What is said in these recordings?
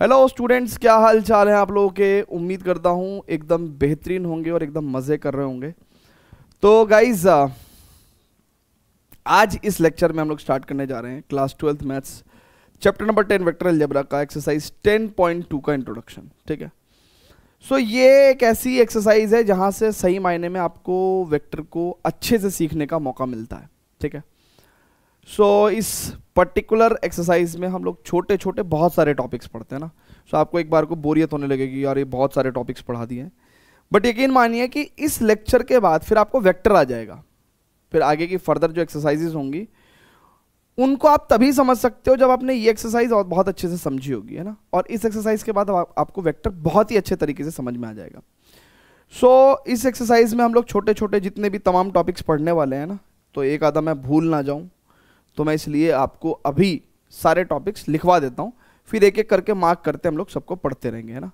Hello students क्या हाल चाल है आप लोगों के? उम्मीद करता हूँ एकदम बेहतरीन होंगे और एकदम मज़े कर रहे होंगे। तो गाइज़ आज इस लेक्चर में हम लोग स्टार्ट करने जा रहे हैं class twelfth maths chapter number ten vector algebra का एक्सरसाइज टेन पॉइंट टू का इंट्रोडक्शन ठीक है? सो so, ये एक ऐसी एक्सरसाइज है जहाँ से सही मायने में आपको वेक्टर को अच्छे से सीखने का मौका मिलता है ठीक है? सो so, इस पर्टिकुलर एक्सरसाइज में हम लोग छोटे छोटे बहुत सारे टॉपिक्स पढ़ते हैं ना। सो so, आपको एक बार को बोरियत होने लगेगी यार ये बहुत सारे टॉपिक्स पढ़ा दिए हैं। बट यकीन मानिए कि इस लेक्चर के बाद फिर आपको वेक्टर आ जाएगा। फिर आगे की फर्दर जो एक्सरसाइजेज होंगी उनको आप तभी समझ सकते हो जब आपने ये एक्सरसाइज और बहुत अच्छे से समझी होगी है ना? और इस एक्सरसाइज के बाद आप, आपको वेक्टर बहुत ही अच्छे तरीके से समझ में आ जाएगा। सो so, इस एक्सरसाइज में हम लोग छोटे छोटे जितने भी तमाम टॉपिक्स पढ़ने वाले हैं ना तो एक आधा मैं भूल ना जाऊँ। तो मैं इसलिए आपको अभी सारे टॉपिक्स लिखवा देता हूँ। फिर एक एक करके मार्क करते हम लोग, सबको पढ़ते रहेंगे, है ना?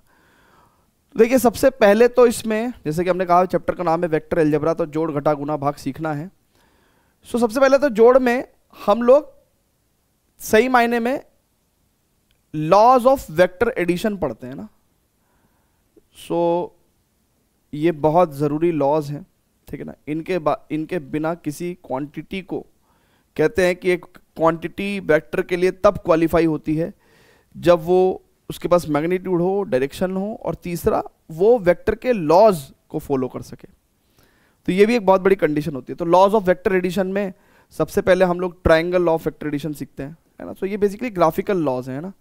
देखिए, सबसे पहले तो इसमें, जैसे कि हमने कहा चैप्टर का नाम है वेक्टर एल्जेब्रा तो जोड़, घटा गुना भाग सीखना है। सो सबसे पहले तो जोड़ में हम लोग सही मायने में लॉज ऑफ़ वेक्टर एडिशन पढ़ते हैं ना? सो ये बहुत ज़रूरी लॉज हैं, ठीक है ना? इनके इनके बिना किसी क्वांटिटी को कहते हैं कि एक क्वांटिटी वेक्टर के लिए तब क्वालिफाई होती है, जब वो उसके पास मैग्नीट्यूड हो डायरेक्शन हो, और तीसरा, वो वेक्टर के लॉज को फॉलो कर सके। तो ये भी एक बहुत बड़ी कंडीशन होती है। तो लॉज ऑफ़ वेक्टर एडिशन में सबसे पहले हम लोग triangle law of vector addition सीखते हैं, है ना? तो ये बेसिकली ग्राफिकल लॉज है ना?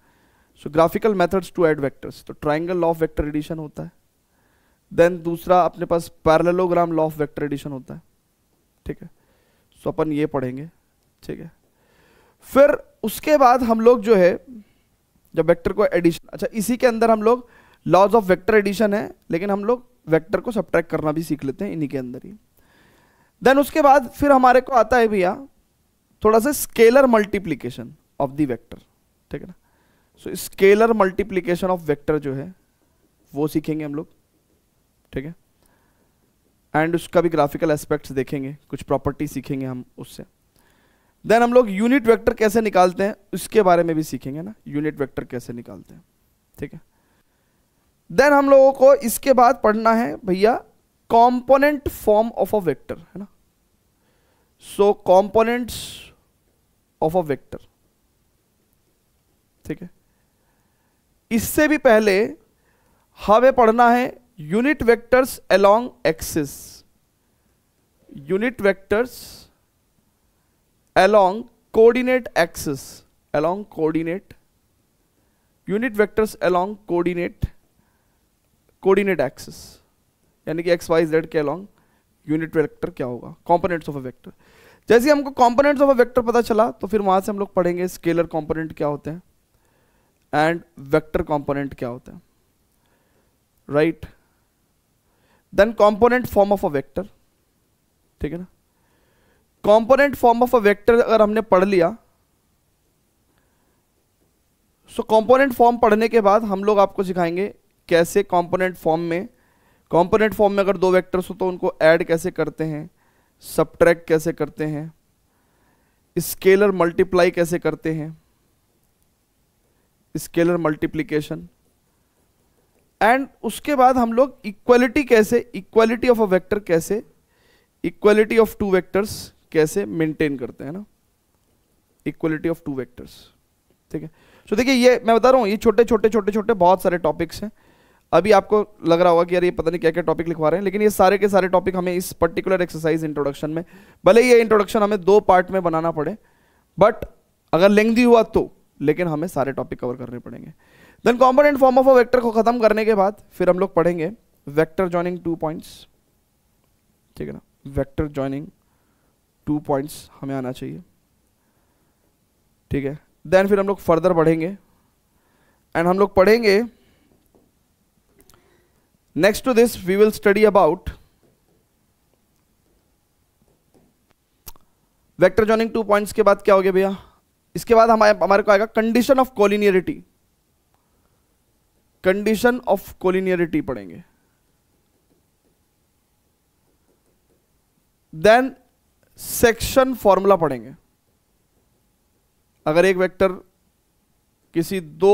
So graphical methods to add vectors तो triangle law of vector addition होता है। देन दूसरा, अपने पास parallelogram law of vector addition होता है। ठीक है? सो अपन ये पढ़ेंगे। ठीक है। फिर उसके बाद हम लोग जो है, जब वेक्टर को एडिशन अच्छा इसी के अंदर हम लोग लॉज ऑफ़ वेक्टर एडिशन है, लेकिन हम लोग वेक्टर को सब्ट्रैक्ट करना भी सीख लेते हैं इन्हीं के अंदर ही। देन उसके बाद फिर हमारे को आता है भैया, थोड़ा सा scalar multiplication of the vector ठीक है ना? So scalar multiplication of vector जो है, वो सीखेंगे हम लोग, ठीक है? एंड उसका भी ग्राफिकल एस्पेक्ट्स देखेंगे, कुछ प्रॉपर्टी सीखेंगे हम उससे। देन हम लोग यूनिट वेक्टर कैसे निकालते हैं, उसके बारे में भी सीखेंगे ना। यूनिट वेक्टर कैसे निकालते हैं, ठीक है? देन हम लोगों को इसके बाद पढ़ना है भैया component form of a vector है ना? So components of a vector ठीक है? इससे भी पहले हमें पढ़ना है unit vectors along axis unit vectors along coordinate axis, along coordinate unit vectors along coordinate coordinate axis. यानी कि एक्स वाई जेड के अलॉन्ग यूनिट वेक्टर क्या होगा? कंपोनेंट्स ऑफ़ अ वेक्टर जैसे हमको कंपोनेंट्स ऑफ़ अ वेक्टर पता चला तो फिर वहाँ से हम लोग पढ़ेंगे स्केलर कंपोनेंट क्या होते हैं एंड वेक्टर कंपोनेंट क्या होते हैं. Right then component form of a vector ठीक है ना? Component form of a vector अगर हमने पढ़ लिया सो कंपोनेंट फॉर्म पढ़ने के बाद हम लोग आपको सिखाएँगे कैसे कंपोनेंट फॉर्म में कंपोनेंट फॉर्म में अगर दो वेक्टर्स हो तो उनको ऐड कैसे करते हैं सब्ट्रैक्ट कैसे करते हैं स्केलर मल्टीप्लाई कैसे करते हैं स्केलर मल्टीप्लीकेशन एंड उसके बाद हम लोग इक्वलिटी कैसे इक्वलिटी ऑफ़ अ वेक्टर कैसे इक्वलिटी ऑफ़ टू वेक्टर्स कैसे मेंटेन करते हैं ना? इक्वलिटी ऑफ़ टू वेक्टर्स ठीक है? तो देखिए, ये मैं बता रहा हूँ, ये छोटे छोटे छोटे छोटे बहुत सारे टॉपिक्स हैं। अभी आपको लग रहा होगा कि यार ये पता नहीं क्या क्या टॉपिक लिखवा रहे हैं, लेकिन ये सारे के सारे टॉपिक हमें इस पर्टिकुलर एक्सरसाइज इंट्रोडक्शन में, भले ये इंट्रोडक्शन हमें दो पार्ट में बनाना पड़े बट अगर लेंदी हुआ तो लेकिन हमें सारे टॉपिक कवर करने पड़ेंगे। Then component form of a vector को खत्म करने के बाद फिर हम लोग पढ़ेंगे वेक्टर ज्वाइनिंग टू पॉइंट्स ठीक है ना? वेक्टर ज्वाइनिंग टू पॉइंट्स हमें आना चाहिए। ठीक है? देन फिर हम लोग फर्दर बढ़ेंगे। एंड हम लोग पढ़ेंगे next to this we will study about vector joining two points के बाद क्या हो गया भैया? इसके बाद हमारे हमारे को आएगा condition of collinearity condition of collinearity पढ़ेंगे। देन सेक्शन फॉर्मूला पढ़ेंगे। अगर एक वेक्टर किसी दो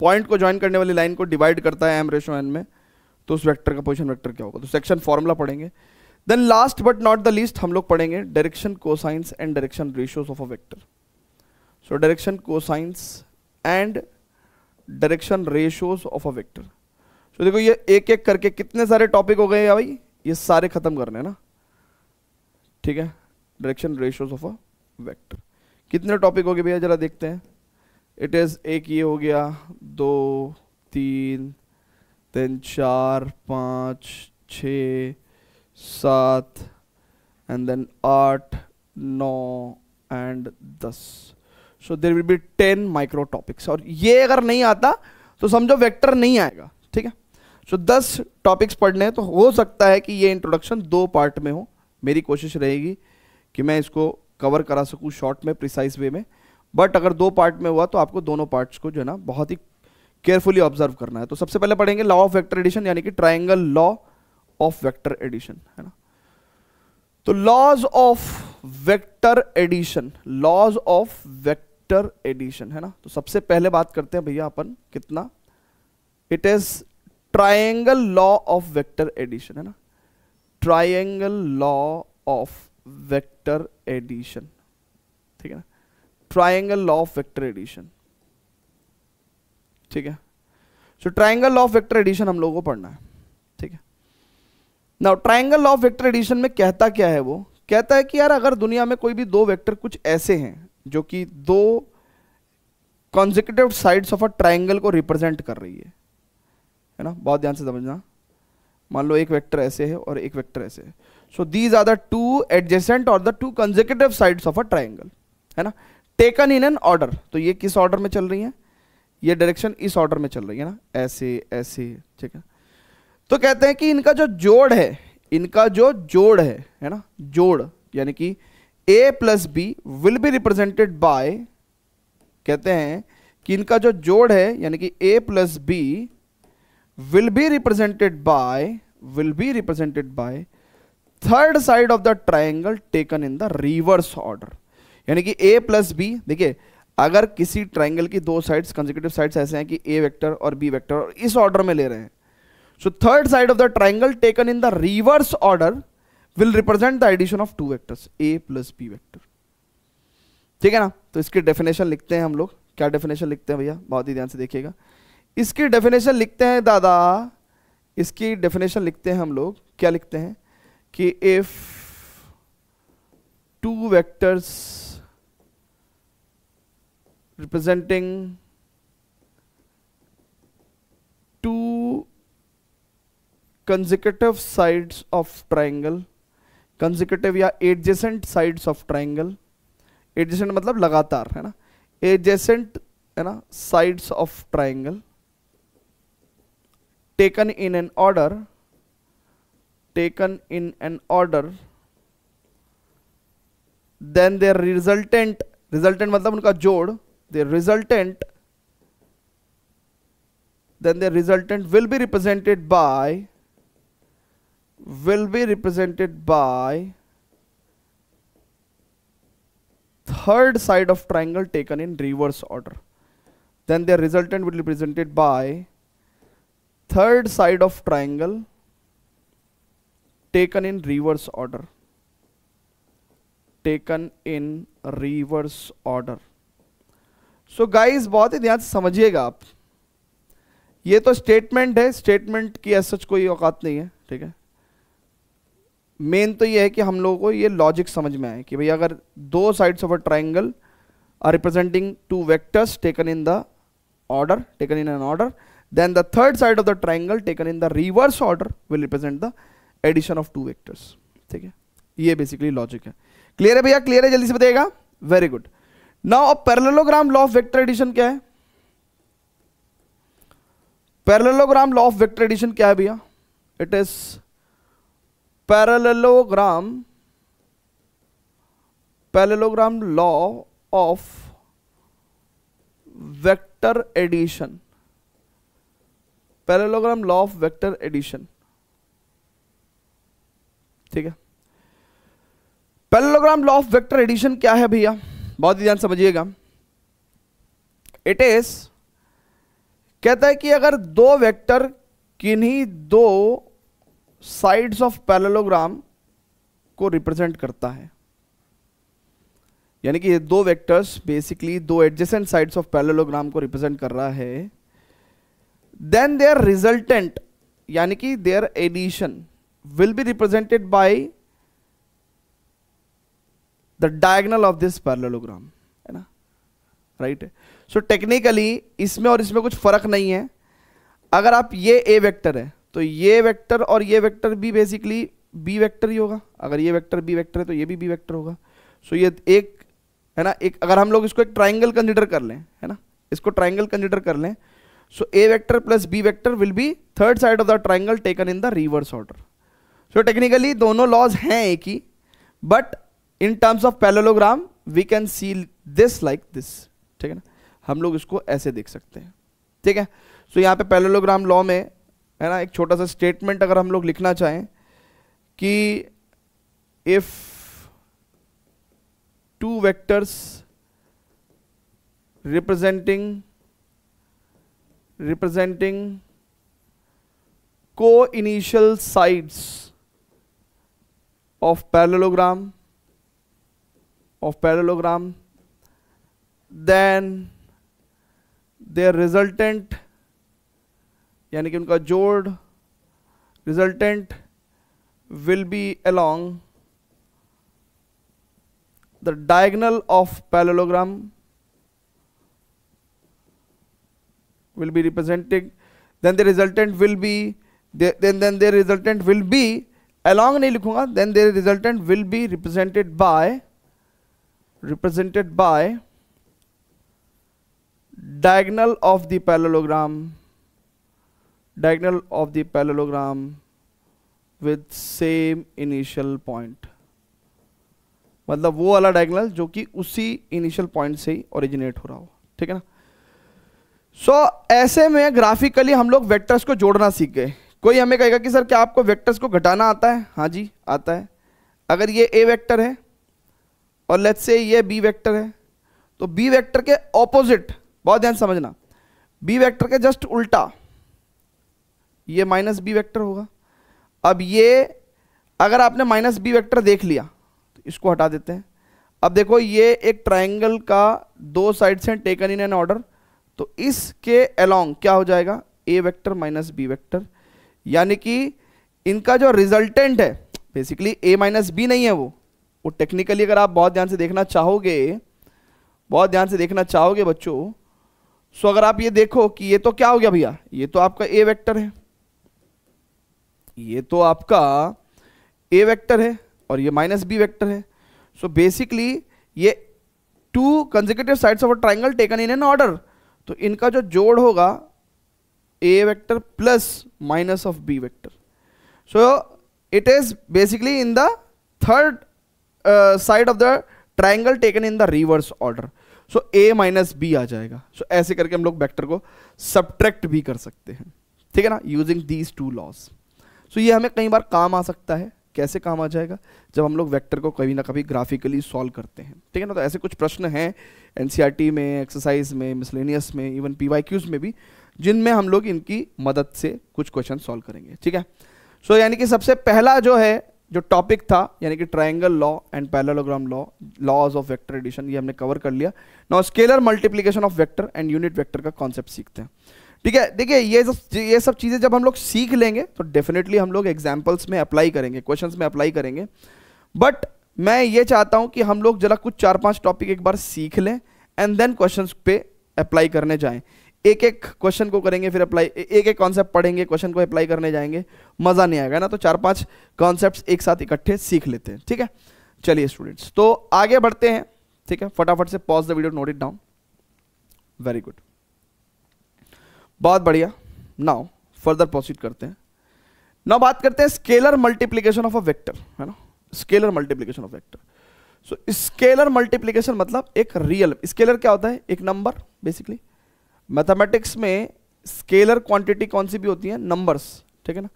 पॉइंट को ज्वाइन करने वाली लाइन को डिवाइड करता है एम रेशो एन में तो उस वेक्टर का पोजिशन वेक्टर क्या होगा? तो सेक्शन फॉर्मूला पढ़ेंगे। Then last but not the least हम लोग पढ़ेंगे direction cosines and direction ratios of a vector so direction cosines and direction ratios of a vector so देखो ये एक एक करके कितने सारे टॉपिक हो गए भाई? ये सारे खत्म करने ना। ठीक है? Direction ratios of a vector कितने टॉपिक हो गए भैया? जरा देखते हैं। इट इज़ एक ये हो गया, दो, तीन देन चार, पाँच, छ, सात एंड देन आठ, नौ एंड दस। So there will be ten micro topics और ये अगर नहीं आता तो समझो वेक्टर नहीं आएगा। ठीक है? सो दस टॉपिक्स पढ़ने हैं तो हो सकता है कि ये इंट्रोडक्शन दो पार्ट में हो। मेरी कोशिश रहेगी कि मैं इसको कवर करा सकूँ शॉर्ट में प्रिसाइज वे में। बट अगर दो पार्ट में हुआ तो आपको दोनों पार्ट्स को जो है ना, बहुत ही केयरफुली ऑब्ज़र्व करना है। तो सबसे पहले पढ़ेंगे लॉ ऑफ़ वेक्टर एडिशन यानी कि triangle law of vector addition है ना? तो laws of vector addition laws of vector addition है ना? तो सबसे पहले बात करते हैं भैया अपन कितना? It is triangle law of vector addition है ना? Triangle law of vector addition ठीक है ना? Triangle law of vector addition ठीक है? So triangle law of vector addition हम लोगों को पढ़ना है। ठीक है? Now triangle law of vector addition में कहता क्या है वो? कहता है कि यार, अगर दुनिया में कोई भी दो वेक्टर कुछ ऐसे हैं, जो कि दो consecutive sides of a triangle को रिप्रेजेंट कर रही है। है ना? बहुत ध्यान से समझना। मान लो एक वेक्टर ऐसे है और एक वेक्टर ऐसे है। So these are the two adjacent और the two consecutive sides of a triangle है ना? टेकन इन एन ऑर्डर तो ये किस ऑर्डर में चल रही है? ये डायरेक्शन इस ऑर्डर में चल रही है ना? ऐसे ऐसे, ठीक है? तो कहते हैं कि इनका जो जोड़ है, इनका जो जोड़ है है ना? जोड़, यानी कि A plus B will be represented by कहते हैं कि इनका जो जोड़ है, यानी कि A plus B will be represented by will be represented by third side of the triangle taken in the reverse order यानी कि a प्लस बी देखिए, अगर किसी ट्राइंगल की दो साइड्स कंजिक्यूटिव साइड्स ऐसे हैं कि ए वेक्टर और बी वेक्टर और इस ऑर्डर में ले रहे हैं। So third side of the triangle taken in the reverse order will represent the addition of two vectors A plus B vector ठीक है ना? तो इसकी डेफिनेशन लिखते हैं हम लोग। क्या डेफिनेशन लिखते हैं भैया? बहुत ही ध्यान से देखिएगा। इसकी डेफिनेशन लिखते हैं दादा। इसकी डेफिनेशन लिखते हैं हम लोग। क्या लिखते हैं? कि if two vectors representing two consecutive sides of triangle consecutive या adjacent sides of triangle adjacent मतलब लगातार, है ना? एडजेसेंट है ना? Sides of triangle taken in an order taken in an order then their resultant resultant मतलब उनका जोड़ the resultant then the resultant will be represented by will be represented by third side of triangle taken in reverse order then the resultant will be represented by third side of triangle taken in reverse order. Taken in reverse order. So guys बहुत ही ध्यान से समझिएगा आप। ये तो statement है statement की ऐसा कोई औकात नहीं है, ठीक है? मेन तो ये है कि हम लोगों को ये लॉजिक समझ में आए कि भाई अगर दो sides of a triangle are representing two vectors taken in the order taken in an order then the third side of the triangle taken in the reverse order will represent the addition of two vectors ठीक है? ये basically logic है। Clear है भैया? Clear है? जल्दी से बताइएगा? वेरी गुड नाउ अब parallelogram law of vector addition क्या है? Parallelogram law of vector addition क्या है भैया? It is parallelogram parallelogram law of vector addition parallelogram law of vector addition. ठीक है? Parallelogram law of vector addition क्या है भैया? बहुत ही ध्यान समझिएगा। इट इज़ कहता है कि अगर दो वेक्टर किन्हीं दो साइड्स ऑफ़ पैरेललोग्राम को रिप्रेजेंट करता है। यानी कि ये दो वेक्टर्स बेसिकली दो एडजेसेंट साइड्स ऑफ़ पैरेललोग्राम को रिप्रेजेंट कर रहा है। देन देयर रिजल्टेंट यानी कि their addition will be represented by the diagonal of this parallelogram है ना? राइट सो टेक्निकली इसमें और इसमें कुछ फ़र्क नहीं है। अगर आप ये ए वेक्टर है तो ये वेक्टर और ये वेक्टर भी बेसिकली बी वेक्टर ही होगा। अगर ये वेक्टर बी वेक्टर है तो ये भी बी वेक्टर होगा। सो so, ये एक, है ना? एक, अगर हम लोग इसको एक ट्राइंगल कंसिडर कर लें, है ना? इसको ट्राइंगल कंसिडर कर लें so A vector plus B vector will be third side of the triangle taken in the reverse order so technically दोनों लॉज हैं ही but in terms of parallelogram we can see this like this ठीक है ना? हम लोग इसको ऐसे देख सकते हैं। ठीक है? सो so, यहाँ पे पैरेललोग्राम लॉ में है ना एक छोटा सा स्टेटमेंट अगर हम लोग लिखना चाहें कि if two vectors representing co-initial sides of parallelogram of parallelogram then their resultant यानी कि उनका जोड़ resultant will be along the diagonal of parallelogram will be representing then the resultant will be the, then then their resultant will be along नहीं लिखूँगा then their resultant will be represented by represented by diagonal of the parallelogram diagonal of the parallelogram with same initial point मतलब वो वाला diagonal जो कि उसी initial point से ही ओरिजिनेट हो रहा हो ठीक है ना सो so, ऐसे में ग्राफिकली हम लोग वेक्टर्स को जोड़ना सीख। गए कोई हमें कहेगा कि सर क्या आपको वेक्टर्स को घटाना आता है? हाँ जी आता है। अगर ये ए वेक्टर है और लेट्स से ये बी वेक्टर है तो बी वेक्टर के ऑपोजिट बहुत ध्यान समझना। बी वेक्टर के जस्ट उल्टा ये माइनस बी वेक्टर होगा। अब ये अगर आपने माइनस बी वेक्टर देख लिया तो इसको हटा देते हैं। अब देखो ये एक ट्राइंगल का दो साइड से टेकन इन एन ऑर्डर तो इसके अलोंग क्या हो जाएगा? A vector minus B vector यानी कि इनका जो रिजल्टेंट है बेसिकली ए माइनस बी नहीं है वो। वो टेक्निकली अगर आप बहुत ध्यान से देखना चाहोगे, बहुत ध्यान से देखना चाहोगे बच्चों सो अगर आप ये देखो कि ये तो क्या हो गया भैया? ये तो आपका ए वेक्टर है। ये तो आपका ए वेक्टर है और ये माइनस बी वेक्टर है। सो बेसिकली ये two consecutive sides of a triangle taken in an order तो इनका जो जोड़ होगा A vector plus minus of B vector so it is basically in the third side of the triangle taken in the reverse order so A minus B आ जाएगा। So so, ऐसे करके हम लोग वेक्टर को सब्ट्रैक्ट भी कर सकते हैं। ठीक है ना? Using these two laws so ये हमें कई बार काम आ सकता है। कैसे काम आ जाएगा? जब हम लोग वेक्टर को कभी ना कभी ग्राफिकली सॉल्व करते हैं। ठीक है ना? तो ऐसे कुछ प्रश्न हैं एनसीईआरटी e में एक्सरसाइज में मिसलेनियस में इवन पीवाईक्यूज में भी जिनमें हम लोग इनकी मदद से कुछ क्वेश्चन सॉल्व करेंगे। ठीक है? सो so, यानी कि सबसे पहला जो है जो टॉपिक था यानी कि triangle law and parallelogram law laws of vector addition ये हमने कवर कर लिया। Now scalar multiplication of vector and unit vector का कॉन्सेप्ट सीखते हैं। ठीक है, देखिए, ये सब ये सब चीज़ें जब हम लोग सीख लेंगे तो डेफिनेटली हम लोग एग्जाम्पल्स में अप्लाई करेंगे क्वेश्चन में अप्लाई करेंगे। बट मैं ये चाहता हूँ कि हम लोग जरा कुछ चार पाँच टॉपिक एक बार सीख लें एंड देन क्वेश्चन पे अप्लाई करने जाएँ। एक एक क्वेश्चन को करेंगे, फिर अप्लाई एक एक कॉन्सेप्ट पढ़ेंगे क्वेश्चन को अप्लाई करने जाएँगे, मज़ा नहीं आएगा ना तो चार पाँच कॉन्सेप्ट एक साथ इकट्ठे सीख लेते हैं, ठीक है? चलिए स्टूडेंट्स तो आगे बढ़ते हैं, ठीक है? फटाफट से pause the video note it down very good बहुत बढ़िया। नाउ फर्दर प्रोसीड करते हैं। नाउ बात करते हैं scalar multiplication of a vector है ना? Scalar multiplication of vector so scalar multiplication मतलब एक रियल स्केलर क्या होता है? एक नंबर बेसिकली मैथमेटिक्स में स्केलर क्वांटिटी कौन सी भी होती है? नंबर्स ठीक है ना?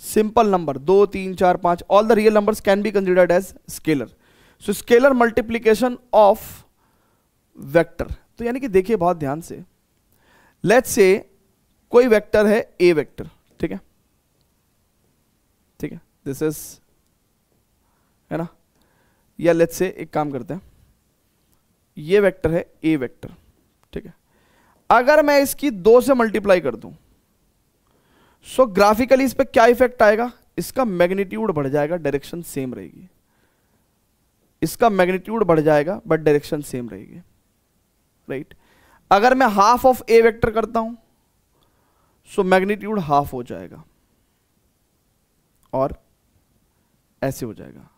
सिंपल नंबर दो, तीन, चार, पाँच all the real numbers can be considered as scalar so scalar multiplication of vector तो यानी कि देखिए बहुत ध्यान से। लेट्स से कोई वेक्टर है ए वेक्टर, ठीक है? ठीक है दिस इज़ है ना? या लेट्स से एक काम करते हैं, ये वेक्टर है ए वेक्टर, ठीक है? अगर मैं इसकी दो से मल्टीप्लाई कर दूँ सो ग्राफिकली इस पर क्या इफ़ेक्ट आएगा? इसका मैग्नीट्यूड बढ़ जाएगा डायरेक्शन सेम रहेगी। इसका मैग्नीट्यूड बढ़ जाएगा बट डायरेक्शन सेम रहेगी राइट right? अगर मैं हाफ़ ऑफ़ ए वेक्टर करता हूँ सो मैग्नीट्यूड हाफ़ हो जाएगा। और ऐसे हो जाएगा।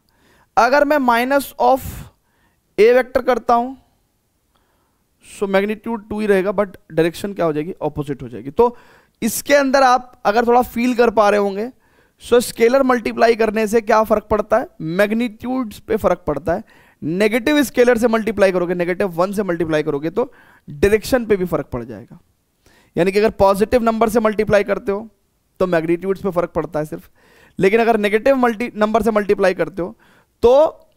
अगर मैं माइनस ऑफ़ ए वेक्टर करता हूँ सो मैग्नीट्यूड टू ही रहेगा बट डायरेक्शन क्या हो जाएगी? ऑपोजिट हो जाएगी। तो इसके अंदर आप अगर थोड़ा फील कर पा रहे होंगे सो स्केलर मल्टीप्लाई करने से क्या फ़र्क पड़ता है? मैग्नीट्यूड पे फ़र्क पड़ता है। नेगेटिव स्केलर से मल्टीप्लाई करोगे नेगेटिव वन से मल्टीप्लाई करोगे तो डायरेक्शन पे भी फ़र्क पड़ जाएगा। यानी कि अगर पॉजिटिव नंबर से मल्टीप्लाई करते हो तो मैग्नीट्यूड पे फ़र्क पड़ता है सिर्फ़। लेकिन अगर नेगेटिव मल्टी नंबर से मल्टीप्लाई करते हो तो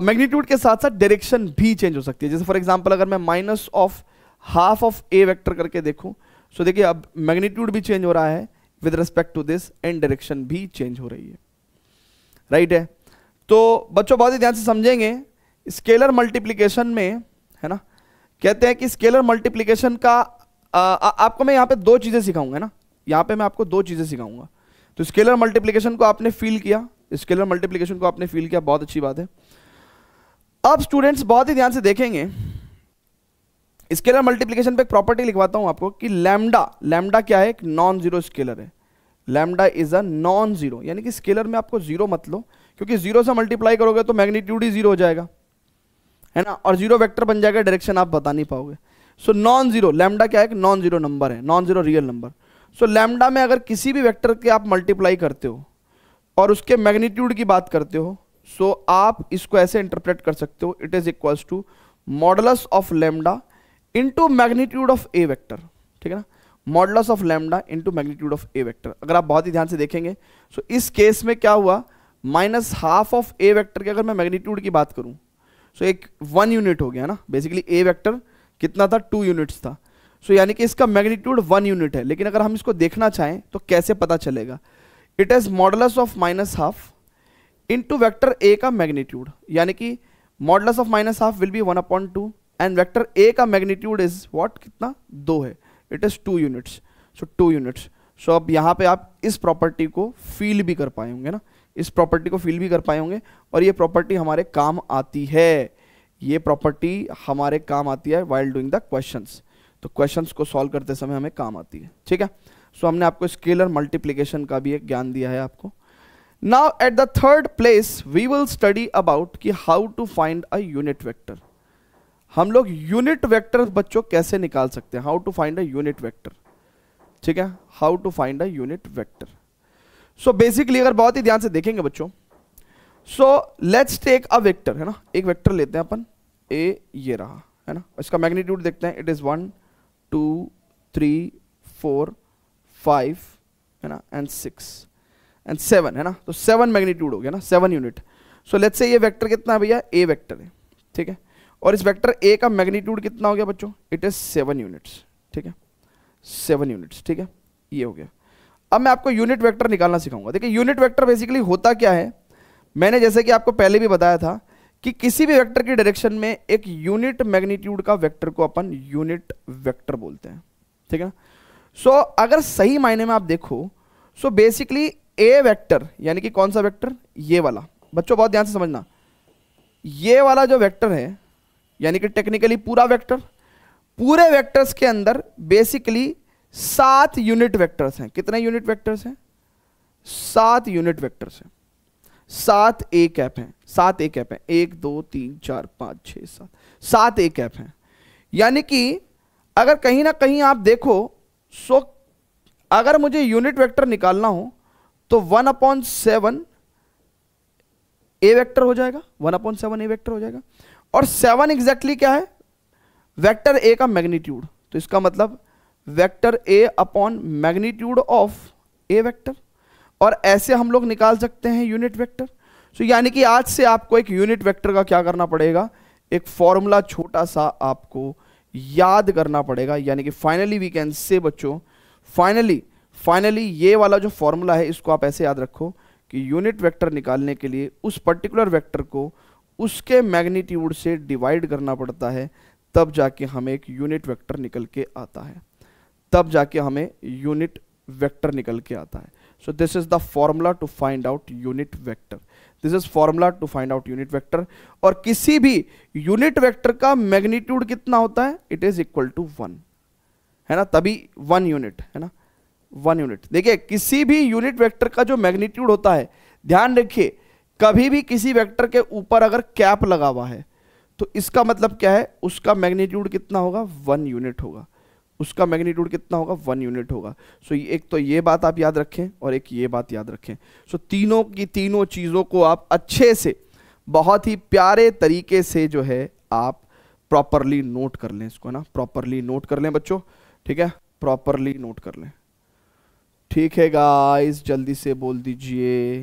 मैग्नीट्यूड uh, के साथ साथ डायरेक्शन भी चेंज हो सकती है। जैसे फॉर एग्जांपल अगर मैं minus of half of A vector करके देखूँ सो देखिए अब मैग्नीट्यूड भी चेंज हो रहा है with respect to this and direction भी चेंज हो रही है। राइट right है? तो बच्चों बहुत ही ध्यान से समझेंगे स्केलर मल्टीप्लीकेशन में है ना? कहते हैं कि स्केलर मल्टीप्लीकेशन का आपको मैं यहाँ पे दो चीज़ें सिखाऊँगा ना? यहाँ पे मैं आपको दो चीज़ें सिखाऊँगा। तो स्केलर मल्टीप्लीकेशन को आपने फील किया। स्केलर मल्टीप्लीकेशन को आपने फील किया, बहुत अच्छी बात है। अब स्टूडेंट्स बहुत ही ध्यान से देखेंगे। स्केलर मल्टीप्लीकेशन पे एक प्रॉपर्टी लिखवाता हूँ आपको कि लैम्डा लैम्डा क्या है? एक नॉन ज़ीरो स्केलर है। Lambda is a non zero यानी कि स्केलर में आपको ज़ीरो मत लो। क्योंकि ज़ीरो से मल्टीप्लाई करोगे तो मैग्नीट्यूड ही ज़ीरो हो जाएगा। है ना? और ज़ीरो वेक्टर बन जाएगा डायरेक्शन आप बता नहीं पाओगे। सो नॉन ज़ीरो लैम्डा क्या है? एक नॉन ज़ीरो नंबर है non zero real number so lambda में अगर किसी भी वेक्टर के आप मल्टीप्लाई करते हो और उसके मैग्नीट्यूड की बात करते हो सो so आप इसको ऐसे इंटरप्रेट कर सकते हो it is equals to modulus of lambda into magnitude of A vector ठीक है ना? Modulus of lambda into magnitude of A vector अगर आप बहुत ही ध्यान से देखेंगे सो so इस केस में क्या हुआ? Minus half of A vector की अगर मैं मैग्नीट्यूड की बात करूँ सो so एक वन यूनिट हो गया ना बेसिकली ए वेक्टर कितना था? टू यूनिट्स था। सो so, यानी कि इसका मैग्नीट्यूड वन यूनिट है। लेकिन अगर हम इसको देखना चाहें तो कैसे पता चलेगा? It is modulus of minus half into vector A का मैग्नीट्यूड यानी कि modulus of minus half will be one upon two and vector A का मैग्नीट्यूड इज़ वॉट कितना? दो है। It is two units so two units सो अब यहाँ पे आप इस प्रॉपर्टी को फील भी कर पाए होंगे ना? इस प्रॉपर्टी को फील भी कर पाए होंगे और ये प्रॉपर्टी हमारे काम आती है। ये प्रॉपर्टी हमारे काम आती है वाइल डूइंग द क्वेश्चंस तो क्वेश्चंस को सॉल्व करते समय हमें काम आती है, ठीक है? सो हमने आपको स्केलर मल्टीप्लीकेशन का भी एक ज्ञान दिया है आपको। Now at the third place we will study about कि how to find a unit vector हम लोग यूनिट वेक्टर बच्चों कैसे निकाल सकते हैं? How to find a unit vector ठीक है? How to find a unit vector so basically अगर बहुत ही ध्यान से देखेंगे बच्चों so let's take a vector है ना? एक वेक्टर लेते हैं अपन। ए ये रहा, है ना? इसका मैग्नीट्यूड देखते हैं it is one two three four five है ना? एंड सिक्स एंड सेवन है ना? तो सेवन मैग्नीट्यूड हो गया ना seven unit so let's say ये वेक्टर कितना है भैया? ए वेक्टर है, ठीक है? और इस वेक्टर ए का मैग्नीट्यूड कितना हो गया बच्चों? इट इज़ सेवन यूनिट्स ठीक है? सेवन यूनिट्स ठीक है? ये हो गया। अब मैं आपको यूनिट वेक्टर निकालना सिखाऊँगा। देखिए यूनिट वेक्टर बेसिकली होता क्या है? मैंने जैसे कि आपको पहले भी बताया था कि किसी भी वेक्टर की डायरेक्शन में एक यूनिट मैग्नीट्यूड का वेक्टर को अपन यूनिट वेक्टर बोलते हैं। ठीक है ना? सो so, अगर सही मायने में आप देखो सो बेसिकली ए वेक्टर यानी कि कौन सा वेक्टर ये वाला। बच्चों बहुत ध्यान से समझना। ये वाला जो वेक्टर है यानी कि टेक्निकली पूरा वेक्टर पूरे वेक्टर्स के अंदर बेसिकली सात यूनिट वेक्टर्स हैं। कितने यूनिट वेक्टर्स हैं? सात यूनिट वेक्टर्स हैं। सात ए कैप हैं। सात एक कैप हैं। एक, दो, तीन, चार, पाँच छ सात। सात एक कैप हैं। यानी कि अगर कहीं ना कहीं आप देखो सो अगर मुझे यूनिट वेक्टर निकालना हो तो one upon seven A vector हो जाएगा। One upon seven A vector हो जाएगा। और सेवन एग्जैक्टली क्या है? वेक्टर ए का मैग्नीट्यूड तो इसका मतलब vector A upon magnitude of A vector और ऐसे हम लोग निकाल सकते हैं यूनिट वेक्टर सो so, यानी कि आज से आपको एक यूनिट वेक्टर का क्या करना पड़ेगा? एक फॉर्मूला छोटा सा आपको याद करना पड़ेगा। यानी कि फाइनली वी कैन से बच्चों फाइनली फाइनली ये वाला जो फॉर्मूला है इसको आप ऐसे याद रखो कि यूनिट वेक्टर निकालने के लिए उस पर्टिकुलर वेक्टर को उसके मैग्नीट्यूड से डिवाइड करना पड़ता है। तब जाके हमें एक यूनिट वेक्टर निकल के आता है। तब जाके हमें यूनिट वेक्टर निकल के आता है। So this is the formula to find out unit vector this is formula to find out unit vector और किसी भी यूनिट वेक्टर का मैग्नीट्यूड कितना होता है? It is equal to one है ना? तभी वन यूनिट है ना? वन यूनिट देखिए, किसी भी यूनिट वेक्टर का जो मैग्नीट्यूड होता है, ध्यान रखिए, कभी भी किसी वेक्टर के ऊपर अगर कैप लगा हुआ है तो इसका मतलब क्या है? उसका मैग्नीट्यूड कितना होगा? वन यूनिट होगा। उसका मैग्नीट्यूड कितना होगा? वन यूनिट होगा। सो so, एक तो ये बात आप याद रखें और एक ये बात याद रखें। सो so, तीनों की तीनों चीज़ों को आप अच्छे से बहुत ही प्यारे तरीके से जो है आप प्रॉपरली नोट कर लें इसको ना? प्रॉपरली नोट कर लें बच्चों ठीक है? प्रॉपरली नोट कर लें। ठीक है गाइस जल्दी से बोल दीजिए।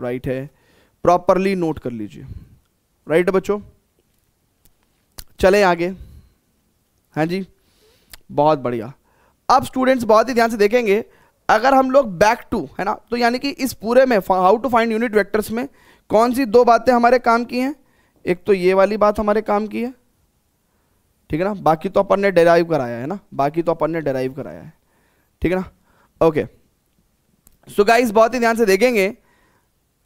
राइट है। प्रॉपरली नोट कर लीजिए। राइट है बच्चों? चलें आगे। हाँ जी? बहुत बढ़िया। अब स्टूडेंट्स बहुत ही ध्यान से देखेंगे, अगर हम लोग बैक टू है ना तो यानी कि इस पूरे में how to find unit vectors में, कौन सी दो बातें हमारे काम की हैं? एक तो ये वाली बात हमारे काम की है, ठीक है ना, बाकी तो अपन ने डेराइव कराया है ना, बाकी तो अपन ने डेराइव कराया है, ठीक है ना ओके सो गाइस बहुत ही ध्यान से देखेंगे,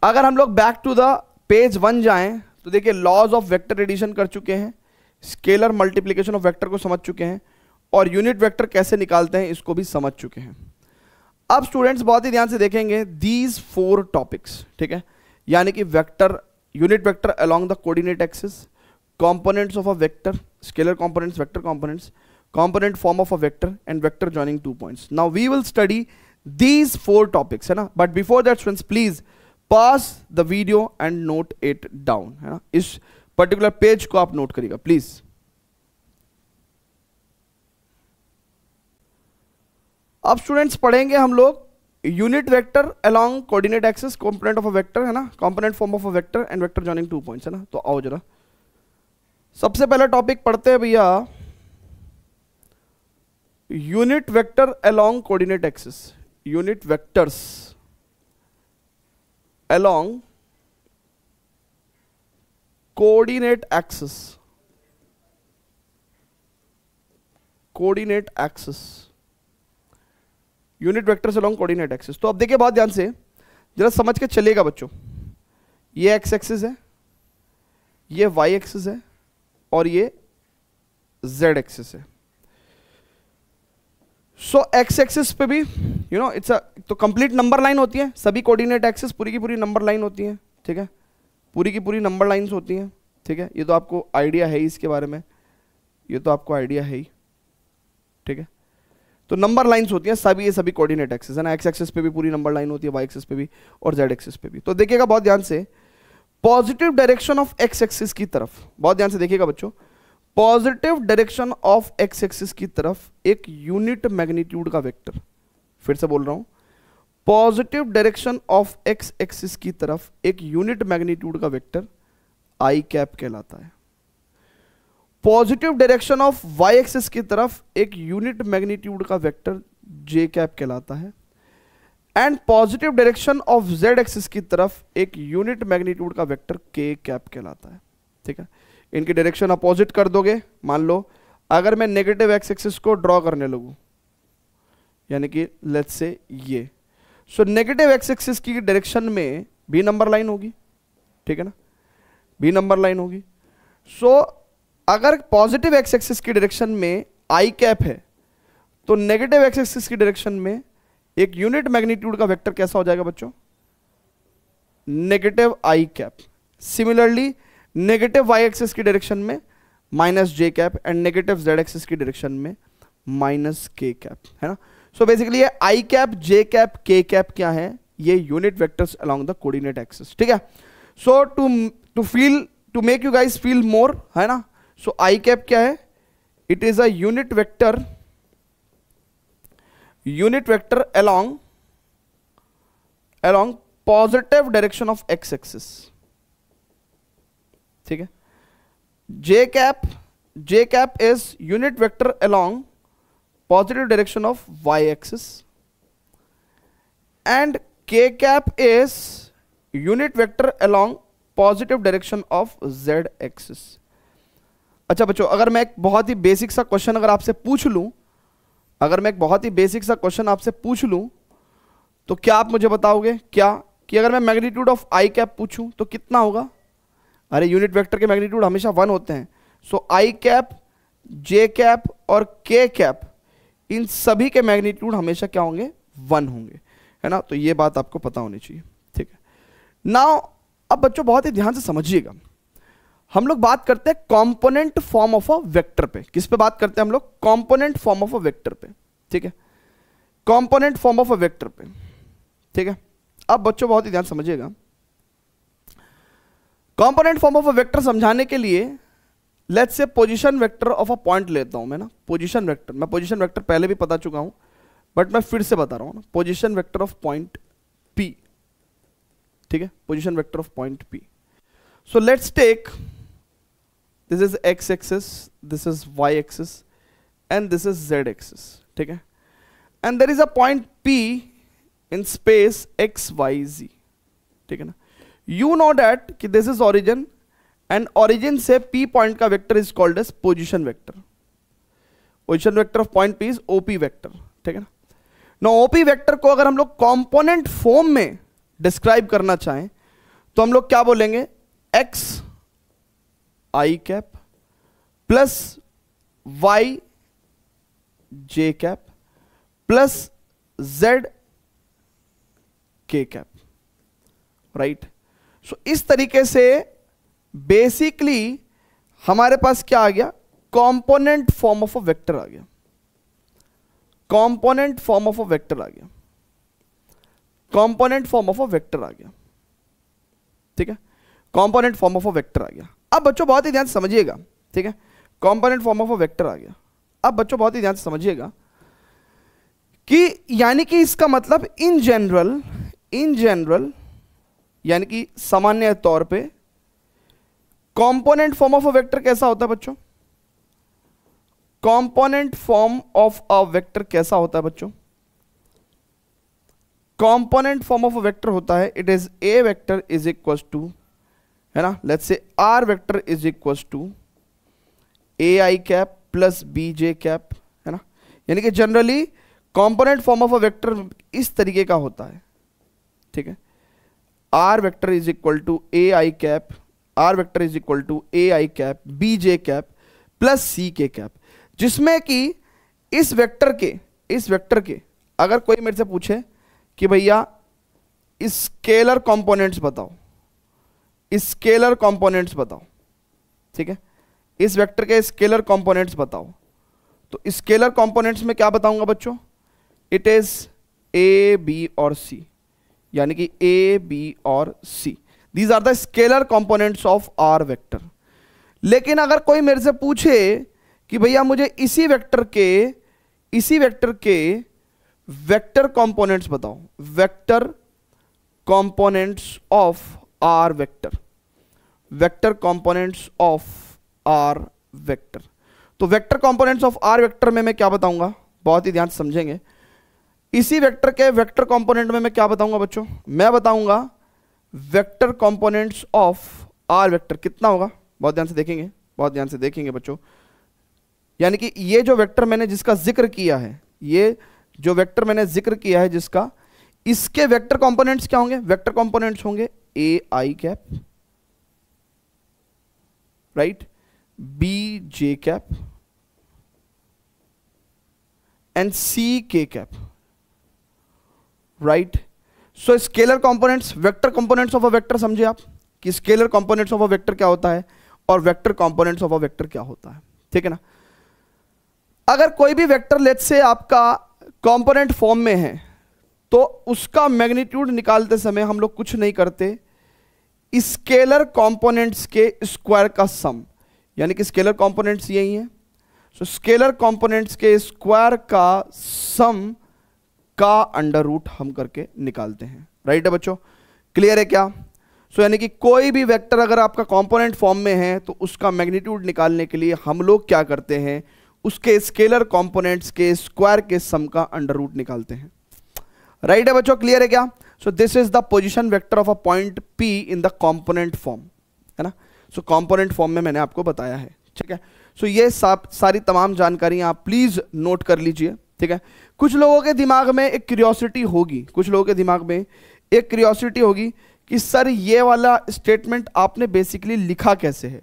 अगर हम लोग back to the page one जाएँ तो देखिए लॉज ऑफ़ वेक्टर एडिशन कर चुके हैं स्केलर मल्टीप्लीकेशन ऑफ़ वेक्टर को समझ चुके हैं और यूनिट वेक्टर कैसे निकालते हैं, इसको भी समझ चुके हैं। अब स्टूडेंट्स बहुत ही ध्यान से देखेंगे दीज फोर टॉपिक्स ठीक है? यानी कि vector unit vector along the coordinate axis components of a vector scalar components vector components component form of a vector, and vector joining two points. Now, we will study these four topics, है ना? But before that, students, please pause the video and note it down, है ना? इस particular page को आप note करिएगा please अब students पढ़ेंगे हम लोग unit vector along coordinate axis component of a vector है ना? Component form of a vector and vector joining two points है ना? तो आओ जरा। सबसे पहला टॉपिक पढ़ते हैं भैया। Unit vector along coordinate axis unit vectors along coordinate axis coordinate axis unit vector से लॉन्ग कोऑर्डिनेट एक्सिस। तो अब देखिए बहुत ध्यान से, जरा समझ के चलेगा बच्चों। ये एक्स एक्सिस है, ये वाई एक्सिस है, और ये जेड एक्सिस है। सो एक्स एक्सिस पे भी यू नो इट्स अ तो कंप्लीट नंबर लाइन होती है, सभी कोऑर्डिनेट एक्सिस पूरी की पूरी नंबर लाइन होती है, ठीक है? पूरी की पूरी नंबर लाइंस होती हैं, ठीक है? ये तो आपको आइडिया है ही इसके बारे में, ये तो आपको आइडिया है ही, ठीक है? तो नंबर लाइंस होती हैं, सभी, ये सभी कोऑर्डिनेट एक्सिस है ना एक्स एक्सिस पे भी पूरी नंबर लाइन होती है वाई एक्सिस पे भी और जेड एक्सिस पे भी। तो देखिएगा बहुत ध्यान से positive direction of X axis की तरफ़, बहुत ध्यान से देखिएगा बच्चों positive direction of X axis की तरफ़ एक यूनिट मैग्नीट्यूड का वेक्टर फिर से बोल रहा हूँ। Positive direction of X axis की तरफ़ एक यूनिट मैग्नीट्यूड का वेक्टर आई कैप कहलाता है। Positive direction of Y axis की तरफ़ एक यूनिट मैग्नीट्यूड का वेक्टर जे कैप कहलाता है and positive direction of Z axis की तरफ़ एक यूनिट मैग्नीट्यूड का वेक्टर के कैप कहलाता है। ठीक है? इनकी डायरेक्शन अपोजिट कर दोगे मान लो अगर मैं नेगेटिव एक्स एक्सिस को ड्रॉ करने लगूं यानी कि लेट्स से ये सो नेगेटिव एक्स एक्सिस की डायरेक्शन में बी नंबर लाइन होगी ठीक है ना? बी नंबर लाइन होगी। सो so, अगर पॉजिटिव एक्स एक्सिस की डायरेक्शन में आई कैप है तो नेगेटिव एक्स एक्सिस की डायरेक्शन में एक यूनिट मैग्नीट्यूड का वेक्टर कैसा हो जाएगा बच्चों? Negative I cap similarly negative Y axis की डायरेक्शन में minus J cap and negative Z axis की डायरेक्शन में माइनस के कैप है ना? सो बेसिकली ये I cap J cap K cap क्या है? ये unit vectors along the coordinate axis ठीक है? So to to feel to make you guys feel more है ना? सो आई कैप क्या है? It is a unit vector unit vector along along positive direction of X axis ठीक है? J cap J cap is unit vector along positive direction of Y axis and K cap is unit vector along positive direction of Z axis अच्छा बच्चों, अगर मैं एक बहुत ही basic सा क्वेश्चन अगर आपसे पूछ लूँ, अगर मैं एक बहुत ही बेसिक सा क्वेश्चन आपसे पूछ लूँ तो क्या आप मुझे बताओगे? क्या? कि अगर मैं मैग्नीट्यूड ऑफ़ आई कैप पूछूँ तो कितना होगा? अरे यूनिट वेक्टर के मैग्नीट्यूड हमेशा वन होते हैं। सो आई कैप जे कैप और के कैप इन सभी के मैग्नीट्यूड हमेशा क्या होंगे? वन होंगे। है ना? तो ये बात आपको पता होनी चाहिए। ठीक है। नाउ अब बच्चों, बहुत ही ध्यान से समझिएगा। हम लोग बात करते हैं component form of a vector पे। किस पे बात करते हैं हम लोग? Component form of a vector पे। ठीक है? Component form of a vector पे। ठीक है? अब बच्चों बहुत ही ध्यान समझिएगा। Component form of a vector समझाने के लिए let's say position vector of a point लेता हूँ मैं ना। पोजीशन वेक्टर मैं पोजीशन वेक्टर पहले भी बता चुका हूँ बट मैं फिर से बता रहा हूँ ना। Position vector of point P ठीक है? Position vector of point P so let's take this is X axis this is Y axis and this is Z axis ठीक है? And there is a point P in space X Y Z ठीक है ना? You know that कि this is origin and origin से P point का vector is called as position vector position vector of point P is OP vector ठीक है ना? No OP vector को अगर हम लोग कॉम्पोनेंट फॉर्म में डिस्क्राइब करना चाहें तो हम लोग क्या बोलेंगे? X I cap plus Y J cap plus Z K cap right so इस तरीके से बेसिकली हमारे पास क्या आ गया? Component form of a vector आ गया. Component form of a vector आ गया. Component form of a vector आ गया. ठीक है? Component form of a vector आ गया। अब बच्चों बहुत ही ध्यान से समझिएगा, ठीक है? Component form of a vector आ गया। अब बच्चों बहुत ही ध्यान से समझिएगा कि यानी कि इसका मतलब इन जनरल इन जनरल यानी कि सामान्य तौर पे component form of a vector कैसा होता है बच्चों? Component form of a vector कैसा होता है बच्चों? Component form of a vector होता है it is a vector is equal to है ना? Let's say R vector is equal to A I cap plus B J cap है ना? यानी कि generally component form of a vector इस तरीके का होता है। ठीक है? R vector is equal to A I cap R vector is equal to A I cap B J cap plus C K cap जिसमें कि इस वेक्टर के, इस वेक्टर के अगर कोई मेरे से पूछे कि भैया स्केलर कंपोनेंट्स बताओ स्केलर कंपोनेंट्स बताओ। ठीक है? इस वेक्टर के स्केलर कंपोनेंट्स बताओ। तो स्केलर कंपोनेंट्स में क्या बताऊँगा बच्चों? इट इज़ ए बी और सी यानी कि ए बी और C these are the scalar components of R vector लेकिन अगर कोई मेरे से पूछे कि भैया मुझे इसी वेक्टर के, इसी वेक्टर के वेक्टर कंपोनेंट्स बताओ। Vector components of R vector vector components of R vector तो vector components of R vector में मैं क्या बताऊँगा? बहुत ही ध्यान से समझेंगे। इसी वेक्टर के वेक्टर कंपोनेंट में मैं क्या बताऊँगा बच्चों? मैं बताऊँगा vector components of R vector कितना होगा? बहुत ध्यान से देखेंगे, बहुत ध्यान से देखेंगे बच्चों। यानी कि ये जो वेक्टर मैंने जिसका ज़िक्र किया है, ये जो वेक्टर मैंने ज़िक्र किया है जिसका, इसके वेक्टर कंपोनेंट्स क्या होंगे? वेक्टर कंपोनेंट्स होंगे A I cap right B J cap and C K cap right so scalar components vector components of a vector समझे आप कि scalar components of a vector क्या होता है और vector components of a vector क्या होता है? ठीक है ना? अगर कोई भी वेक्टर लेट से आपका कंपोनेंट फॉर्म में है तो उसका मैग्नीट्यूड निकालते समय हम लोग कुछ नहीं करते। स्केलर कंपोनेंट्स के स्क्वायर का सम यानी कि स्केलर कंपोनेंट्स यही है। सो स्केलर कंपोनेंट्स के स्क्वायर का सम का अंडर रूट हम करके निकालते हैं। राइट है बच्चों? क्लियर है क्या? सो so, यानी कि कोई भी वेक्टर अगर आपका कंपोनेंट फॉर्म में है तो उसका मैग्नीट्यूड निकालने के लिए हम लोग क्या करते हैं? उसके स्केलर कंपोनेंट्स के स्क्वायर के सम का अंडर रूट निकालते हैं। राइट है बच्चों? क्लियर है क्या? So this is the position vector of a point P in the component form है ना? सो so, कॉम्पोनेंट फॉर्म में मैंने आपको बताया है ठीक है? सो so, ये सारी तमाम जानकारी आप प्लीज़ नोट कर लीजिए ठीक है? कुछ लोगों के दिमाग में एक क्यूरियोसिटी होगी कुछ लोगों के दिमाग में एक क्यूरियोसिटी होगी कि सर ये वाला स्टेटमेंट आपने बेसिकली लिखा कैसे है?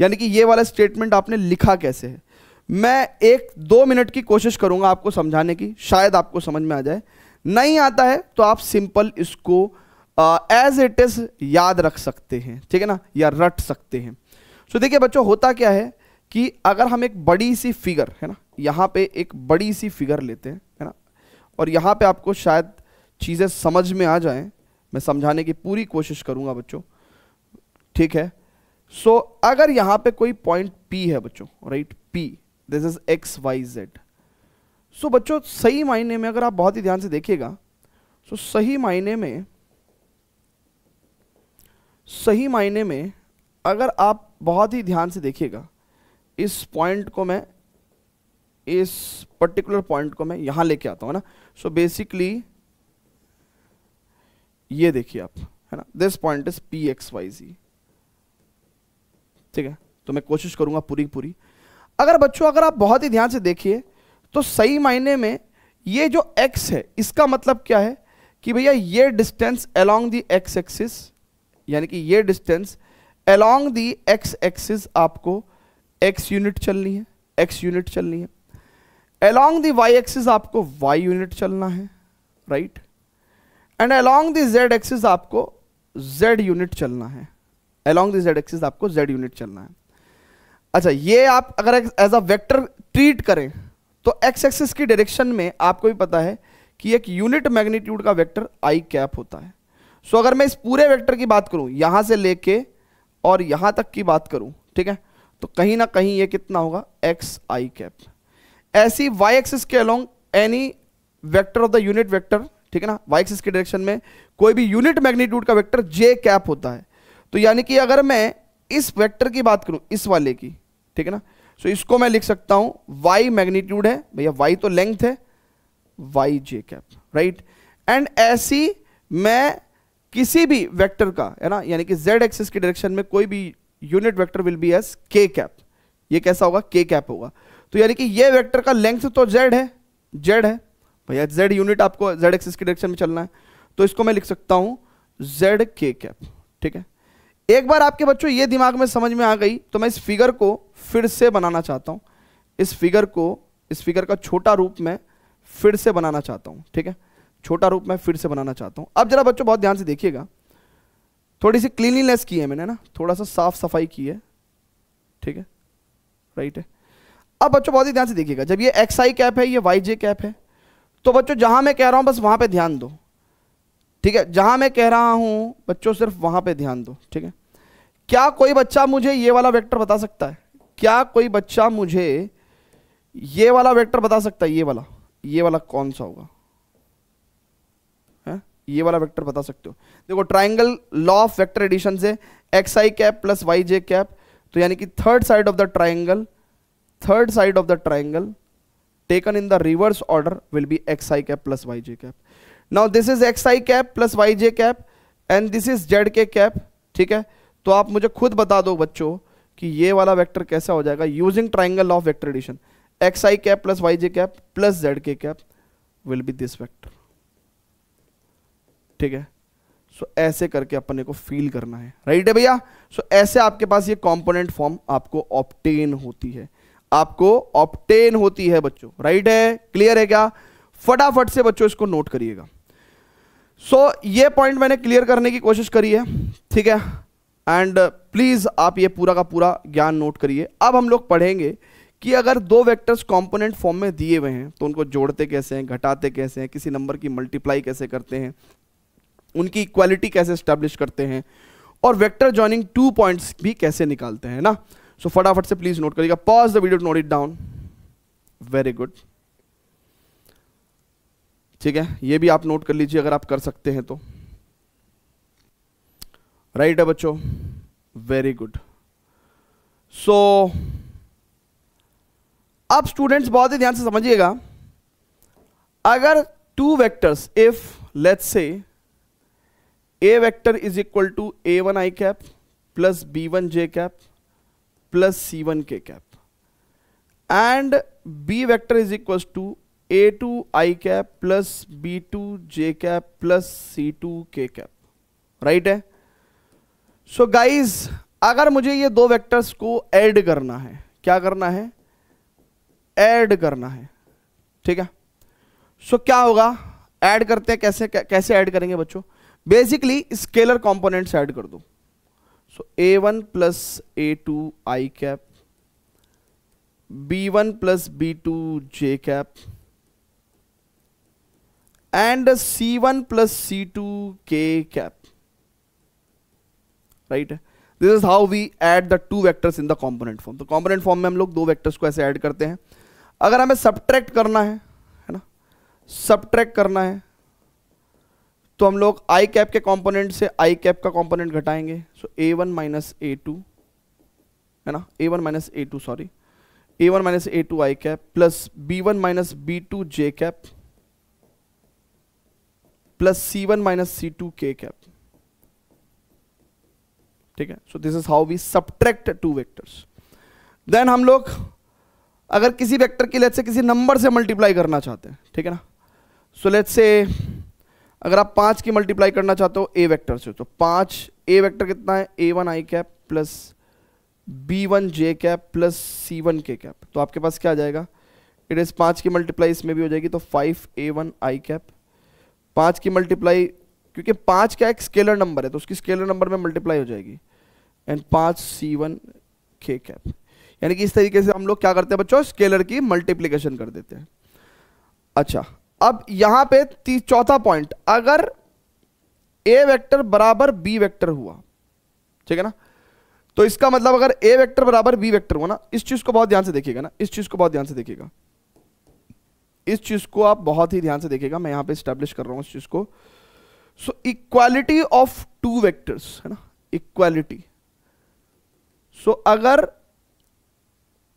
यानी कि ये वाला स्टेटमेंट आपने लिखा कैसे है? मैं एक दो मिनट की कोशिश करूँगा आपको समझाने की शायद आपको समझ में आ जाए। नहीं आता है तो आप सिंपल इसको एज इट इज़ याद रख सकते हैं ठीक है ना? या रट सकते हैं। सो so, देखिए बच्चों होता क्या है कि अगर हम एक बड़ी सी फिगर है ना? यहाँ पे एक बड़ी सी फिगर लेते हैं है ना? और यहाँ पे आपको शायद चीज़ें समझ में आ जाएँ। मैं समझाने की पूरी कोशिश करूँगा बच्चों। ठीक है? सो so, अगर यहाँ पे कोई पॉइंट पी है बच्चों right P this is X Y Z so so, बच्चों सही मायने में अगर आप बहुत ही ध्यान से देखिएगा सो so, सही मायने में सही मायने में अगर आप बहुत ही ध्यान से देखिएगा इस पॉइंट को मैं इस पर्टिकुलर पॉइंट को मैं यहाँ लेके आता हूँ ना? सो so बेसिकली ये देखिए आप है ना? This point is P X Y Z ठीक है? तो मैं कोशिश करूँगा पूरी पूरी। अगर बच्चों अगर आप बहुत ही ध्यान से देखिए तो सही मायने में ये जो x है, इसका मतलब क्या है? कि भैया ये distance along the X axis यानी कि ये distance along the X axis आपको x यूनिट चलनी है, x यूनिट चलनी है। अलोंग दी y एक्सिस आपको y यूनिट चलना है right and along the z axis आपको z यूनिट चलना है। अलोंग दी z एक्सिस आपको z यूनिट चलना है। अच्छा ये आप अगर एज अ वेक्टर ट्रीट करें तो एक्स एक्सिस की डायरेक्शन में आपको भी पता है कि एक यूनिट मैग्नीट्यूड का वेक्टर आई कैप होता है। सो अगर मैं इस पूरे वेक्टर की बात करूँ, यहाँ से लेके और यहाँ तक की बात करूँ, ठीक है तो कहीं ना कहीं ये कितना होगा? एक्स आई कैप ऐसी वाई एक्सिस के along any vector of the unit vector ठीक है ना वाई एक्सिस के डायरेक्शन में कोई भी यूनिट मैग्नीट्यूड का वेक्टर जे कैप होता है। तो यानी कि अगर मैं इस वेक्टर की बात करूँ, इस वाले की, ठीक है ना सो so, इसको मैं लिख सकता हूँ वाई मैग्नीट्यूड है भैया वाई तो लेंथ है Y J cap right and ऐसी मैं किसी भी वेक्टर का है ना यानी कि जेड एक्सिस की डायरेक्शन में कोई भी unit vector will be as K cap ये कैसा होगा? के कैप होगा। तो यानी कि ये वेक्टर का लेंथ तो जेड है जेड है। भैया जेड यूनिट आपको जेड एक्सिस की डायरेक्शन में चलना है। तो इसको मैं लिख सकता हूँ जेड के कैप ठीक है? एक बार आपके बच्चों ये दिमाग में समझ में आ गई तो मैं इस फिगर को फिर से बनाना चाहता हूँ। इस फिगर को, इस फिगर का छोटा रूप में फिर से बनाना चाहता हूँ, ठीक है? छोटा रूप में फिर से बनाना चाहता हूँ। अब जरा बच्चों बहुत ध्यान से देखिएगा। थोड़ी सी क्लीनलीनेस की है मैंने ना थोड़ा सा साफ़ सफ़ाई की है, ठीक है? राइट है। अब बच्चों बहुत ही ध्यान से देखिएगा, जब ये एक्स आई कैप है, ये वाई जे कैप है तो बच्चों जहाँ मैं कह रहा हूँ, बस वहाँ पे ध्यान दो। ठीक है? जहाँ मैं कह रहा हूँ, बच्चों सिर्फ़ वहाँ पे ध्यान दो, ठीक है? क्या कोई बच्चा मुझे ये वाला वेक्टर बता सकता है? क्या कोई बच्चा मुझे ये वाला वेक्टर बता सकता है? ये वाला। ये वाला कौन सा होगा? है? ये वाला वेक्टर बता सकते हो। देखो triangle law of vector addition से X I cap plus Y J cap तो यानी कि third side of the triangle third side of the triangle taken in the reverse order will be X I cap plus Y J cap now this is X I cap plus Y J cap and this is Z K cap ठीक है? तो आप मुझे खुद बता दो बच्चों कि ये वाला वेक्टर कैसा हो जाएगा? Using triangle of vector addition X I cap plus Y J cap plus Z K cap will be this vector ठीक है? सो so, ऐसे करके अपने को फील करना है। राइट है भैया? सो so, ऐसे आपके पास ये कंपोनेंट फॉर्म आपको ऑप्टेन होती है। आपको ऑप्टेन होती है बच्चों। राइट है? क्लियर है क्या? फटाफट से बच्चों इसको नोट करिएगा। सो so, ये पॉइंट मैंने क्लियर करने की कोशिश करी है। ठीक है? एंड प्लीज़ uh, आप ये पूरा का पूरा ज्ञान नोट करिए। अब हम लोग पढ़ेंगे कि अगर दो वेक्टर्स कंपोनेंट फॉर्म में दिए हुए हैं तो उनको जोड़ते कैसे हैं घटाते कैसे हैं किसी नंबर की मल्टीप्लाई कैसे करते हैं उनकी इक्वालिटी कैसे स्टैब्लिश करते हैं और वेक्टर जॉइनिंग टू पॉइंट्स भी कैसे निकालते हैं ना? सो so, फटाफट से प्लीज़ नोट करिएगा। Pause the video note it down very good ठीक है? ये भी आप नोट कर लीजिए अगर आप कर सकते हैं तो। राइट है बच्चों? वेरी गुड सो अब स्टूडेंट्स बहुत ही ध्यान से समझिएगा। अगर to vectors if let's say A vector is equal to A one I cap plus B one J cap plus C one K cap and B vector is equal to A two I cap plus B two J cap plus C two K cap right है? So so guys अगर मुझे ये दो vectors को add करना है क्या करना है? ऐड करना है। ठीक है? सो so, क्या होगा? ऐड करते हैं कैसे कैसे ऐड करेंगे बच्चों? बेसिकली स्केलर कंपोनेंट्स ऐड कर दो। So A one plus A two I cap B one plus B two J cap and C one plus C two K cap right? This is how we add the two vectors in the component form तो component form में हम लोग दो vectors को ऐसे add करते हैं। अगर हमें सब्ट्रैक्ट करना है है ना? सब्ट्रैक्ट करना है तो हम लोग आई कैप के कंपोनेंट से आई कैप का component घटाएँगे। So A one minus A two है ना? A one minus A two sorry A one minus A two I cap plus B one minus B two J cap plus C one minus C two K cap ठीक है? So this is how we subtract two vectors then हम लोग, अगर किसी vector की let से किसी number से मल्टीप्लाई करना चाहते हैं, ठीक है ना? सो लेट से अगर आप पाँच की मल्टीप्लाई करना चाहते हो ए वेक्टर से तो पाँच ए वेक्टर कितना है? A one I cap plus B one J cap plus C one K cap तो आपके पास क्या आ जाएगा? इट इज़ पाँच की मल्टीप्लाई इसमें भी हो जाएगी तो five A one I cap पाँच की मल्टीप्लाई क्योंकि पाँच क्या एक स्केलर नंबर है तो उसकी स्केलर नंबर में मल्टीप्लाई हो जाएगी। एंड पाँच सी वन के कैप यानी कि इस तरीके से हम लोग क्या करते हैं बच्चों? स्केलर की मल्टीप्लीकेशन कर देते हैं। अच्छा अब यहाँ पे चौथा पॉइंट अगर ए वेक्टर बराबर बी वेक्टर हुआ, ठीक है ना? तो इसका मतलब अगर ए वेक्टर बराबर बी वेक्टर हुआ ना, इस चीज़ को बहुत ध्यान से देखिएगा ना, इस चीज़ को बहुत ध्यान से देखिएगा। इस चीज़ को आप बहुत ही ध्यान से देखिएगा, मैं यहाँ पे स्टैब्लिश कर रहा हूँ इस चीज़ को। So equality of two vectors है ना? इक्वालिटी सो so, अगर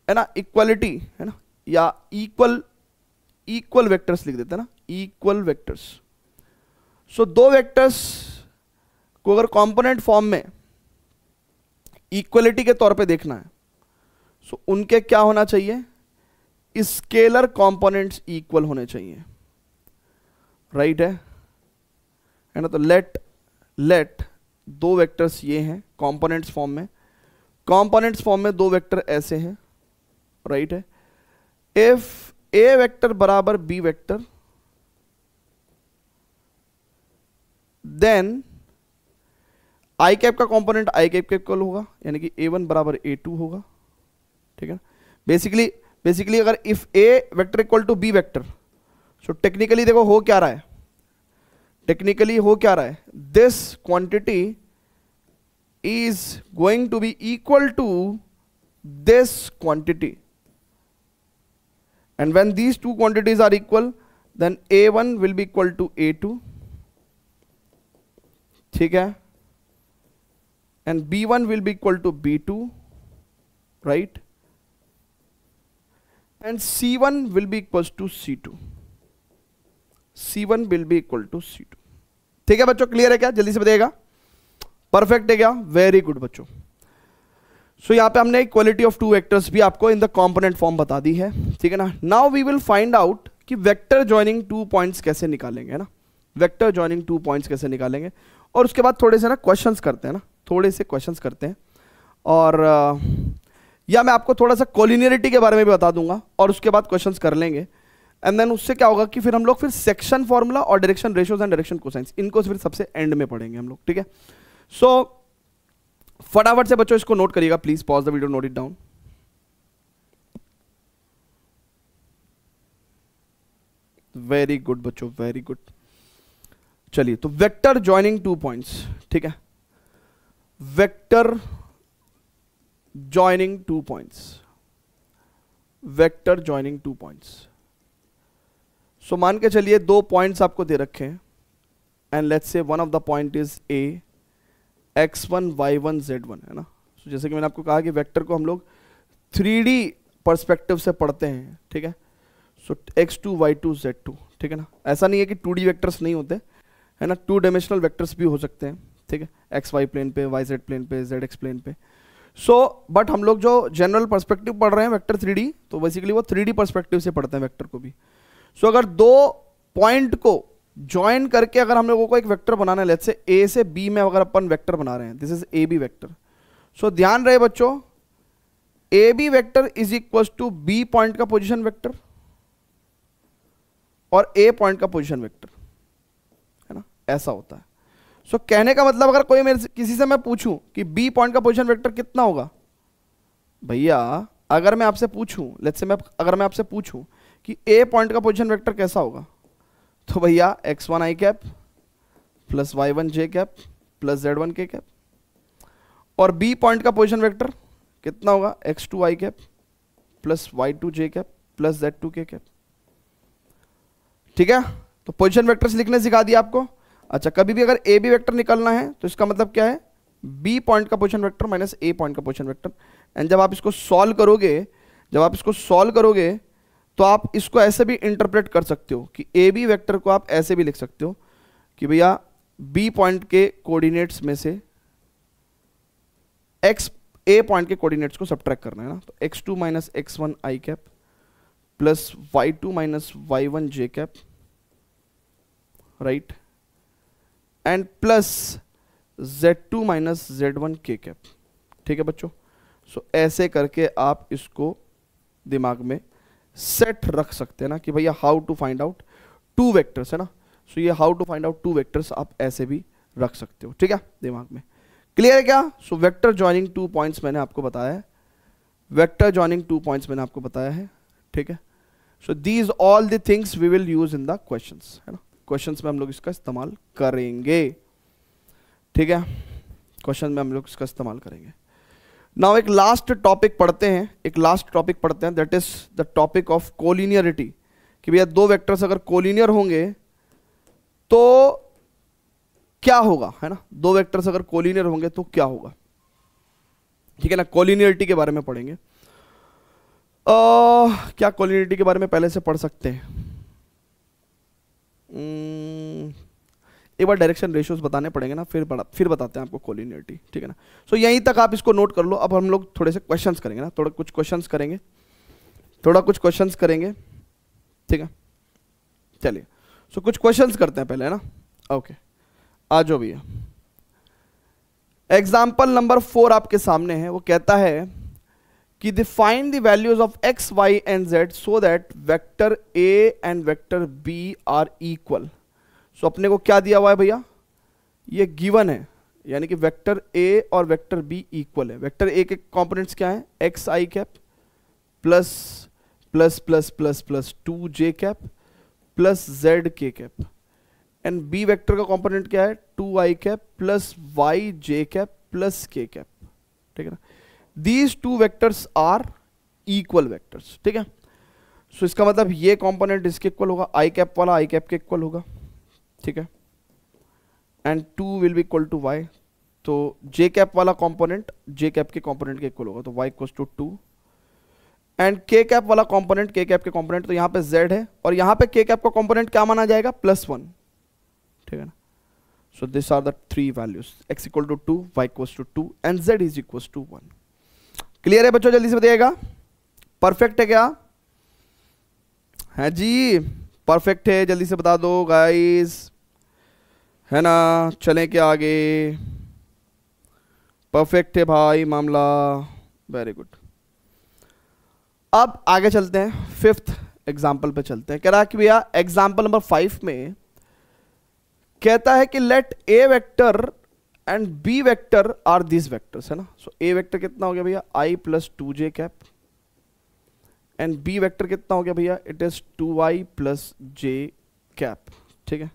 है ना इक्वलिटी है ना या इक्वल इक्वल वेक्टर्स लिख देते ना इक्वल वेक्टर्स सो दो वेक्टर्स को अगर कंपोनेंट फॉर्म में इक्वलिटी के तौर पे देखना है सो so उनके क्या होना चाहिए? स्केलर कंपोनेंट्स इक्वल होने चाहिए। राइट right है? है ना तो लेट लेट दो वेक्टर्स ये हैं कंपोनेंट्स फॉर्म में कंपोनेंट्स फॉर्म में दो वेक्टर ऐसे हैं राइट है? इफ़ ए वेक्टर बराबर B vector then I cap का कंपोनेंट आई कैप के इक्वल होगा, यानी कि ए वन बराबर ए टू होगा, ठीक है बेसिकली बेसिकली अगर if A vector equal to B vector so technically देखो हो क्या रहा है टेक्निकली हो क्या रहा है? This quantity is going to be equal to this quantity and when these two quantities are equal then a1 will be equal to a2 ठीक है and b1 will be equal to b2 right and c1 will be equal to c2 c1 will be equal to c2 ठीक है बच्चों clear है क्या जल्दी से बताइएगा परफेक्ट है क्या? वेरी गुड बच्चों. सो so, यहाँ पे हमने क्वालिटी ऑफ़ टू वेक्टर्स भी आपको इन द कंपोनेंट फॉर्म बता दी है. ठीक है ना? Now we will find out कि वेक्टर ज्वाइनिंग टू पॉइंट्स कैसे निकालेंगे ना? वेक्टर ज्वाइनिंग टू पॉइंट्स कैसे निकालेंगे? और उसके बाद थोड़े से ना क्वेश्चंस करते हैं ना? थोड़े से क्वेश्चंस करते हैं. और या मैं आपको थोड़ा सा कॉलिनियरिटी के बारे में भी बता दूँगा और उसके बाद क्वेश्चंस कर लेंगे. एंड देन उससे क्या होगा कि फिर हम लोग फिर सेक्शन फॉर्मूला और direction ratios and direction cosines इनको फिर सबसे एंड में पढ़ेंगे हम लोग ठीक है? सो so, फटाफट से बच्चों इसको नोट करिएगा please pause the video note it down very good बच्चों वेरी गुड चलिए तो वेक्टर ज्वाइनिंग टू पॉइंट्स ठीक है? Vector joining two points vector joining two points so मान के चलिए दो पॉइंट्स आपको दे रखे हैं and let's say one of the point is A X one Y one Z one है ना? So, जैसे कि मैंने आपको कहा कि वेक्टर को हम लोग थ्री पर्सपेक्टिव से पढ़ते हैं ठीक है? So X two Y two Z two ठीक है ना? ऐसा नहीं है कि टू डी वैक्टर्स नहीं होते है ना? टू डायमेंशनल वैक्टर्स भी हो सकते हैं ठीक है? एक्स वाई प्लेन पे वाई जेड प्लेन पे जेड एक्स प्लेन पे। सो so, बट हम लोग जो जनरल परस्पेक्टिव पढ़ रहे हैं वेक्टर थ्री तो बेसिकली वो थ्री पर्सपेक्टिव से पढ़ते हैं वेक्टर को भी। सो so, अगर दो पॉइंट को ज्वाइन करके अगर हम लोगों को एक वेक्टर बनाना है से ए से बी में अगर अपन वेक्टर बना रहे हैं this is A B vector so ध्यान रहे बच्चों A B vector is equal to B point का पोजिशन वैक्टर और ए पॉइंट का पोजिशन वैक्टर है ना? ऐसा होता है. सो so, कहने का मतलब अगर कोई मेरे से, किसी से मैं पूछूँ कि बी पॉइंट का पोजिशन वेक्टर कितना होगा? भैया अगर मैं आपसे पूछूँ लेट्स से मैं अगर मैं आपसे पूछूँ कि ए पॉइंट का पोजिशन वेक्टर कैसा होगा? तो भैया X one I cap plus Y one J cap plus Z one K cap और बी पॉइंट का पोजिशन वेक्टर कितना होगा? X two I cap plus Y two J cap plus Z two K cap ठीक है? तो position vectors लिखने सिखा दिया आपको। अच्छा कभी भी अगर ए बी वैक्टर निकलना है तो इसका मतलब क्या है? बी पॉइंट का position vector minus A point का पोजिशन वेक्टर एंड जब आप इसको सॉल्व करोगे, जब आप इसको सॉल्व करोगे तो आप इसको ऐसे भी इंटरप्रेट कर सकते हो कि ए बी वैक्टर को आप ऐसे भी लिख सकते हो कि भैया बी पॉइंट के कोऑर्डिनेट्स में से एक्स ए पॉइंट के कोऑर्डिनेट्स को सब्ट्रैक्ट करना है ना? तो X two minus X one I cap plus Y two minus Y one J cap right and plus Z two minus Z one K cap ठीक है बच्चों? सो so, ऐसे करके आप इसको दिमाग में सेट रख सकते हैं ना कि भैया how to find out two vectors है ना? सो ये how to find out two vectors आप ऐसे भी रख सकते हो। ठीक है? दिमाग में। क्लियर है क्या? So vector joining two points मैंने आपको बताया है। वेक्टर ज्वाइनिंग टू पॉइंट्स मैंने आपको बताया है। ठीक है? So these all the things we will use in the questions है ना? क्वेश्चन में हम लोग इसका इस्तेमाल करेंगे। ठीक है? क्वेश्चन में हम लोग इसका इस्तेमाल करेंगे। नाउ एक लास्ट टॉपिक पढ़ते हैं एक लास्ट टॉपिक पढ़ते हैं that is the topic of collinearity कि भैया दो वेक्टर्स अगर कोलिनियर होंगे तो क्या होगा है ना? दो वेक्टर्स अगर कोलिनियर होंगे तो क्या होगा? ठीक है ना? कोलिनियरिटी के बारे में पढ़ेंगे। आ, क्या कोलिनियरिटी के बारे में पहले से पढ़ सकते हैं? हम्म, एक बार डायरेक्शन रेशियोज बताने पड़ेंगे ना फिर बड़ा फिर बताते हैं आपको कोलिनियरिटी ठीक है ना? सो so, यहीं तक आप इसको नोट कर लो। अब हम लोग थोड़े से क्वेश्चंस करेंगे ना थोड़ा कुछ क्वेश्चंस करेंगे। थोड़ा कुछ क्वेश्चंस करेंगे ठीक है? चलिए। सो so, कुछ क्वेश्चंस करते हैं पहले है ना? ओके आ जाओ भैया। एग्ज़ाम्पल नंबर फोर आपके सामने है। वो कहता है कि define the values of x y and z so that vector a and vector b are equal so अपने को क्या दिया हुआ है भैया? ये गिवन है यानी कि वेक्टर ए और वेक्टर बी इक्वल है। वेक्टर ए के कंपोनेंट्स क्या है? X i cap plus plus plus plus plus two j cap plus z k cap and b vector का कंपोनेंट क्या है? Two i cap plus y j cap plus k cap ठीक है ना? These two vectors are equal vectors ठीक है? So so, इसका मतलब ये कंपोनेंट इसके इक्वल होगा आई कैप वाला आई कैप के इक्वल होगा। ठीक है? And two will be equal to y तो जे कैप वाला कंपोनेंट जे कैप के कंपोनेंट के इक्वल होगा तो y equal to two and k cap वाला कंपोनेंट के कैप के कंपोनेंट तो यहाँ पे जेड है, और यहाँ पे के कैप का कंपोनेंट क्या माना जाएगा? प्लस वन ठीक है ना? So this are the three values x equal to two y equal to two and z is equal to one clear है बच्चों? जल्दी से बताइएगा। परफेक्ट है क्या? है जी। परफेक्ट है। जल्दी से बता दो गाइस है ना? चलें क्या आगे? परफेक्ट है भाई मामला। वेरी गुड अब आगे चलते हैं। फिफ्थ एग्ज़ाम्पल पे चलते हैं। कह रहा कि भैया एग्ज़ाम्पल नंबर फाइव में कहता है कि let a vector and b vector are this vectors है ना? सो ए वेक्टर कितना हो गया भैया? I plus two j cap and b vector कितना हो गया भैया? It is two i plus j cap ठीक है?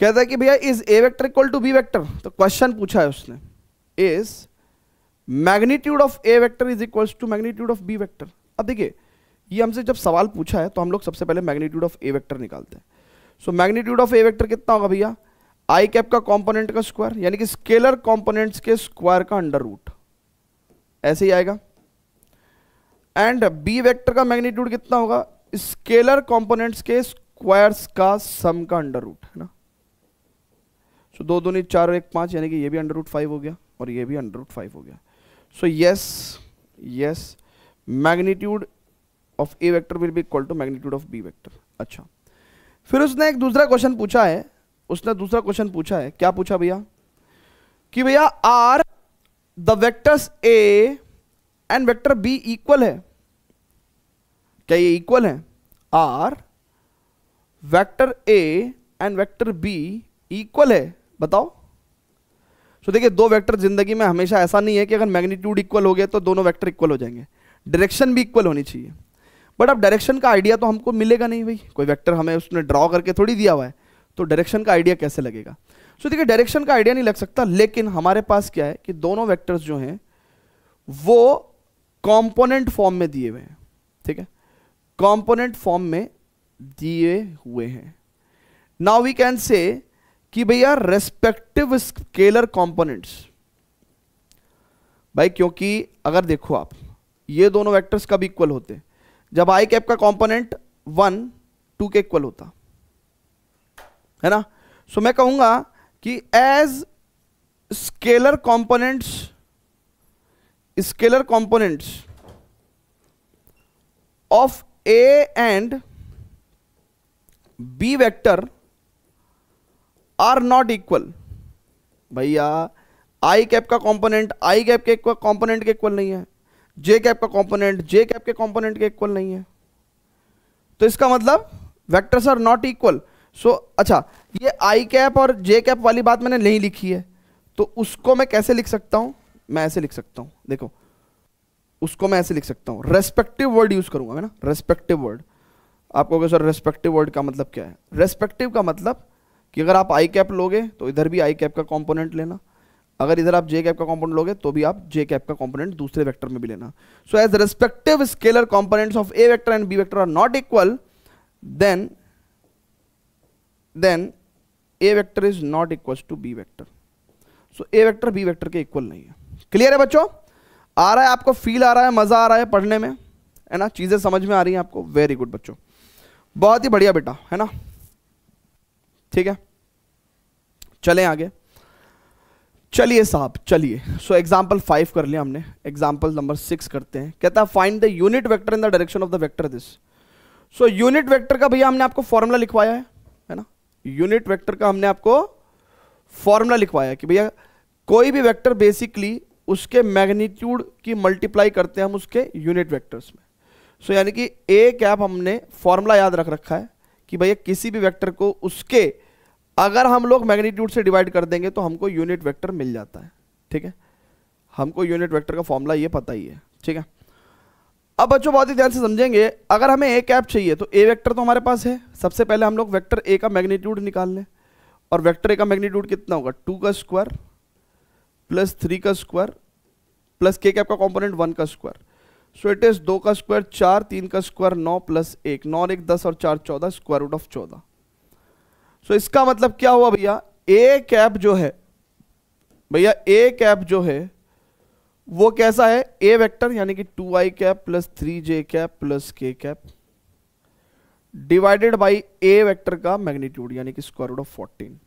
कहता है कि भैया is a vector equal to b vector तो क्वेश्चन पूछा है उसने। Is magnitude of a vector is equal to magnitude of b vector अब देखिए, ये हमसे जब सवाल पूछा है तो हम लोग सबसे पहले मैग्नीट्यूड ऑफ़ ए वेक्टर निकालते हैं। So magnitude of a vector कितना होगा भैया? आई कैप का कंपोनेंट का स्क्वायर यानी कि स्केलर कंपोनेंट्स के स्क्वायर का अंडर रूट ऐसे ही आएगा। एंड बी वेक्टर का मैग्नीट्यूड कितना होगा? स्केलर कंपोनेंट्स के स्क्वायर्स का सम का अंडर रूट है ना? सो so, दो दूनी चार एक पाँच यानी कि ये भी अंडर रूट फाइव हो गया और ये भी अंडर रूट फाइव हो गया। So yes yes magnitude of a vector will be equal to magnitude of b vector अच्छा। फिर उसने एक दूसरा क्वेश्चन पूछा है उसने दूसरा क्वेश्चन पूछा है क्या पूछा भैया? कि भैया are the vectors a and vector b equal है? क्या ये इक्वल है? Are vector a and vector b equal है? बताओ। सो देखिए, दो वेक्टर ज़िंदगी में हमेशा ऐसा नहीं है कि अगर मैग्नीट्यूड इक्वल हो गया तो दोनों वेक्टर इक्वल हो जाएँगे। डायरेक्शन भी इक्वल होनी चाहिए। बट अब डायरेक्शन का आइडिया तो हमको मिलेगा नहीं भाई। कोई वेक्टर हमें उसने ड्रॉ करके थोड़ी दिया हुआ है तो डायरेक्शन का आइडिया कैसे लगेगा? सो देखिए डायरेक्शन का आइडिया नहीं लग सकता, लेकिन हमारे पास क्या है कि दोनों वेक्टर्स जो हैं, वो कंपोनेंट फॉर्म में दिए हुए हैं। ठीक है? कंपोनेंट फॉर्म में दिए हुए हैं। नाउ वी कैन से कि भैया रेस्पेक्टिव स्केलर कंपोनेंट्स भाई, क्योंकि अगर देखो आप, ये दोनों वेक्टर्स कब इक्वल होते? जब आई कैप का कंपोनेंट वन टू के इक्वल होता। है ना? सो so, मैं कहूँगा कि as scalar components scalar components of a and b vector are not equal. भैया, आई कैप का कंपोनेंट आई कैप के कंपोनेंट के इक्वल नहीं है। जे कैप का कंपोनेंट जे कैप के कंपोनेंट के इक्वल नहीं है। तो इसका मतलब vectors are not equal. So अच्छा ये आई कैप और जे कैप वाली बात मैंने नहीं लिखी है। तो उसको मैं कैसे लिख सकता हूँ? मैं ऐसे लिख सकता हूँ। देखो, उसको मैं ऐसे लिख सकता हूँ। रेस्पेक्टिव वर्ड यूज़ करूँगा मैं ना? Respective word. आपको सर, रेस्पेक्टिव वर्ड का मतलब क्या है? रेस्पेक्टिव का मतलब कि अगर आप आई कैप लोगे तो इधर भी आई कैप का कंपोनेंट लेना। अगर इधर आप जे कैप का कंपोनेंट लोगे तो भी आप जे कैप का कॉम्पोनेंट दूसरे वेक्टर में भी लेना। So as respective scalar components of a vector and b vector are not equal then then a vector is not equal to b vector so a vector b vector के equal नहीं है। Clear है बच्चों? आ रहा है आपको feel आ रहा है, मज़ा आ रहा है पढ़ने में। है ना? चीज़ें समझ में आ रही हैं आपको। वेरी गुड बच्चों। बहुत ही बढ़िया बेटा, है ना? ठीक है? चलें आगे। चलिए साहब चलिए। सो एग्ज़ाम्पल फाइव कर लिया हमने। एग्ज़ाम्पल नंबर सिक्स करते हैं। कहता है find the unit vector in the direction of the vector this so unit vector का भैया हमने आपको फॉर्मूला लिखवाया है है ना? यूनिट वेक्टर का हमने आपको फॉर्मूला लिखवाया कि भैया कोई भी वेक्टर बेसिकली उसके मैग्नीट्यूड की मल्टीप्लाई करते हैं हम उसके यूनिट वेक्टर्स में। सो so, यानी कि ए कैप हमने फॉर्मूला याद रख रखा है कि भैया किसी भी वेक्टर को उसके अगर हम लोग मैग्नीट्यूड से डिवाइड कर देंगे तो हमको यूनिट वेक्टर मिल जाता है, ठीक है? हमको यूनिट वेक्टर का फॉर्मूला ये पता ही है, ठीक है? अब बच्चों बहुत ही ध्यान से समझेंगे, अगर हमें ए कैप चाहिए तो ए वेक्टर तो हमारे पास है। सबसे पहले हम लोग वेक्टर ए का मैग्नीट्यूड निकाल लें, और वेक्टर ए का मैग्नीट्यूड कितना होगा? टू का स्क्वायर प्लस थ्री का स्क्वायर प्लस के कैप का कॉम्पोनेंट वन का स्क्वायर। सो इट इज़ दो का स्क्वायर चार, तीन का स्क्वायर नौ प्लस एक। नौ एक दस और चार, चौदह, स्क्वायर रूट ऑफ़ चौदह। सो इसका मतलब क्या हुआ भैया? ए कैप जो है, भैया ए कैप जो है, वो कैसा है? ए वेक्टर यानी कि two i cap plus three j cap plus k cap divided by a vector का मैग्नीट्यूड यानी कि square root of fourteen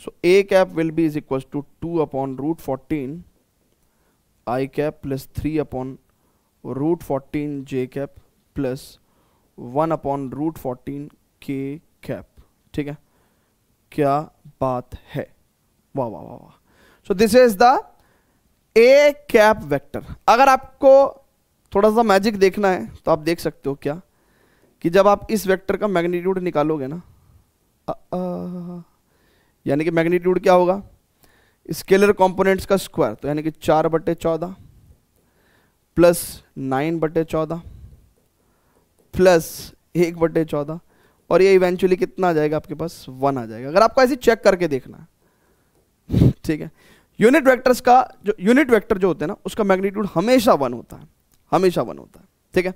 so a cap will be is equal to two upon root fourteen i cap plus three upon root fourteen j cap plus one upon root fourteen k cap ठीक है? क्या बात है? वाह वाह वाह वाह। So this is the a cap vector अगर आपको थोड़ा सा मैजिक देखना है तो आप देख सकते हो क्या? कि जब आप इस वेक्टर का मैग्नीट्यूड निकालोगे ना यानी कि मैग्नीट्यूड क्या होगा? स्केलर कंपोनेंट्स का स्क्वायर तो यानी कि चार बटे चौदह प्लस नाइन बटे चौदह प्लस एक बटे चौदह और ये इवेंचुअली कितना आ जाएगा? आपके पास वन आ जाएगा। अगर आपको ऐसे चेक करके देखना है, ठीक है? यूनिट वेक्टर्स का जो यूनिट वेक्टर जो होते हैं ना, उसका मैग्नीट्यूड हमेशा वन होता है। हमेशा वन होता है, ठीक है?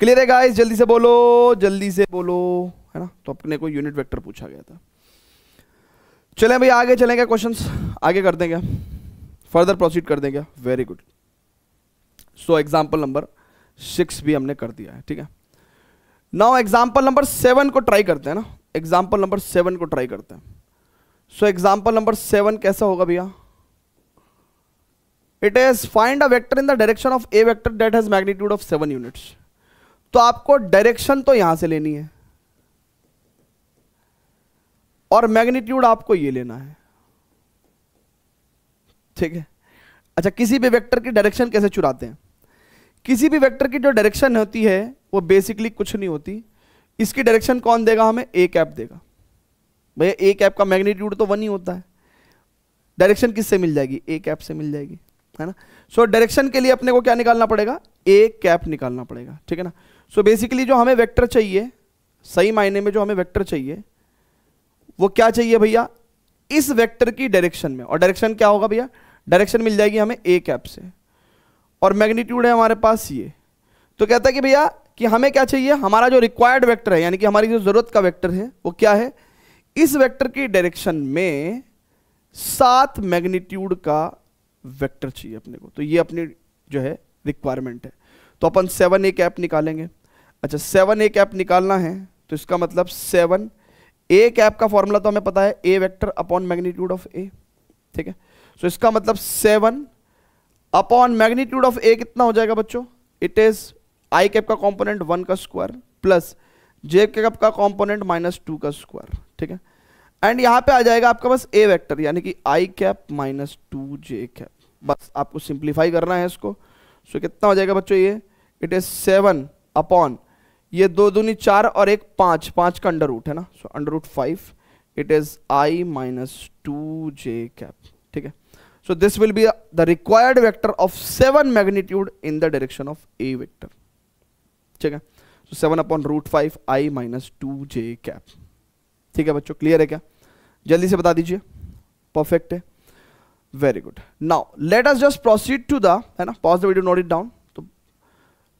क्लियर है गाइस जल्दी से बोलो, जल्दी से बोलो, है ना? तो अपने को यूनिट वेक्टर पूछा गया था। चलें भाई आगे चलेंगे क्वेश्चंस आगे कर देंगे फर्दर प्रोसीड कर देंगे very good so example number six भी हमने कर दिया है, ठीक है? नाउ एग्ज़ाम्पल नंबर सेवन को ट्राई करते हैं ना। एग्ज़ाम्पल नंबर सेवन को ट्राई करते हैं। सो एग्ज़ाम्पल नंबर सेवन कैसा होगा भैया? It is find a vector in the direction of a vector that has magnitude of seven units तो आपको डायरेक्शन तो यहाँ से लेनी है। और मैग्नीट्यूड आपको ये लेना है। ठीक है? अच्छा किसी भी वेक्टर की डायरेक्शन कैसे चुराते हैं? किसी भी वेक्टर की जो डायरेक्शन होती है वो बेसिकली कुछ नहीं होती। इसकी डायरेक्शन कौन देगा हमें? ए कैप देगा। भैया ए कैप का मैग्नीट्यूड तो वन ही होता है। डायरेक्शन किससे मिल जाएगी? ए कैप से मिल जाएगी है ना? सो so, डायरेक्शन के लिए अपने को क्या निकालना पड़ेगा? ए कैप निकालना पड़ेगा ठीक है ना? सो so, बेसिकली जो हमें वेक्टर चाहिए सही मायने में जो हमें वेक्टर चाहिए वो क्या चाहिए भैया? इस वेक्टर की डायरेक्शन में। और डायरेक्शन क्या होगा भैया? डायरेक्शन मिल जाएगी हमें ए कैप से। और मैग्नीट्यूड है हमारे पास ये। तो कहता है कि भैया, कि हमें क्या चाहिए? हमारा जो रिक्वायर्ड वेक्टर है, यानी कि हमारी जो ज़रूरत का वेक्टर है, वो क्या है? इस वेक्टर की डायरेक्शन में सात मैग्नीट्यूड का वेक्टर चाहिए अपने को। तो ये अपनी जो है रिक्वायरमेंट है। तो अपन सेवन ए कैप निकालेंगे। अच्छा सेवन ए कैप निकालना है तो इसका मतलब सेवन ए कैप का फॉर्मूला तो हमें पता है a vector upon magnitude of a ठीक है? सो इसका मतलब seven upon magnitude of a कितना हो जाएगा बच्चों? इट इज़ आई कैप का कॉम्पोनेंट वन का स्क्वायर प्लस जे कैप का कॉम्पोनेंट माइनस टू का स्क्वायर ठीक है? एंड यहाँ पे आ जाएगा आपका बस ए वेक्टर यानी कि i cap minus two j cap बस आपको सिंप्लीफाई करना है इसको। सो so, कितना हो जाएगा बच्चों ये? इट इज़ सेवन अपॉन ये दो दूनी चार और एक पाँच पाँच का अंडर रूट है ना? So under root five it is i minus two j cap ठीक है? So, this will be the required vector of 7 magnitude in the direction of A vector. ठीक है? So seven upon root five i minus two j ठीक है बच्चों? Clear है क्या? जल्दी से बता दीजिए। परफेक्ट है। Very good now let us just proceed to the है ना? Pause the video note it down तो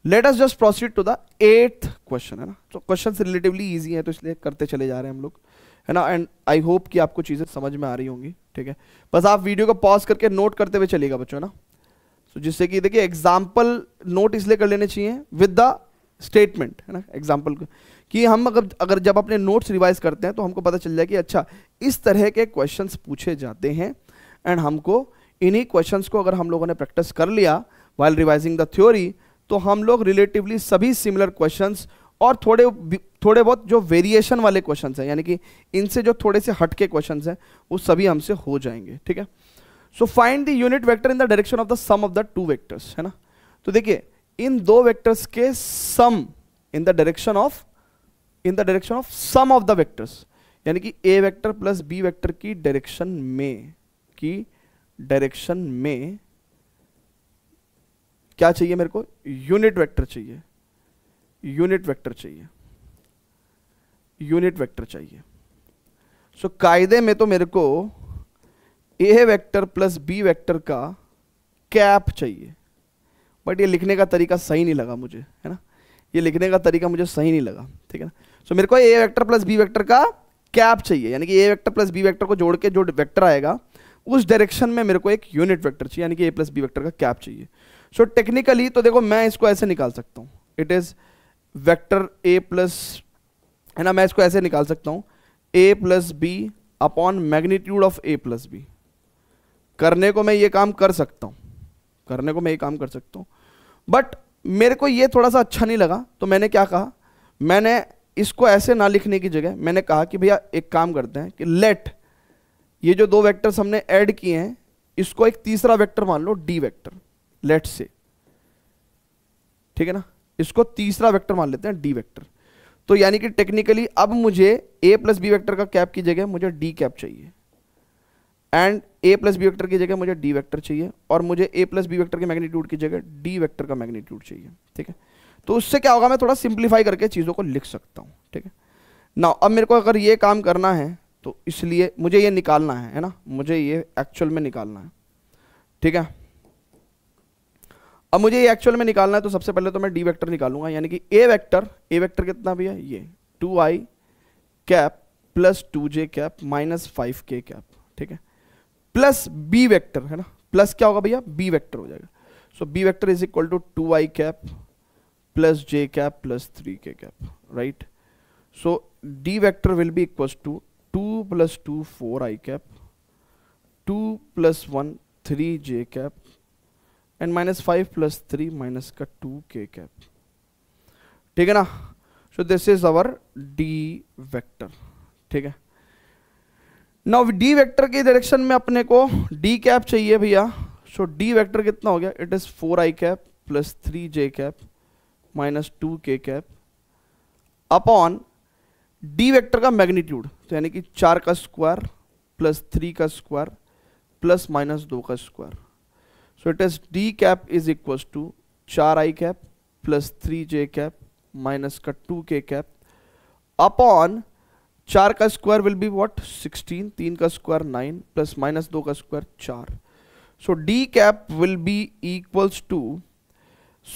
let us just proceed to the eighth question है ना? तो क्वेश्चन रिलेटिवली इजी है तो इसलिए करते चले जा रहे हैं हम लोग। है ना? एंड आई होप कि आपको चीज़ें समझ में आ रही होंगी, ठीक है? बस आप वीडियो को पॉज करके नोट करते हुए चलिएगा बच्चों ना? तो जिससे कि देखिए एग्ज़ाम्पल नोट इसलिए कर लेने चाहिए विद द स्टेटमेंट है ना? एग्ज़ाम्पल कि हम अगर अगर जब अपने नोट्स रिवाइज करते हैं तो हमको पता चल जाए कि अच्छा इस तरह के क्वेश्चंस पूछे जाते हैं एंड हमको इन्हीं क्वेश्चंस को अगर हम लोगों ने प्रैक्टिस कर लिया वाइल रिवाइजिंग द थ्योरी तो हम लोग रिलेटिवली सभी सिमिलर क्वेश्चंस और थोड़े थोड़े बहुत जो वेरिएशन वाले क्वेश्चन हैं, यानी कि इनसे जो थोड़े से हटके क्वेश्चन हैं, वो सभी हमसे हो जाएँगे, ठीक है? So find the unit vector in the direction of the sum of the two vectors है ना? तो देखिए, इन दो वेक्टर्स के sum in the direction of in the direction of sum of the vectors यानी कि a vector plus b vector की डायरेक्शन में, की डायरेक्शन में क्या चाहिए मेरे को? यूनिट वेक्टर चाहिए। यूनिट वेक्टर चाहिए। यूनिट वेक्टर चाहिए। सो so, कायदे में तो मेरे को a vector plus b vector का कैप चाहिए। बट ये लिखने का तरीका सही नहीं लगा मुझे है ना? ये लिखने का तरीका मुझे सही नहीं लगा ठीक है ना? सो so, मेरे को a vector plus b vector का कैप चाहिए यानी कि a vector plus b vector को जोड़ के जो वेक्टर आएगा उस डायरेक्शन में मेरे को एक यूनिट वेक्टर चाहिए यानी कि ए प्लस बी वेक्टर का कैप चाहिए। सो so, टेक्निकली तो देखो मैं इसको ऐसे निकाल सकता हूँ। It is vector a plus है ना, मैं इसको ऐसे निकाल सकता हूँ a plus b upon magnitude of a plus b करने को मैं ये काम कर सकता हूँ, करने को मैं ये काम कर सकता हूँ बट मेरे को ये थोड़ा सा अच्छा नहीं लगा तो मैंने क्या कहा, मैंने इसको ऐसे ना लिखने की जगह, मैंने कहा कि भैया एक काम करते हैं कि लेट ये जो दो वेक्टर्स हमने ऐड किए हैं, इसको एक तीसरा वेक्टर मान लो डी वेक्टर लेट से। ठीक है ना? इसको तीसरा वेक्टर मान लेते हैं डी वेक्टर तो यानी कि टेक्निकली अब मुझे ए प्लस बी वैक्टर का कैप की जगह मुझे डी कैप चाहिए। And a plus b vector की जगह मुझे डी वैक्टर चाहिए और मुझे ए प्लस बी वैक्टर के मैग्नीट्यूड की जगह डी वैक्टर का मैग्नीट्यूड चाहिए, ठीक है? तो उससे क्या होगा, मैं थोड़ा सिंप्लीफाई करके चीज़ों को लिख सकता हूँ, ठीक है? ना अब मेरे को अगर ये काम करना है तो इसलिए मुझे ये निकालना है है ना? मुझे ये एक्चुअल में निकालना है, ठीक है? अब मुझे ये एक्चुअल में निकालना है तो सबसे पहले तो मैं डी वेक्टर निकालूँगा, यानी कि ए वेक्टर ए वेक्टर कितना भी है? ये two i cap plus two j cap minus five k cap ठीक है? प्लस बी वेक्टर है ना? प्लस क्या होगा भैया? बी वेक्टर हो जाएगा। So b vector is equal to two i cap plus j cap plus 3k cap, right? So d vector will be equals to 2 plus 2 4 i cap 2 plus 1 3 j cap and minus 5 plus 3 minus का two के cap ठीक है ना? So this is our d vector ठीक है? Now D vector के direction में अपने को डी कैप चाहिए भैया। सो डी वेक्टर कितना हो गया? It is four i cap plus three j cap minus two k cap upon d vector का मैग्नीट्यूड तो यानी कि चार का स्क्वायर प्लस थ्री का स्क्वायर प्लस माइनस दो का square it is d cap is equal to चार i cap plus three j cap minus का टू के कैप अपॉन चार का square will be what sixteen तीन का स्क्वायर नाइन प्लस माइनस दो का स्क्वायर चार so d cap will be equals to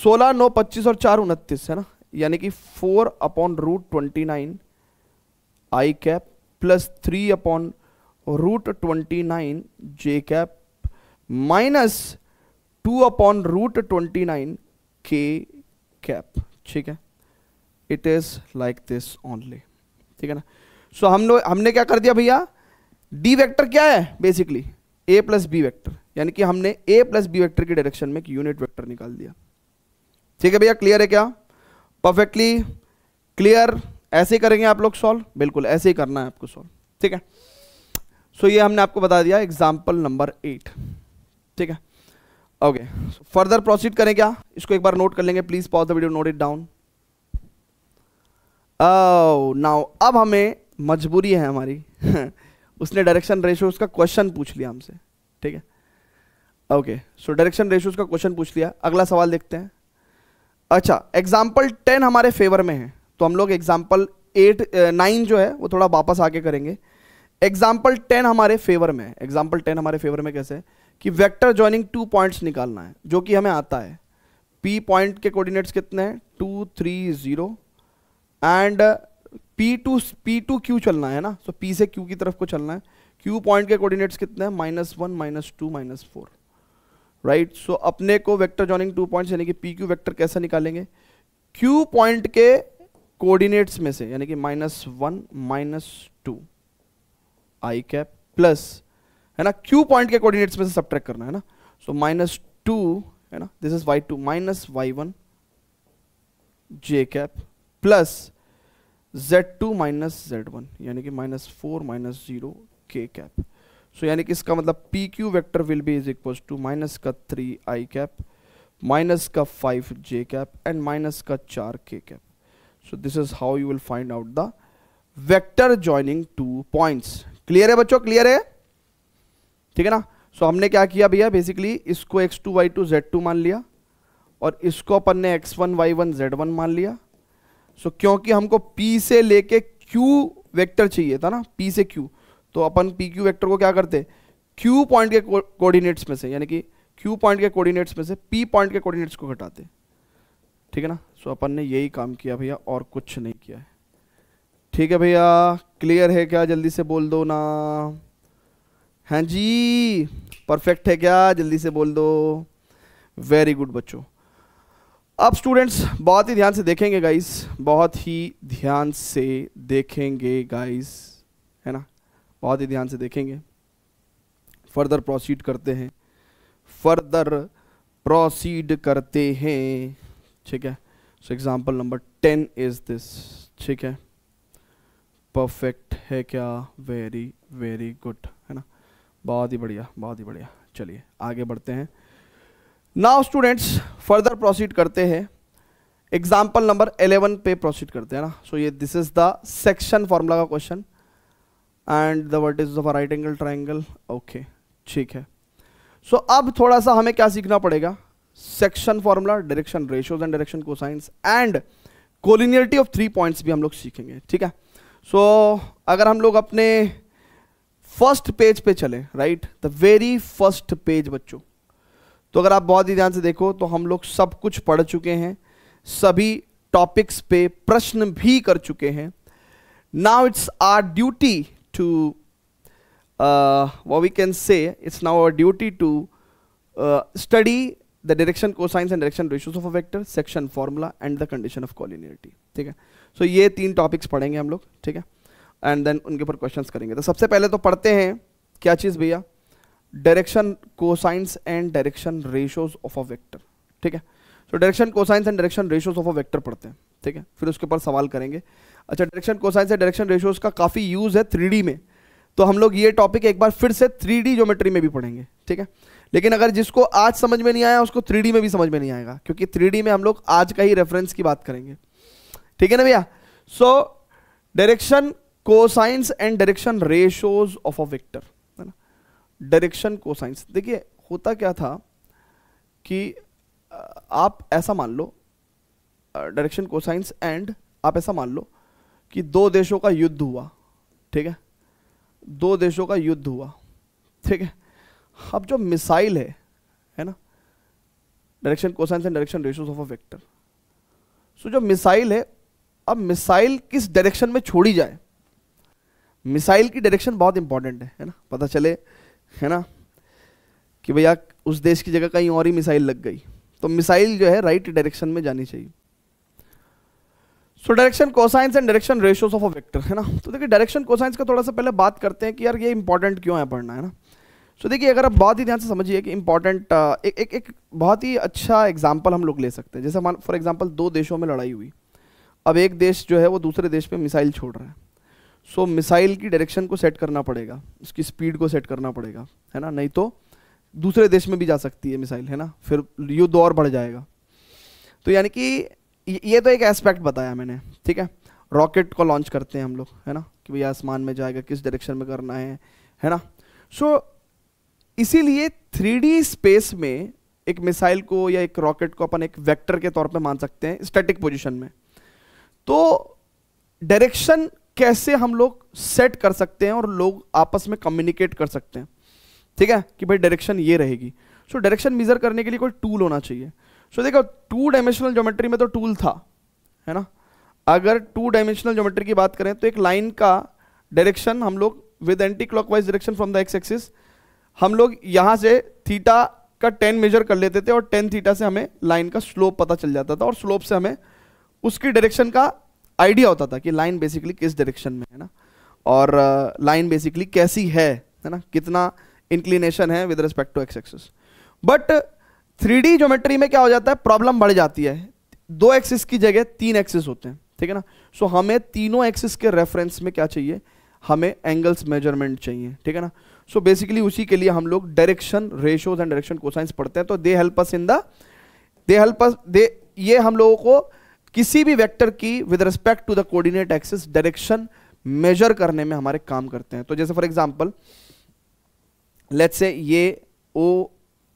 सोलह, नौ, पच्चीस और चार उनतीस, है ना? यानी कि four upon root twenty nine i cap plus three upon root twenty nine j cap minus two upon root twenty nine k cap ठीक है? It is like this only ठीक है ना? सो so, हम लोग हमने क्या कर दिया भैया? डी वेक्टर क्या है basically a plus b vector यानी कि हमने ए प्लस बी वैक्टर की डायरेक्शन में एक यूनिट वैक्टर निकाल दिया। ठीक है भैया? क्लियर है क्या? परफेक्टली क्लियर ऐसे ही करेंगे आप लोग सॉल्व बिल्कुल ऐसे ही करना है आपको सॉल्व ठीक है? सो so, ये हमने आपको बता दिया एग्ज़ाम्पल नंबर एट ठीक है? ओके फर्दर प्रोसीड करें क्या? इसको एक बार नोट कर लेंगे please pause the video note it down now अब हमें मजबूरी है हमारी। उसने डायरेक्शन रेशियोज का क्वेश्चन पूछ लिया हमसे, ठीक है? ओके सो डायरेक्शन रेशियोज का क्वेश्चन पूछ लिया। अगला सवाल देखते हैं। अच्छा एग्ज़ाम्पल टेन हमारे फेवर में है। तो हम लोग एग्ज़ाम्पल एट नाइन जो है, वो थोड़ा वापस आके करेंगे। एग्ज़ाम्पल टेन हमारे फेवर में है। एग्ज़ाम्पल टेन हमारे फेवर में कैसे कि वेक्टर ज्वाइनिंग टू पॉइंट्स निकालना है जो कि हमें आता है। पी पॉइंट के कोऑर्डिनेट्स कितने हैं? Two three zero and P to P to Q चलना है ना? सो so, पी से क्यू की तरफ़ को चलना है। क्यू पॉइंट के कोऑर्डिनेट्स कितने हैं? Minus one minus two minus four right so अपने को वेक्टर जॉइनिंग टू पॉइंट्स यानी कि पी क्यू वेक्टर कैसे निकालेंगे? क्यू पॉइंट के कोऑर्डिनेट्स में से यानी कि minus one minus two I cap plus है ना? क्यू पॉइंट के कोऑर्डिनेट्स में से सब करना है ना? सो माइनस टू है ना? This is Y two minus Y one J cap plus Z two minus Z one यानी कि minus four minus zero K cap so यानी कि इसका मतलब P Q vector will be is equal to minus का three आई cap minus का five J cap and minus का चार K cap so this is how you will find out the vector joining two points clear है बच्चों? Clear है? ठीक है ना? सो हमने क्या किया भैया? बेसिकली इसको X two Y two Z two मान लिया और इसको अपन ने X one Y one Z one मान लिया। सो so, क्योंकि हमको P से लेके Q वेक्टर चाहिए था ना P से Q तो अपन पी क्यू वेक्टर को क्या करते? क्यू पॉइंट के कोऑर्डिनेट्स में से यानी कि क्यू पॉइंट के कोऑर्डिनेट्स में से पी पॉइंट के कोऑर्डिनेट्स को घटाते। ठीक है ना? सो अपन ने यही काम किया भैया और कुछ नहीं किया है। ठीक है भैया? क्लियर है क्या? जल्दी से बोल दो ना। हाँ जी परफेक्ट है क्या? जल्दी से बोल दो। वेरी गुड बच्चों। अब स्टूडेंट्स बहुत ही ध्यान से देखेंगे गाइस बहुत ही ध्यान से देखेंगे गाइस है ना? बहुत ही ध्यान से देखेंगे। फर्दर प्रोसीड करते हैं। फर्दर प्रोसीड करते हैं। ठीक है? So example number ten is this ठीक है? परफेक्ट है क्या? वेरी वेरी गुड बहुत ही बढ़िया बहुत ही बढ़िया। चलिए आगे बढ़ते हैं। नाउ स्टूडेंट्स फर्दर प्रोसीड करते हैं। एग्ज़ाम्पल नंबर 11 पे प्रोसीड करते हैं ना। सो ये this is the section formula का question and the vertex of a right angle triangle okay ठीक है। सो so, अब थोड़ा सा हमें क्या सीखना पड़ेगा? Section formula direction ratios and direction cosines and collinearity of three points भी हम लोग सीखेंगे ठीक है? सो so, अगर हम लोग अपने फ़र्स्ट पेज पे चले right the very first page बच्चों। तो अगर आप बहुत ही ध्यान से देखो तो हम लोग सब कुछ पढ़ चुके हैं सभी टॉपिक्स पे प्रश्न भी कर चुके हैं। Now it's our duty we can say it's now our duty to uh, study the direction cosines and direction ratios of vector section formula and the condition of collinearity ठीक है? सो so, ये तीन topics पढ़ेंगे हम लोग ठीक है? And then उनके ऊपर क्वेश्चन करेंगे। तो सबसे पहले तो पढ़ते हैं, क्या चीज़ भैया? Direction cosines and direction ratios of a vector ठीक है? तो direction cosines and direction ratios of a vector पढ़ते हैं। ठीक है? फिर उसके ऊपर सवाल करेंगे। अच्छा direction cosines and direction ratios का काफ़ी यूज़ है थ्री में। तो हम लोग ये टॉपिक एक बार फिर से थ्री डी ज्योमेट्री में भी पढ़ेंगे। ठीक है? लेकिन अगर जिसको आज समझ में नहीं आया, उसको थ्री में भी समझ में नहीं आएगा, क्योंकि थ्री में हम लोग आज का ही रेफरेंस की बात करेंगे। ठीक है ना भैया? So direction cosines and direction ratios of a vector है ना? डायरेक्शन कोसाइंस देखिए, होता क्या था कि आप ऐसा मान लो डायरेक्शन कोसाइंस एंड आप ऐसा मान लो कि दो देशों का युद्ध हुआ, ठीक है? दो देशों का युद्ध हुआ, ठीक है? अब जो मिसाइल है है ना? Direction cosines and direction ratios of a vector so जो मिसाइल है, अब मिसाइल किस डायरेक्शन में छोड़ी जाए? मिसाइल की डायरेक्शन बहुत इंपॉर्टेंट है है ना? पता चले है ना? कि भैया उस देश की जगह कहीं और ही मिसाइल लग गई। तो मिसाइल जो है राइट right डायरेक्शन में जानी चाहिए। So direction cosines and direction ratios of a vector है ना? तो देखिए डायरेक्शन कोसाइंस का थोड़ा सा पहले बात करते हैं कि यार ये इंपॉर्टेंट क्यों है पढ़ना है ना? सो so, देखिए अगर आप बहुत ही ध्यान से समझिए कि इंपॉर्टेंट एक एक एक बहुत ही अच्छा एग्ज़ाम्पल हम लोग ले सकते हैं। जैसे फॉर एग्ज़ाम्पल दो देशों में लड़ाई हुई। अब एक देश जो है वो दूसरे देश पे मिसाइल छोड़ रहा है। सो मिसाइल की डायरेक्शन को सेट करना पड़ेगा। उसकी स्पीड को सेट करना पड़ेगा है ना? नहीं तो दूसरे देश में भी जा सकती है मिसाइल है ना? फिर युद्ध और बढ़ जाएगा। तो यानी कि ये तो एक एस्पेक्ट बताया मैंने ठीक है? रॉकेट को लॉन्च करते हैं हम लोग है ना? कि भैया आसमान में जाएगा किस डायरेक्शन में करना है है ना? सो so, इसीलिए थ्री स्पेस में एक मिसाइल को या एक रॉकेट को अपन एक वेक्टर के तौर पे मान सकते हैं स्टैटिक पोजीशन में। तो डायरेक्शन कैसे हम लोग सेट कर सकते हैं और लोग आपस में कम्युनिकेट कर सकते हैं? ठीक है? कि भाई डायरेक्शन ये रहेगी। सो डायरेक्शन मेजर करने के लिए कोई टूल होना चाहिए। सो देखो टू डायमेंशनल ज्योमेट्री में तो टूल था, है ना? अगर टू डायमेंशनल ज्योमेट्री की बात करें तो एक लाइन का डायरेक्शन हम लोग with anti clockwise direction from the X axis हम लोग यहाँ से थीटा का टेन मेजर कर लेते थे और टेन थीटा से हमें लाइन का स्लोप पता चल जाता था और स्लोप से हमें उसकी डायरेक्शन का आइडिया होता था कि लाइन बेसिकली किस डायरेक्शन में है ना? और लाइन uh, बेसिकली कैसी है है ना? कितना इंक्लिनेशन है with respect to X axis but three geometry में क्या हो जाता है? प्रॉब्लम बढ़ जाती है. दो एक्सिस की जगह तीन एक्सिस होते हैं ठीक है ना? सो so, हमें तीनों एक्सिस के रेफरेंस में क्या चाहिए? हमें एंगल्स मेज़रमेंट चाहिए ठीक है ना? सो so, बेसिकली उसी के लिए हम लोग direction ratios and direction cosines पढ़ते हैं तो they help us in the they help us they ये हम लोगों को किसी भी वेक्टर की with respect to the coordinate axis direction measure करने में हमारे काम करते हैं। तो जैसे फॉर एग्जांपल लेट्स से ये O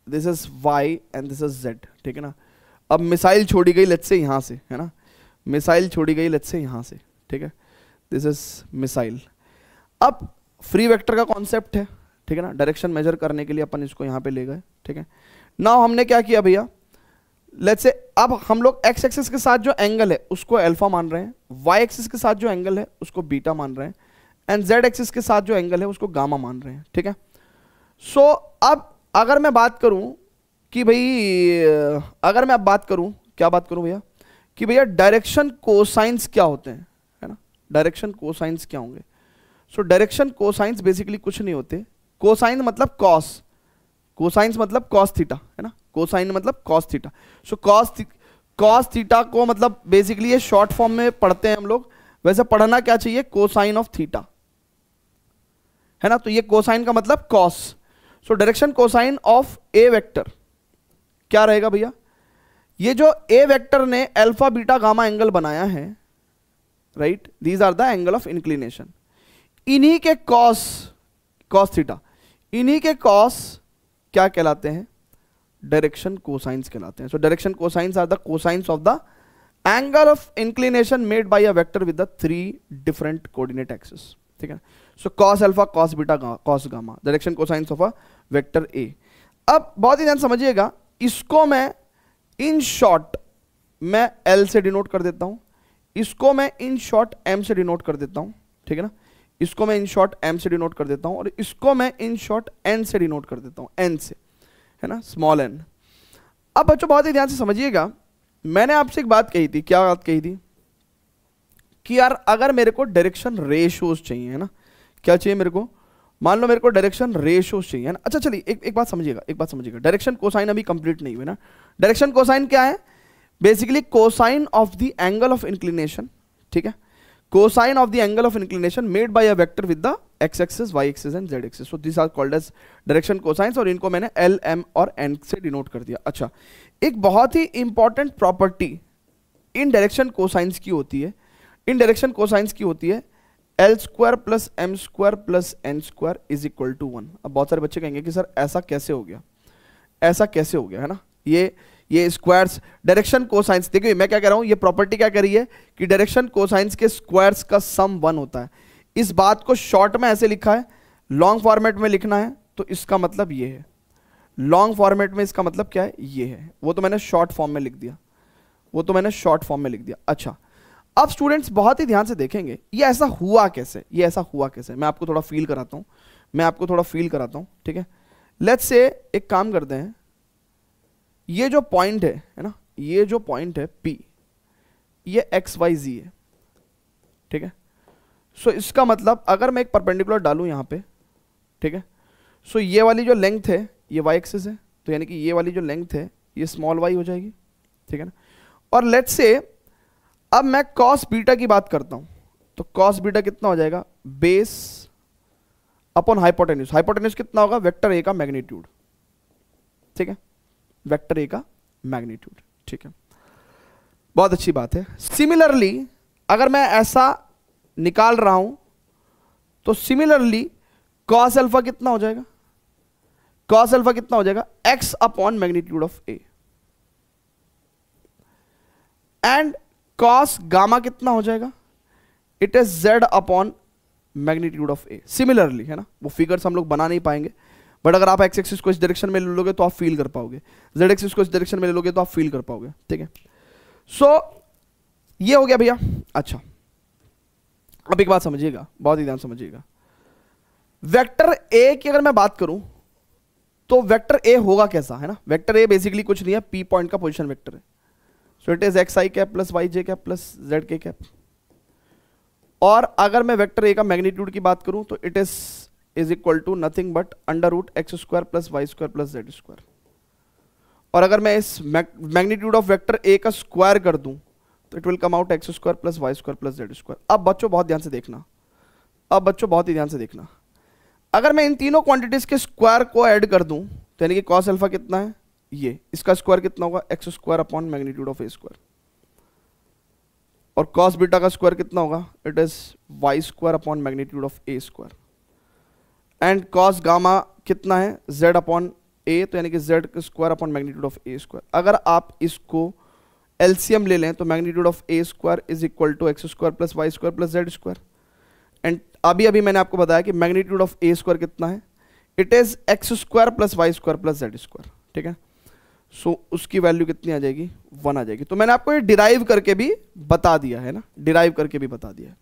this is Y and this is Z ठीक है ना? अब मिसाइल छोड़ी गई लेट्स से यहाँ से, है ना? मिसाइल छोड़ी गई लेट्स से यहाँ से, ठीक है? This is missile. अब फ्री वेक्टर का कॉन्सेप्ट है, ठीक है ना? डायरेक्शन मेजर करने के लिए अपन इसको यहाँ पे ले गए, ठीक है? नाउ हमने क्या किया भैया? लेट्स से अब हम लोग एक्स एक्सिस के साथ जो एंगल है उसको अल्फ़ा मान रहे हैं वाई एक्सिस के साथ जो एंगल है उसको बीटा मान रहे हैं एंड जेड एक्सिस के साथ जो एंगल है उसको गामा मान रहे हैं ठीक है? सो so, अब अगर मैं बात करूँ कि भाई अगर मैं अब बात करूँ क्या बात करूँ भैया? कि भैया डायरेक्शन कोसाइंस क्या होते हैं है ना? डायरेक्शन कोसाइंस क्या होंगे? सो डायरेक्शन कोसाइंस बेसिकली कुछ नहीं होते। कोसाइन मतलब कॉस कोसाइंस मतलब कॉस थीटा है ना? कोसाइन मतलब cos theta so cos cos theta को मतलब बेसिकली ये शॉर्ट फॉर्म में पढ़ते हैं हम लोग। वैसे पढ़ना क्या चाहिए? कोसाइन ऑफ़ थीटा है ना? तो ये कोसाइन का मतलब cos so direction cosine of A vector क्या रहेगा भैया? ये जो ए वेक्टर ने अल्फ़ा बीटा गामा एंगल बनाया है right these are the angle of inclination इन्हीं के कॉस कॉस थीटा इन्हीं के कॉस क्या कहलाते हैं? डायरेक्शन कोसाइंस कहलाते हैं। So direction cosines are the cosines of the angle of inclination made by a vector with the three different coordinate axis ठीक है? So cos alpha cos beta cos gamma direction cosines of a vector A अब बहुत ही ध्यान समझिएगा, इसको मैं in short मैं एल से डिनोट कर देता हूँ। इसको मैं इन शॉर्ट एम से डिनोट कर देता हूँ। ठीक है ना? इसको मैं इन शॉर्ट एम से डिनोट कर देता हूँ और इसको मैं इन शॉर्ट एन से डिनोट कर देता हूँ। एन से। है ना? स्मॉल एन अब बच्चों, बहुत ही ध्यान से समझिएगा। मैंने आपसे एक बात कही थी। क्या बात कही थी? कि यार, अगर मेरे को डायरेक्शन रेशोज चाहिए, है ना? क्या चाहिए मेरे को? मान लो मेरे को डायरेक्शन रेशोज चाहिए, है ना? अच्छा चलिए, एक एक बात समझिएगा, एक बात समझिएगा। डायरेक्शन कोसाइन अभी कंप्लीट नहीं हुई ना? डायरेक्शन कोसाइन क्या है? Basically cosine of the angle of inclination ठीक है? Cosine of the angle of inclination made by a vector with the X axis Y axis and Z axis so this are called as direction cosines और इनको मैंने L M और N से denote कर दिया। अच्छा एक बहुत ही इंपॉर्टेंट प्रॉपर्टी इन डायरेक्शन कोसाइंस की होती है। इन डायरेक्शन कोसाइंस की होती है। L square plus M square plus N square is equal to one अब बहुत सारे बच्चे कहेंगे कि सर, ऐसा कैसे हो गया? ऐसा कैसे हो गया, है ना? ये ये स्क्वायर्स डायरेक्शन कोसाइंस देखिए मैं क्या कह रहा हूँ, ये प्रॉपर्टी क्या करी है कि डायरेक्शन कोसाइंस के स्क्वायर्स का सम वन होता है। इस बात को शॉर्ट में ऐसे लिखा है लॉन्ग फॉर्मेट में लिखना है तो इसका मतलब ये है। लॉन्ग फॉर्मेट में इसका मतलब क्या है? ये है। वो तो मैंने शॉर्ट फॉर्म में लिख दिया। वो तो मैंने शॉर्ट फॉर्म में लिख दिया। अच्छा अब स्टूडेंट्स बहुत ही ध्यान से देखेंगे, ये ऐसा हुआ कैसे? ये ऐसा हुआ कैसे? मैं आपको थोड़ा फील कराता हूँ। मैं आपको थोड़ा फील कराता हूँ, ठीक है? लेट्स से एक काम करते हैं। ये जो पॉइंट है है ना? ये जो पॉइंट है पी ये एक्स वाई जी है, ठीक है? सो so, इसका मतलब अगर मैं एक परपेंडिकुलर डालूं यहाँ पे ठीक है? सो so, ये वाली जो लेंथ है ये वाई एक्सेस है तो यानी कि ये वाली जो लेंथ है ये स्मॉल वाई हो जाएगी ठीक है ना? और लेट्स से अब मैं कॉस बीटा की बात करता हूँ तो कॉस बीटा कितना हो जाएगा? बेस अपॉन हाइपोटेन्यूस हाइपोटेन्यूस कितना होगा? वेक्टर ए का मैग्नीट्यूड ठीक है? वेक्टर ए का मैग्नीट्यूड ठीक है? बहुत अच्छी बात है। सिमिलरली अगर मैं ऐसा निकाल रहा हूँ तो सिमिलरली कॉस अल्फ़ा कितना हो जाएगा? कॉस अल्फ़ा कितना हो जाएगा? X upon magnitude of A and cos gamma कितना हो जाएगा? It is Z upon magnitude of A similarly है ना? वो फिगर्स हम लोग बना नहीं पाएँगे बट अगर आप एक्स एक्सिस को इस डायरेक्शन में ले लोगे तो आप फील कर पाओगे। जेड एक्सिस को इस डायरेक्शन में ले लोगे तो आप फील कर पाओगे ठीक है? सो so, ये हो गया भैया। अच्छा। अब एक बात समझिएगा, बहुत ही ध्यान समझिएगा। वेक्टर ए की अगर मैं बात करूँ तो वेक्टर ए होगा कैसा, है ना? वेक्टर ए बेसिकली कुछ नहीं है पी पॉइंट का पोजीशन वेक्टर है। So it is X I cap plus Y J cap plus Z K cap और अगर मैं वेक्टर ए का मैग्नीट्यूड की बात करूँ तो it is is equal to nothing but under root X square plus Y square plus Z square और अगर मैं इस मैग्नीट्यूड ऑफ़ वेक्टर ए का स्क्वायर कर दूँ तो it will come out X square plus Y square plus Z square अब बच्चों, बहुत ध्यान से देखना। अब बच्चों, बहुत ही ध्यान से देखना। अगर मैं इन तीनों क्वांटिटीज के स्क्वायर को ऐड कर दूँ तो यानी कि कॉस अल्फ़ा कितना है? ये। इसका स्क्वायर कितना होगा? X square upon magnitude of A square और कॉस बीटा का स्क्वायर कितना होगा? It is Y square upon magnitude of A square and cos gamma कितना है? जेड अपॉन ए तो यानी कि Z square upon magnitude of A square अगर आप इसको एलसीएम ले लें तो magnitude of A square is equal to X square plus Y square plus Z square and अभी अभी मैंने आपको बताया कि मैग्नीट्यूड ऑफ़ ए स्क्वायर कितना है? It is X square plus Y square plus Z square ठीक है? सो so, उसकी वैल्यू कितनी आ जाएगी? वन आ जाएगी। तो मैंने आपको ये डिराइव करके भी बता दिया है ना? डिराइव करके भी बता दिया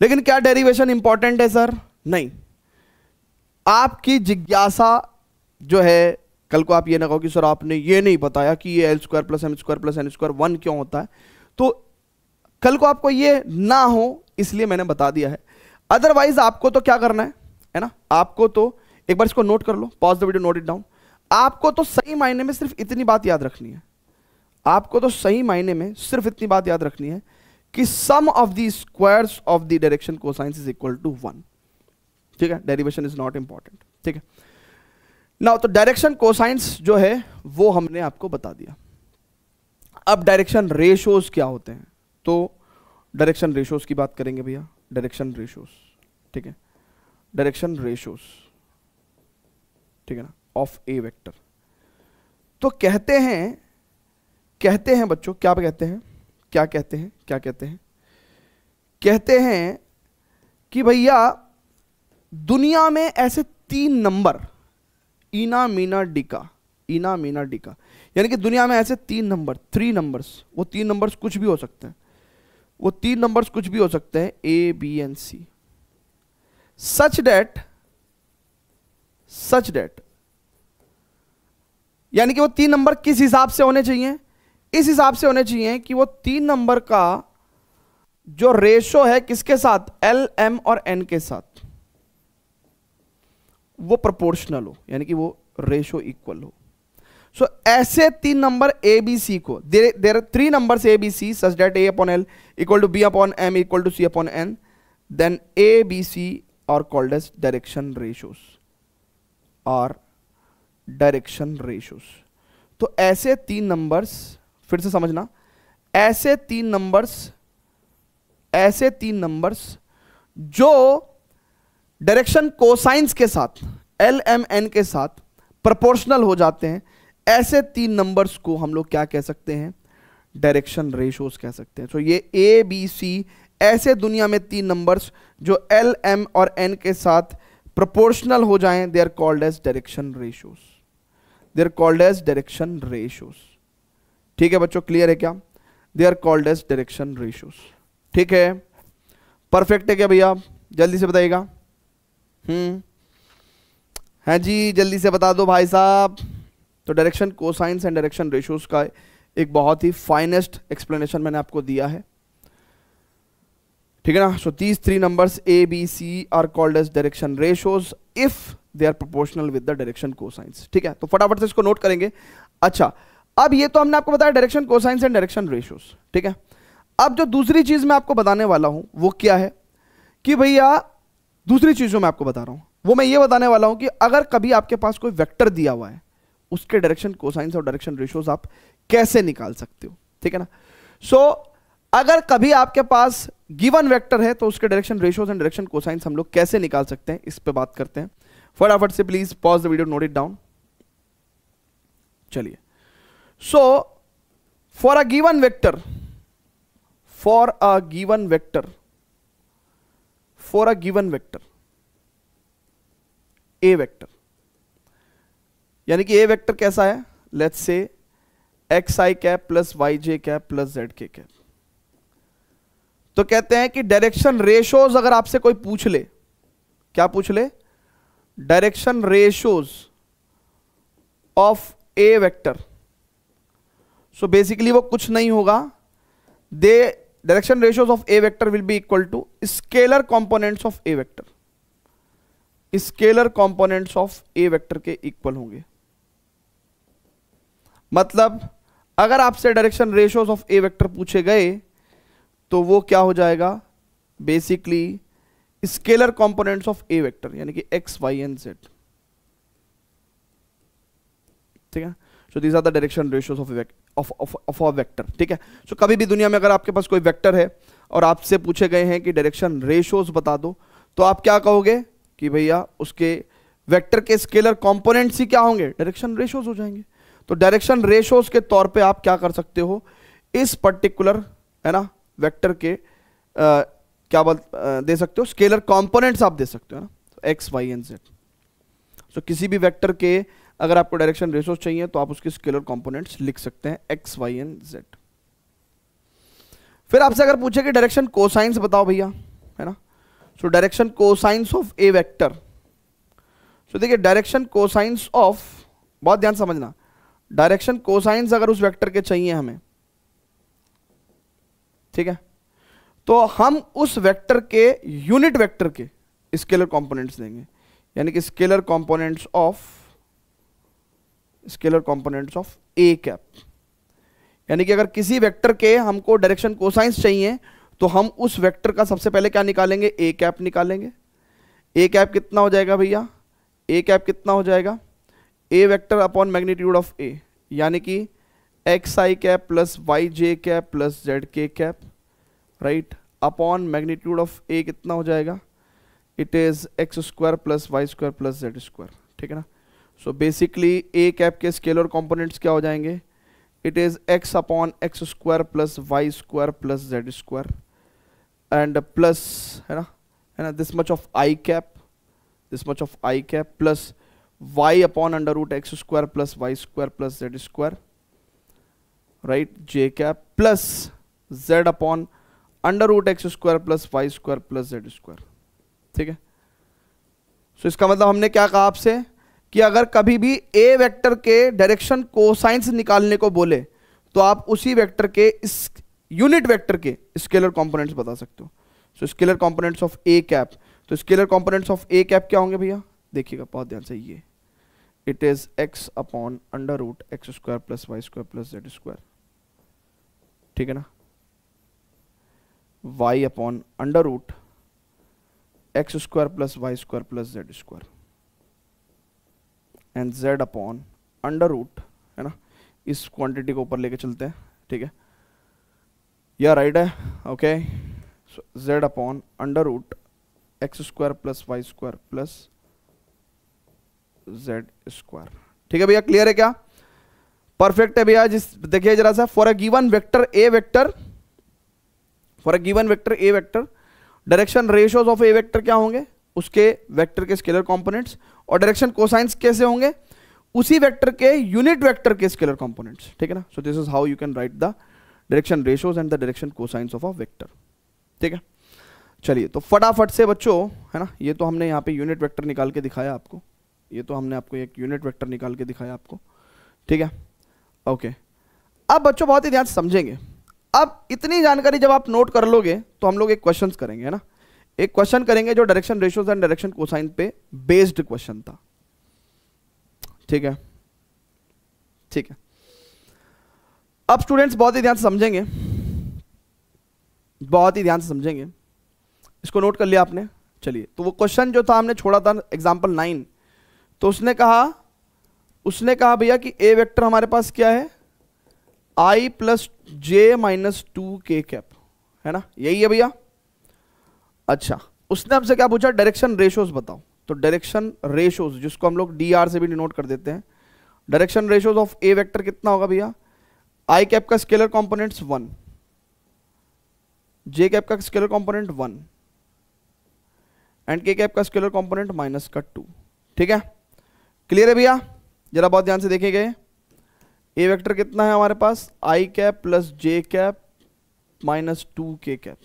लेकिन क्या डेरिवेशन इंपॉर्टेंट है सर नहीं। आपकी जिज्ञासा जो है कल को आप ये ना कहो कि सर आपने ये नहीं बताया कि ये L square plus M square plus N square one क्यों होता है? तो कल को आपको ये ना हो, इसलिए मैंने बता दिया है। अदरवाइज़ आपको तो क्या करना है? है ना? आपको तो एक बार इसको नोट कर लो pause the video note it down आपको तो सही मायने में सिर्फ़ इतनी बात याद रखनी है। आपको तो सही मायने में सिर्फ़ इतनी बात याद रखनी है कि sum of the squares of the direction cosines is equal to one ठीक है? डेरिवेशन इज़ नॉट इंपॉर्टेंट ठीक है? ना तो डायरेक्शन कोसाइंस जो है, वो हमने आपको बता दिया। अब डायरेक्शन रेशोज क्या होते हैं? तो डायरेक्शन रेशोज की बात करेंगे भैया। डायरेक्शन रेशोज ठीक है? डायरेक्शन रेशोज ठीक है ना? ऑफ़ ए वेक्टर तो कहते हैं कहते हैं बच्चों, क्या कहते हैं? क्या कहते हैं? क्या कहते हैं? कहते हैं कि भैया, दुनिया में ऐसे तीन नंबर इना मीना डिका इना मीना डिका। यानी कि दुनिया में ऐसे तीन नंबर थ्री नंबर्स वो तीन नंबर्स कुछ भी हो सकते हैं। वो तीन नंबर्स कुछ भी हो सकते हैं A B and C such that such that यानी कि वो तीन नंबर किस हिसाब से होने चाहिए? इस हिसाब से होने चाहिए कि वो तीन नंबर का जो रेशो है किसके साथ? एल एम और एन के साथ। वो प्रोपोर्शनल हो यानी कि वो रेशो इक्वल हो। सो so, ऐसे तीन नंबर ए बी सी को there three number A B C such that A upon L equal to B upon M equal to C upon N then A B C are called as direction ratios और direction ratios तो ऐसे तीन numbers फिर से समझना ऐसे तीन numbers ऐसे तीन नंबर्स जो डायरेक्शन कोसाइंस के साथ एल एम एन के साथ प्रोपोर्शनल हो जाते हैं। ऐसे तीन नंबर्स को हम लोग क्या कह सकते हैं? डायरेक्शन रेशोस कह सकते हैं। तो ये ए बी सी ऐसे दुनिया में तीन नंबर्स जो एल एम और एन के साथ प्रोपोर्शनल हो जाएँ they are called as direction ratios they are called as direction ratios ठीक है बच्चों क्लियर है क्या? They are called as direction ratios ठीक है? परफेक्ट है क्या भैया? जल्दी से बताइएगा। हाँ जी, जल्दी से बता दो भाई साहब। तो direction cosines and direction ratios का एक बहुत ही फाइनेस्ट एक्सप्लेनेशन मैंने आपको दिया है। ठीक है ना? So these three numbers A B C are called as direction ratios if they are proportional with the direction cosines ठीक है? तो फटाफट से इसको नोट करेंगे। अच्छा अब ये तो हमने आपको बताया direction cosines and direction ratios ठीक है? अब जो दूसरी चीज़ मैं आपको बताने वाला हूँ, वो क्या है? कि भैया दूसरी चीज़ जो मैं आपको बता रहा हूँ। वो मैं ये बताने वाला हूँ कि अगर कभी आपके पास कोई वेक्टर दिया हुआ है उसके डायरेक्शन कोसाइंस और डायरेक्शन रेशियोज आप कैसे निकाल सकते हो? ठीक है ना? सो so, अगर कभी आपके पास गिवन वेक्टर है तो उसके direction ratios and direction cosines हम लोग कैसे निकाल सकते हैं? इस पर बात करते हैं। फटाफट से please pause the video note it down चलिए। So for a given vector for a given vector for a given vector A vector यानी कि ए वेक्टर कैसा है? Let's say X I cap plus Y J cap plus Z K cap तो कहते हैं कि direction ratios अगर आपसे कोई पूछ ले, क्या पूछ ले? Direction ratios of a vector so basically वो कुछ नहीं होगा। They direction ratios of a vector will be equal to scalar components of a vector scalar components of a vector के इक्वल होंगे। मतलब अगर आपसे direction ratios of a vector पूछे गए तो वो क्या हो जाएगा? Basically scalar components of a vector यानी कि एक्स वाई एंड जेड ठीक है? So these are the direction ratios of of a vector ठीक है? सो कभी भी दुनिया में अगर आपके पास कोई वेक्टर है और आपसे पूछे गए हैं कि डायरेक्शन रेशियोज बता दो तो आप क्या कहोगे? कि भैया उसके वेक्टर के स्केलर कंपोनेंट्स ही क्या होंगे? डायरेक्शन रेशियोज हो जाएँगे। तो डायरेक्शन रेशोज के तौर पे आप क्या कर सकते हो? इस पर्टिकुलर है ना वेक्टर के आ, क्या बोल दे सकते हो? स्केलर कंपोनेंट्स आप दे सकते हो ना? X y and z so किसी भी वेक्टर के अगर आपको डायरेक्शन रेशोज चाहिए तो आप उसके स्केलर कंपोनेंट्स लिख सकते हैं एक्स वाई एंड जेड फिर आपसे अगर पूछे कि डायरेक्शन कोसाइंस बताओ भैया, है ना? So direction cosines of a vector so देखिए डायरेक्शन कोसाइंस ऑफ़ बहुत ध्यान समझना डायरेक्शन कोसाइंस अगर उस वेक्टर के चाहिए हमें, ठीक है? तो हम उस वेक्टर के यूनिट वेक्टर के स्केलर कंपोनेंट्स देंगे, यानी कि scalar components of scalar components of a cap यानी कि अगर किसी वेक्टर के हमको डायरेक्शन कोसाइंस चाहिए तो हम उस वेक्टर का सबसे पहले क्या निकालेंगे? ए कैप निकालेंगे। ए कैप कितना हो जाएगा भैया? ए कैप कितना हो जाएगा? A vector upon magnitude of a यानी कि x i cap plus y j cap plus z k cap right upon magnitude of a कितना हो जाएगा? It is x square plus y square plus z square ठीक है ना? So basically ए cap के scalar components क्या हो जाएँगे? It is x upon x square plus y square plus z square and plus है ना? है ना? This much of i cap this much of i cap plus y upon under root x square plus y square plus z square. Right? J cap plus z upon under root x square plus y square plus z square ठीक है? So इसका मतलब हमने क्या कहा आपसे? कि अगर कभी भी ए वेक्टर के डायरेक्शन कोसाइंस निकालने को बोले तो आप उसी वेक्टर के इस यूनिट वेक्टर के स्केलर कंपोनेंट्स बता सकते हो। So scalar components of a cap तो scalar components of a cap क्या होंगे भैया? देखिएगा, बहुत ध्यान से ये। It is x upon under root x square plus y square plus z square ठीक है ना? Y upon under root x square plus y square plus z square and z upon under root है ना? इस quantity को ऊपर लेके चलते हैं, ठीक है? यह राइट है okay z upon under root x square plus y square plus z square ठीक है भैया क्लियर है क्या? परफेक्ट है भैया, जिस, देखिए जरा सा for a given vector a vector for a given vector a vector direction ratios of a vector क्या होंगे? उसके वेक्टर के स्केलर कंपोनेंट्स और डायरेक्शन कोसाइंस कैसे होंगे? उसी वेक्टर के यूनिट वेक्टर के स्केलर कंपोनेंट्स ठीक है ना? So this is how you can write the direction ratios and the direction cosines of a vector ठीक है? चलिए तो फटाफट से बच्चों, है ना? ये तो हमने यहाँ पे यूनिट वेक्टर निकाल के दिखाया आपको। ये तो हमने आपको एक यूनिट वेक्टर निकाल के दिखाया आपको, ठीक है? ओके अब बच्चों बहुत ही ध्यान समझेंगे। अब इतनी जानकारी जब आप नोट कर लोगे तो हम लोग एक क्वेश्चन करेंगे, है ना? एक क्वेश्चन करेंगे जो direction ratios and direction cosine पे बेस्ड क्वेश्चन था। ठीक है? ठीक है। अब स्टूडेंट्स बहुत ही ध्यान से समझेंगे। बहुत ही ध्यान से समझेंगे। इसको नोट कर लिया आपने? चलिए। तो वो क्वेश्चन जो था, हमने छोड़ा था एग्ज़ाम्पल नाइन तो उसने कहा उसने कहा भैया कि ए वेक्टर हमारे पास क्या है? I plus j minus two k cap है ना? यही है भैया। अच्छा उसने हमसे क्या पूछा? डायरेक्शन रेशोज बताओ। तो डायरेक्शन रेशोज जिसको हम लोग डी आर से भी डिनोट कर देते हैं direction ratios of a vector कितना होगा भैया? आई कैप का scalar components one j cap का scalar component one and k cap का स्केलर कंपोनेंट माइनस का टू ठीक है? क्लियर है भैया? जरा बहुत ध्यान से देखे गए ए वेक्टर कितना है हमारे पास? I cap plus j cap minus two k cap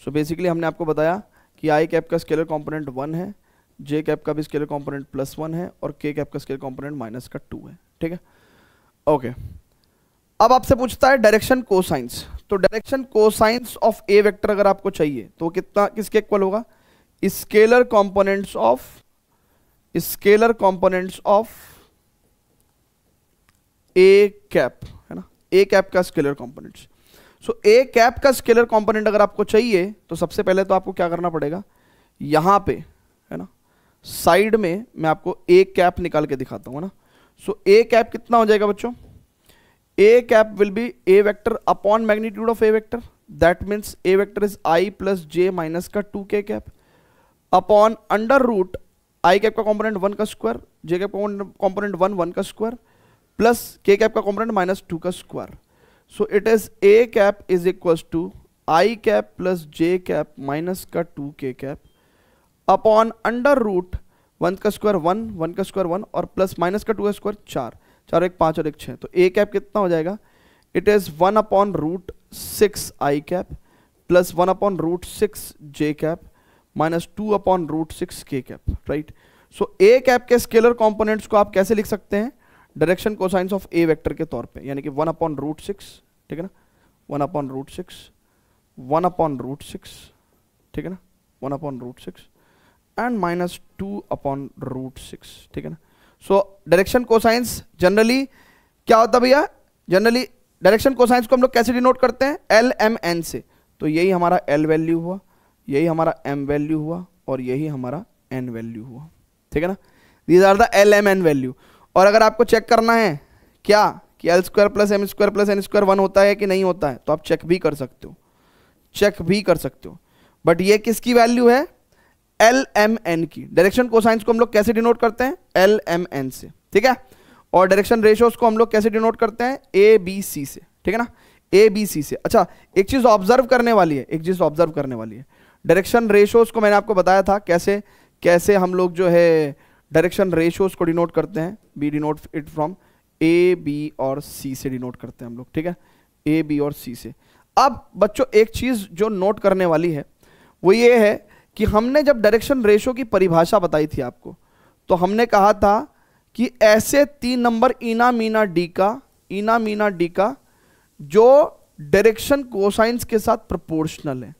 so basically हमने आपको बताया कि आई कैप का स्केलर कंपोनेंट वन है जे कैप का भी स्केलर कंपोनेंट प्लस वन है और के कैप का स्केलर कंपोनेंट माइनस का टू है, ठीक है? ओके अब आपसे पूछता है डायरेक्शन कोसाइंस तो direction cosines of a vector अगर आपको चाहिए तो कितना, किसके इक्वल होगा? Scalar components of scalar components of a cap है ना? ए कैप का scalar components so a cap का स्केलर कंपोनेंट अगर आपको चाहिए तो सबसे पहले तो आपको क्या करना पड़ेगा? यहाँ पे, है ना? साइड में मैं आपको ए कैप निकाल के दिखाता हूँ ना? सो ए कैप कितना हो जाएगा बच्चों? A cap will be a vector upon magnitude of a vector that means a vector is i plus j minus का two k cap upon under root i cap का कॉम्पोनेंट वन का square जे cap का component one one का square plus के cap का component minus two का square so it is a cap is equal to i cap plus j cap minus का two k cap upon under root one का square one one का square one और plus minus का two का square चार। चार एक पाँच और एक छः। तो ए कैप कितना हो जाएगा? It is one upon root six i cap plus one upon root six j cap minus two upon root six k cap right so a cap के स्केलर कॉम्पोनेंट्स को आप कैसे लिख सकते हैं? Direction cosines of a vector के तौर पे, यानी कि वन अपॉन रूट सिक्स ठीक है ना? One upon root six one upon root six ठीक है ना? One upon root six and minus two upon root six ठीक है ना? सो डायरेक्शन कोसाइंस जनरली क्या होता भैया? जनरली डायरेक्शन कोसाइंस को हम लोग कैसे डिनोट करते हैं? एल एम एन से। तो यही हमारा एल वैल्यू हुआ, यही हमारा एम वैल्यू हुआ और यही हमारा एन वैल्यू हुआ, ठीक है ना? These are the l m n value और अगर आपको चेक करना है, क्या, कि l square plus m square plus n square one होता है कि नहीं होता है तो आप चेक भी कर सकते हो। चेक भी कर सकते हो। बट ये किसकी वैल्यू है? एल एम एन की। डायरेक्शन कोसाइंस को हम लोग कैसे डिनोट करते हैं? एल एम एन से। ठीक है? और डायरेक्शन रेशियोज को हम लोग कैसे डिनोट करते हैं? ए बी सी से। ठीक है ना? ए बी सी से। अच्छा एक चीज़ ऑब्ज़र्व करने वाली है। एक चीज़ ऑब्ज़र्व करने वाली है। डायरेक्शन रेशियोज को मैंने आपको बताया था, कैसे कैसे हम लोग जो है डायरेक्शन रेशियोज को डिनोट करते हैं b denote it from a b और सी से डिनोट करते हैं हम लोग, ठीक है? ए बी और सी से। अब बच्चों, एक चीज़ जो नोट करने वाली है, वो ये है कि हमने जब डायरेक्शन रेशो की परिभाषा बताई थी आपको तो हमने कहा था कि ऐसे तीन नंबर इना मीना डी का इना मीना डी का, जो डायरेक्शन कोसाइंस के साथ प्रोपोर्शनल है,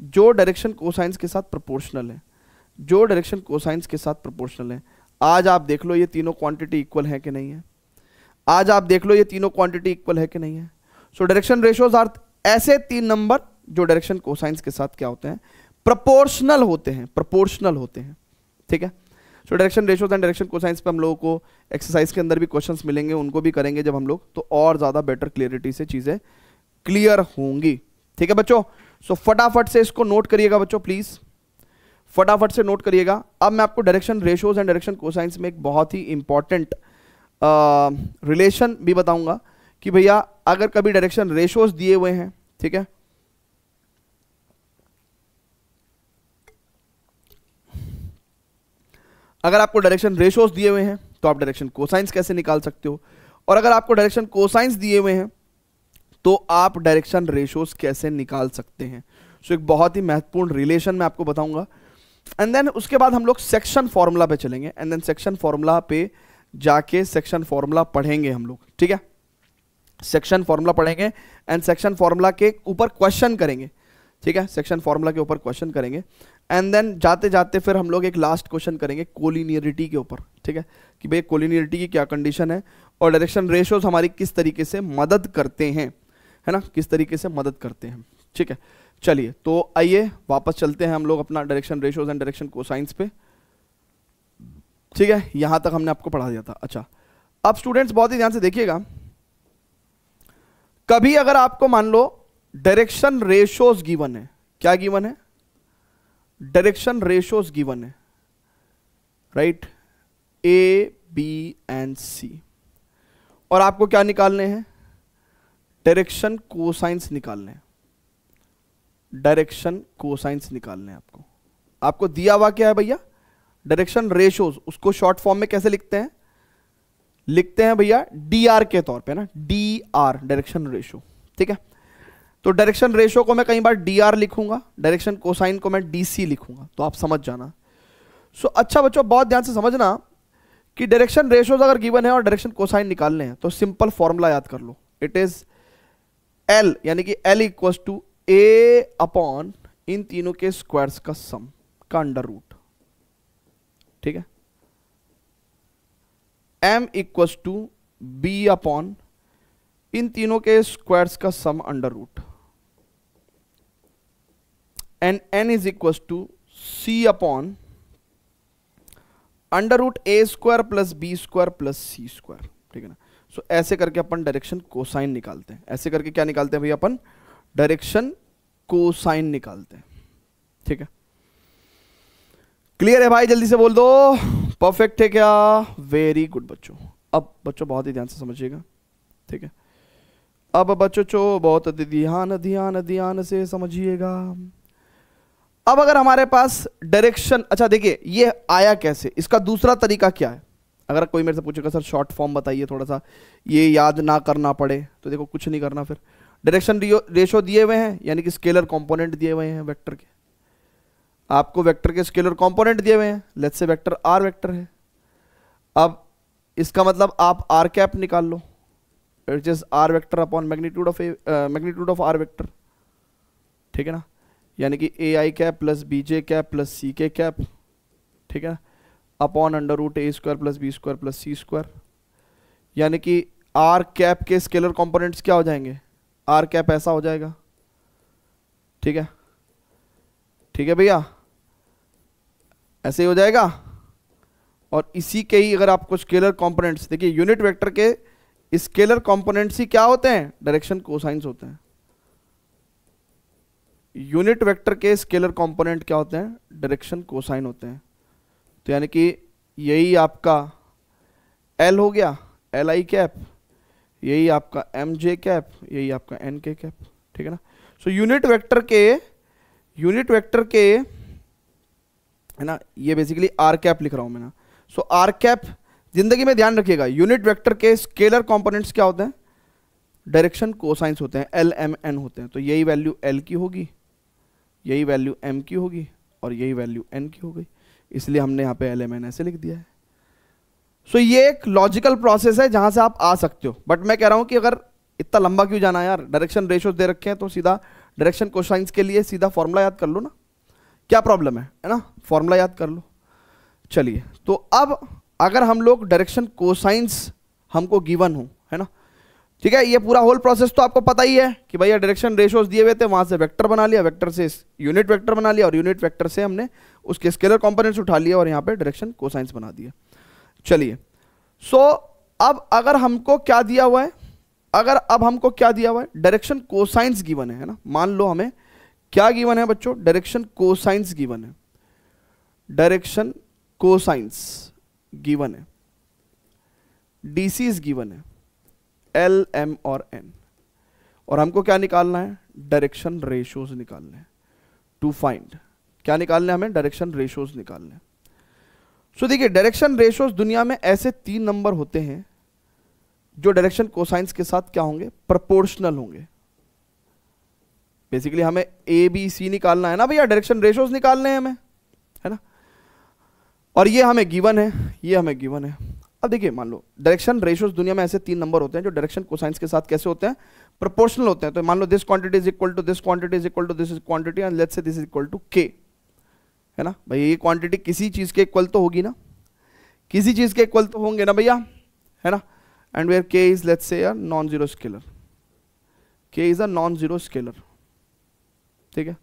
जो डायरेक्शन कोसाइंस के साथ प्रोपोर्शनल है। जो डायरेक्शन कोसाइंस के साथ प्रोपोर्शनल है। आज आप देख लो ये तीनों क्वांटिटी इक्वल है कि नहीं है। आज आप देख लो ये तीनों क्वांटिटी इक्वल है कि नहीं है। सो डायरेक्शन रेशियोज आर ऐसे तीन नंबर जो डायरेक्शन कोसाइंस के साथ क्या होते हैं? प्रोपोर्शनल होते हैं प्रोपोर्शनल होते हैं। ठीक है? So direction ratios and direction cosines पे हम लोगों को एक्सरसाइज के अंदर भी क्वेश्चंस मिलेंगे उनको भी करेंगे जब हम लोग तो और ज़्यादा बेटर क्लियरिटी से चीज़ें क्लियर होंगी। ठीक है बच्चों? सो so, फटाफट से इसको नोट करिएगा बच्चों प्लीज़ फटाफट से नोट करिएगा। अब मैं आपको direction ratios and direction cosines में एक बहुत ही इंपॉर्टेंट रिलेशन भी बताऊँगा कि भैया अगर कभी डायरेक्शन रेशियोज दिए हुए हैं ठीक है? अगर आपको डायरेक्शन रेशियोज दिए हुए हैं तो आप डायरेक्शन कोसाइंस कैसे निकाल सकते हो? और अगर आपको डायरेक्शन कोसाइंस दिए हुए हैं तो आप डायरेक्शन रेशियोज कैसे निकाल सकते हैं? सो so, एक बहुत ही महत्वपूर्ण रिलेशन मैं आपको बताऊँगा। एंड देन उसके बाद हम लोग सेक्शन फॉर्मूला पे चलेंगे. एंड देन सेक्शन फॉर्मूला पे जाके सेक्शन फॉर्मूला पढ़ेंगे हम लोग. ठीक है? सेक्शन फॉर्मूला पढ़ेंगे एंड सेक्शन फॉर्मूला के ऊपर क्वेश्चन करेंगे. ठीक है? सेक्शन फॉर्मूला के ऊपर क्वेश्चन करेंगे. एंड देन जाते जाते फिर हम लोग एक लास्ट क्वेश्चन करेंगे कोलिनियरिटी के ऊपर. ठीक है? कि भाई कोलिनियरिटी की क्या कंडीशन है? और डायरेक्शन रेशोज हमारी किस तरीके से मदद करते हैं? है ना? किस तरीके से मदद करते हैं? ठीक है? चलिए तो आइए, वापस चलते हैं हम लोग अपना direction ratios and direction cosines पे। ठीक है, यहाँ तक हमने आपको पढ़ा दिया था। अच्छा अब स्टूडेंट्स बहुत ही ध्यान से देखिएगा। कभी अगर आपको मान लो डायरेक्शन रेशियोज गिवन है, क्या गिवन है? डायरेक्शन रेशियोज गिवन है right a b and c और आपको क्या निकालने हैं? डायरेक्शन कोसाइंस निकालने डायरेक्शन कोसाइंस निकालने आपको। आपको दिया हुआ क्या है भैया? डायरेक्शन रेशियोज उसको शॉर्ट फॉर्म में कैसे लिखते हैं? लिखते हैं भैया डी आर के तौर पे ना डी आर डायरेक्शन रेशियो ठीक है? तो डायरेक्शन रेशियो को मैं कई बार डी आर लिखूँगा डायरेक्शन कोसाइन को मैं डी सी लिखूँगा तो आप समझ जाना। सो so, अच्छा बच्चों बहुत ध्यान से समझना कि डायरेक्शन रेशियोज अगर गिवन है और डायरेक्शन कोसाइन निकालने हैं तो सिंपल फॉर्मूला याद कर लो। इट इज़ एल यानी कि l equal to a upon इन तीनों के स्क्वायर्स का सम का अंडर रूट ठीक है? M equals to b upon इन तीनों के स्क्वायर्स का sum under root and n is equals to c upon under root a square plus b square plus c square ठीक है ना? सो so, ऐसे करके अपन डायरेक्शन कोसाइन निकालते हैं। ऐसे करके क्या निकालते हैं भैया अपन? डायरेक्शन कोसाइन निकालते हैं। ठीक है? क्लियर है भाई? जल्दी से बोल दो। परफेक्ट है क्या? वेरी गुड बच्चों। अब बच्चों बहुत ही ध्यान से समझिएगा। ठीक है? अब बच्चों चो, बहुत ध्यान ध्यान ध्यान से समझिएगा। अब अगर हमारे पास डायरेक्शन अच्छा देखिए, ये आया कैसे? इसका दूसरा तरीका क्या है? अगर कोई मेरे से पूछेगा, सर शॉर्ट फॉर्म बताइए थोड़ा सा। ये याद ना करना पड़े। तो देखो, कुछ नहीं करना फिर। डायरेक्शन रेशो दिए हुए हैं, यानी कि स्केलर कंपोनेंट दिए हुए हैं वेक्टर के। आपको वेक्टर के स्केलर कंपोनेंट दिए हुए हैं let's say vector are vector है। अब इसका मतलब आप आर कैप निकाल लो it is r vector upon magnitude of magnitude of r vector ठीक है ना? यानी कि a i cap plus b j cap plus c k cap ठीक है upon under root a square plus b square plus c square यानी कि are cap के स्केलर कंपोनेंट्स क्या हो जाएँगे? आर कैप ऐसा हो जाएगा। ठीक है? ठीक है भैया? ऐसे ही हो जाएगा? और इसी के ही अगर आपको स्केलर कंपोनेंट्स देखिए यूनिट वेक्टर के स्केलर कंपोनेंट्स ही क्या होते हैं? डायरेक्शन कोसाइंस होते हैं। यूनिट वेक्टर के स्केलर कंपोनेंट क्या होते हैं? डायरेक्शन कोसाइन होते हैं। तो यानी कि यही आपका एल हो गया एल आई कैप। यही आपका एम जे कैप यही आपका एन के कैप ठीक है ना? सो यूनिट वेक्टर के यूनिट वेक्टर के है ना? ये बेसिकली आर कैप लिख रहा हूँ मैं ना। सो आर कैप ज़िंदगी में ध्यान रखिएगा यूनिट वेक्टर के स्केलर कंपोनेंट्स क्या होते हैं? डायरेक्शन कोसाइंस होते हैं एल एम एन होते हैं। तो यही वैल्यू एल की होगी, यही वैल्यू एम की होगी, और यही वैल्यू एन की हो गई इसलिए हमने यहाँ पे एल एम एन ऐसे लिख दिया है। सो so, ये एक लॉजिकल प्रोसेस है जहाँ से आप आ सकते हो। बट मैं कह रहा हूँ कि अगर इतना लंबा क्यों जाना यार? डायरेक्शन रेशो दे रखे हैं तो सीधा डायरेक्शन कोसाइंस के लिए सीधा फॉर्मूला याद कर लो ना। क्या प्रॉब्लम है? है ना? फॉर्मूला याद कर लो। चलिए तो अब अगर हम लोग डायरेक्शन कोसाइंस हमको गिवन हो है ना? ठीक है ये पूरा होल प्रोसेस तो आपको पता ही है कि भैया डायरेक्शन रेशोज दिए हुए थे वहाँ से वेक्टर बना लिया वेक्टर से यूनिट वेक्टर बना लिया और यूनिट वेक्टर से हमने उसके स्केलर कंपोनेंट्स उठा लिया और यहाँ पे डायरेक्शन कोसाइंस बना दिया चलिए। सो so, अब अगर हमको क्या दिया हुआ है? अगर अब हमको क्या दिया हुआ है? डायरेक्शन कोसाइंस गिवन है ना? मान लो हमें क्या गिवन है बच्चों? डायरेक्शन कोसाइंस गिवन है। डायरेक्शन कोसाइंस गिवन है। डीसी इज़ गिवन है। एल एम और एन और हमको क्या निकालना है? डायरेक्शन रेशोज निकालने हैं। टू फाइंड क्या निकालना है हमें? डायरेक्शन रेशोज निकालने सो देखिए डायरेक्शन रेशोज दुनिया में ऐसे तीन नंबर होते हैं, जो डायरेक्शन कोसाइंस के साथ क्या होंगे? प्रोपोर्शनल होंगे। बेसिकली हमें ए बी सी निकालना है ना भैया? डायरेक्शन रेशोज निकालने हैं हमें, है ना? और ये हमें गिवन है, ये हमें गिवन है। अब देखिए, मान लो डायरेक्शन रेशोज दुनिया में ऐसे तीन नंबर होते हैं, जो डायरेक्शन कोसाइंस के साथ कैसे होते हैं? प्रोपोर्शनल होते हैं। तो मान लो this quantity is equal to this quantity is equal to this quantity and let's say this is equal to k है ना? भाई, ये क्वांटिटी किसी चीज़ के इक्वल तो होगी ना? किसी चीज़ के इक्वल तो होंगे ना भैया? है ना? And where k is let's say non zero scalar k is a non zero scalar ठीक है?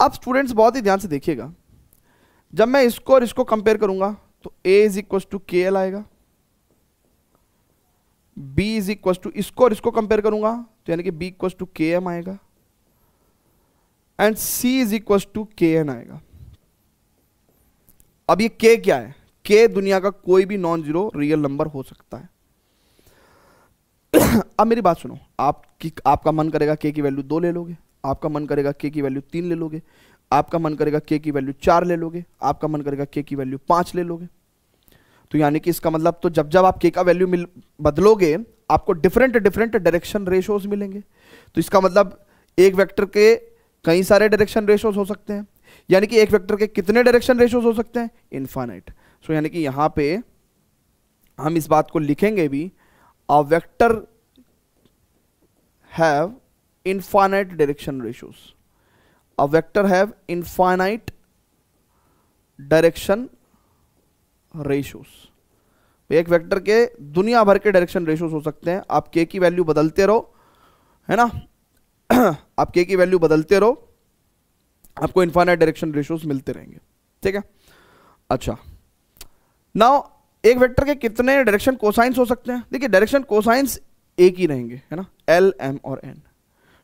अब स्टूडेंट्स बहुत ही ध्यान से देखिएगा। जब मैं इसको और इसको कंपेयर करूँगा तो A is equal to K L आएगा। बी इज़ इक्व टू इसको और इसको कंपेयर करूँगा तो यानी कि B equal to k m आएगा। And c is equal to k n आएगा। अब ये k क्या है? के दुनिया का कोई भी नॉन ज़ीरो रियल नंबर हो सकता है। अब मेरी बात सुनो। आप की आपका मन करेगा के की वैल्यू दो ले लोगे। आपका मन करेगा के की वैल्यू तीन ले लोगे। आपका मन करेगा के की वैल्यू चार ले लोगे। आपका मन करेगा के की वैल्यू पाँच ले लोगे। तो यानी कि इसका मतलब तो जब जब आप के का वैल्यू मिल, बदलोगे, आपको डिफरेंट डिफरेंट डायरेक्शन रेशोज मिलेंगे। तो इसका मतलब एक वेक्टर के कई सारे डायरेक्शन रेशोज हो सकते हैं। यानी कि एक वेक्टर के कितने डायरेक्शन रेशोज हो सकते हैं? इनफाइनाइट। सो यानी कि यहाँ पे हम इस बात को लिखेंगे भी a vector have infinite direction ratios a vector have infinite direction ratios एक वेक्टर के दुनिया भर के डायरेक्शन रेशोस हो सकते हैं। आप के की वैल्यू बदलते रहो, है ना? आप के की वैल्यू बदलते रहो। आपको इन्फाइनाइट डायरेक्शन रेशियोज मिलते रहेंगे। ठीक है? अच्छा। नाउ एक वेक्टर के कितने डायरेक्शन कोसाइंस हो सकते हैं? देखिए डायरेक्शन कोसाइंस एक ही रहेंगे, है ना? एल एम और N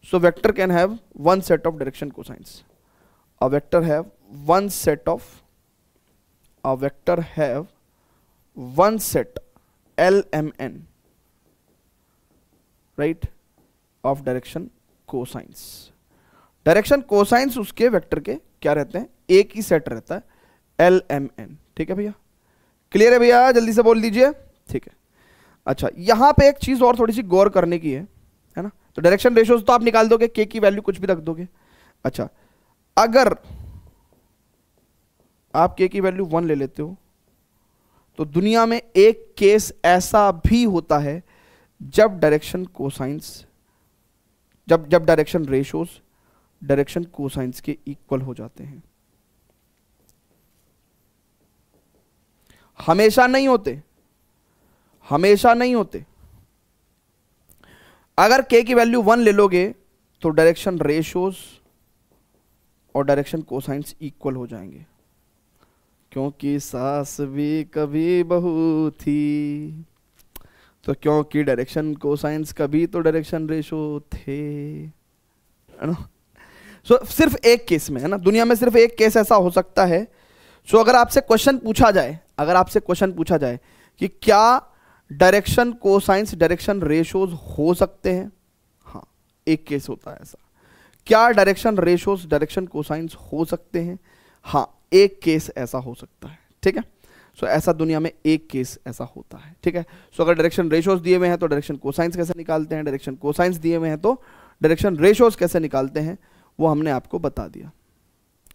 so vector can have one set of direction cosines a vector have one set of a vector have one set L M N right of direction cosines उसके vector के क्या रहते हैं? एक ही set रहता है L M n ठीक है भैया? क्लियर है भैया? जल्दी से बोल दीजिए। ठीक है। अच्छा यहाँ पे एक चीज़ और थोड़ी सी गौर करने की है है ना? तो डायरेक्शन रेशियोज तो आप निकाल दोगे के की वैल्यू कुछ भी रख दोगे। अच्छा अगर आप के की वैल्यू वन ले लेते हो तो दुनिया में एक केस ऐसा भी होता है, जब डायरेक्शन कोसाइंस जब जब डायरेक्शन रेशियोज डायरेक्शन कोसाइंस के इक्वल हो जाते हैं। हमेशा नहीं होते। हमेशा नहीं होते। अगर के की वैल्यू वन ले लोगे तो डायरेक्शन रेशोज और डायरेक्शन कोसाइंस इक्वल हो जाएँगे। क्योंकि सास भी कभी बहू थी तो क्योंकि डायरेक्शन कोसाइंस कभी तो डायरेक्शन रेशो थे। है ना? सो so, सिर्फ़ एक केस में है ना? दुनिया में सिर्फ़ एक केस ऐसा हो सकता है। सो so, अगर आपसे क्वेश्चन पूछा जाए अगर आपसे क्वेश्चन पूछा जाए कि क्या डायरेक्शन कोसाइंस डायरेक्शन रेशोज हो सकते हैं? हाँ एक केस होता है ऐसा। क्या डायरेक्शन रेशोज डायरेक्शन कोसाइंस हो सकते हैं? हाँ एक केस ऐसा हो सकता है ठीक है? सो so, ऐसा दुनिया में एक केस ऐसा होता है ठीक है? सो so, अगर डायरेक्शन रेशोज दिए हुए हैं तो डायरेक्शन कोसाइंस कैसे निकालते हैं? डायरेक्शन कोसाइंस दिए हुए हैं तो डायरेक्शन रेशोज कैसे निकालते हैं? वो हमने आपको बता दिया।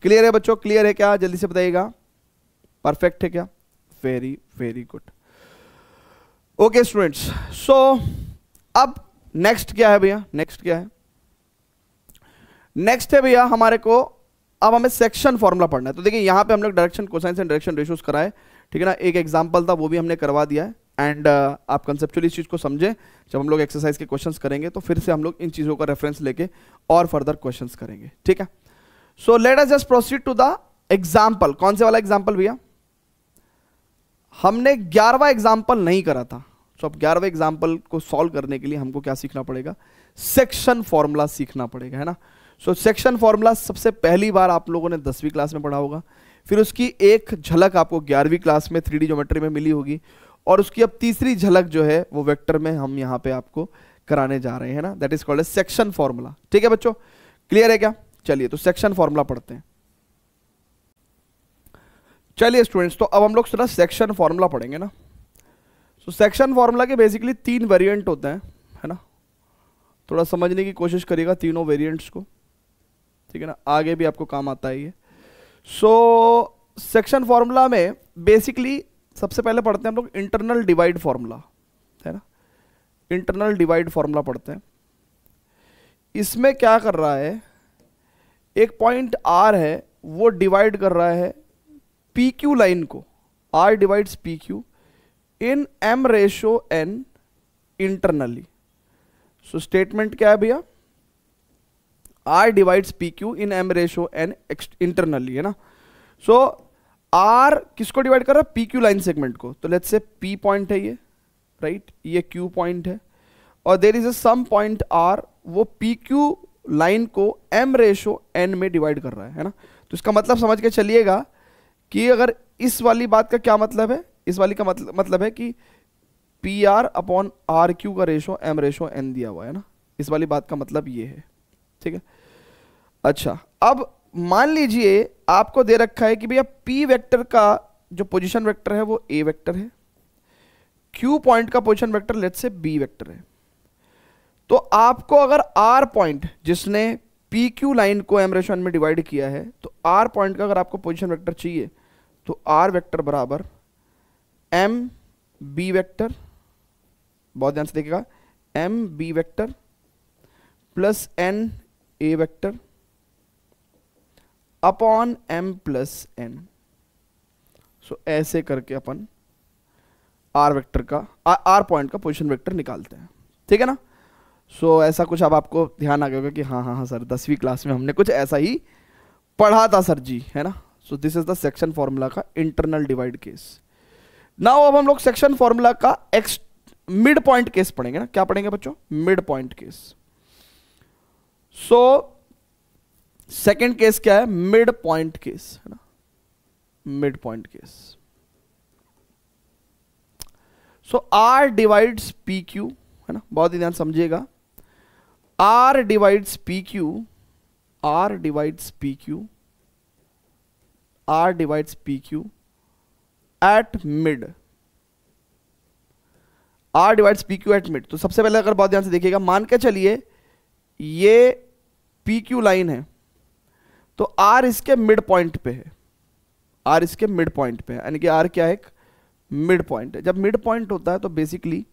क्लियर है बच्चों? क्लियर है क्या? जल्दी से बताइएगा। परफेक्ट है क्या? Very very good okay students so अब नेक्स्ट क्या है भैया? नेक्स्ट क्या है? नेक्स्ट है भैया हमारे को, अब हमें सेक्शन फॉर्मूला पढ़ना है। तो देखिए, यहाँ पे हम लोग direction cosines and direction ratios कराए। ठीक है ना? एक एग्जांपल था, वो भी हमने करवा दिया है। एंड uh, आप कंसेप्चुअली इस चीज़ को समझें। जब हम लोग एक्सरसाइज के क्वेश्चंस करेंगे तो फिर से हम लोग इन चीज़ों का रेफरेंस लेके और फर्दर क्वेश्चंस करेंगे। ठीक है? So let us just proceed to the example कौन से वाला एग्ज़ाम्पल भैया? हमने ग्यारहवा एग्ज़ाम्पल नहीं करा था। सो अब ग्यारहवें एग्ज़ाम्पल को सॉल्व करने के लिए हमको क्या सीखना पड़ेगा? सेक्शन फॉर्मूला सीखना पड़ेगा है ना? सो सेक्शन फॉर्मूला सबसे पहली बार आप लोगों ने दसवीं क्लास में पढ़ा होगा। फिर उसकी एक झलक आपको ग्यारहवीं क्लास में थ्री ज्योमेट्री में मिली होगी। और उसकी अब तीसरी झलक जो है, वो वेक्टर में हम यहाँ पे आपको कराने जा रहे हैं ना। That is called section formula ठीक है बच्चों? क्लियर है क्या? चलिए तो सेक्शन फॉर्मूला पढ़ते हैं। चलिए स्टूडेंट्स तो अब हम लोग सेक्शन फॉर्मूला पढ़ेंगे ना। सो सेक्शन फॉर्मूला के बेसिकली तीन वेरिएंट होते हैं, है ना? थोड़ा समझने की कोशिश करिएगा तीनों वेरिएंट्स को। ठीक है ना? आगे भी आपको काम आता है ये सो सेक्शन फॉर्मूला में बेसिकली सबसे पहले पढ़ते हैं हम लोग इंटरनल डिवाइड फॉर्मूला है ना? इंटरनल डिवाइड फॉर्मूला पढ़ते हैं। इसमें क्या कर रहा है? एक पॉइंट आर है वो डिवाइड कर रहा है पी क्यू लाइन को। R divides P Q in M ratio N internally so statement क्या है भैया? R divides P Q in M ratio N internally है ना? सो so, आर किसको डिवाइड कर रहा है? पी क्यू लाइन सेगमेंट को। तो लेट्स से पी पॉइंट है ये राइट right? ये क्यू पॉइंट है। और there is a some point R वो पी क्यू लाइन को एम रेशो एन में डिवाइड कर रहा है है ना? तो इसका मतलब समझ के चलिएगा कि अगर इस वाली बात का क्या मतलब है? इस वाली का मतलब मतलब है कि P R upon R Q का रेशो एम रेशो एन दिया हुआ है ना? इस वाली बात का मतलब ये है, ठीक है? अच्छा अब मान लीजिए आपको दे रखा है कि भैया पी वेक्टर का जो पोजीशन वेक्टर है वो ए वेक्टर है। क्यू पॉइंट का position vector let say B vector है। तो आपको अगर आर पॉइंट जिसने पी क्यू लाइन को एमरेशन में डिवाइड किया है तो आर पॉइंट का अगर आपको पोजीशन वेक्टर चाहिए तो आर वेक्टर बराबर एम बी वेक्टर बहुत ध्यान से देखिएगा M B vector plus N A vector upon M plus N so ऐसे करके अपन आर वेक्टर का आर पॉइंट का पोजीशन वेक्टर निकालते हैं। ठीक है ना? सो so, ऐसा कुछ अब आपको ध्यान आ गया होगा कि हाँ हाँ हाँ सर दसवीं क्लास में हमने कुछ ऐसा ही पढ़ा था सर जी है ना? So this is the section formula का इंटरनल डिवाइड केस नाउ अब हम लोग सेक्शन फॉर्मूला का एक्स मिड पॉइंट केस पढ़ेंगे ना? क्या पढ़ेंगे बच्चों? Mid point case so second case क्या है? मिड पॉइंट केस है ना? Mid point case so R divides P Q है ना? बहुत ही ध्यान समझिएगा। R divides P Q R divides P Q R divides P Q at mid R divides P Q at mid तो सबसे पहले अगर बहुत ध्यान से देखिएगा, मान के चलिए, ये पी क्यू लाइन है। तो आर इसके मिड पॉइंट पे है। आर इसके मिड पॉइंट पे है। यानी कि आर क्या है? एक मिड पॉइंट है। जब मिड पॉइंट होता है तो बेसिकली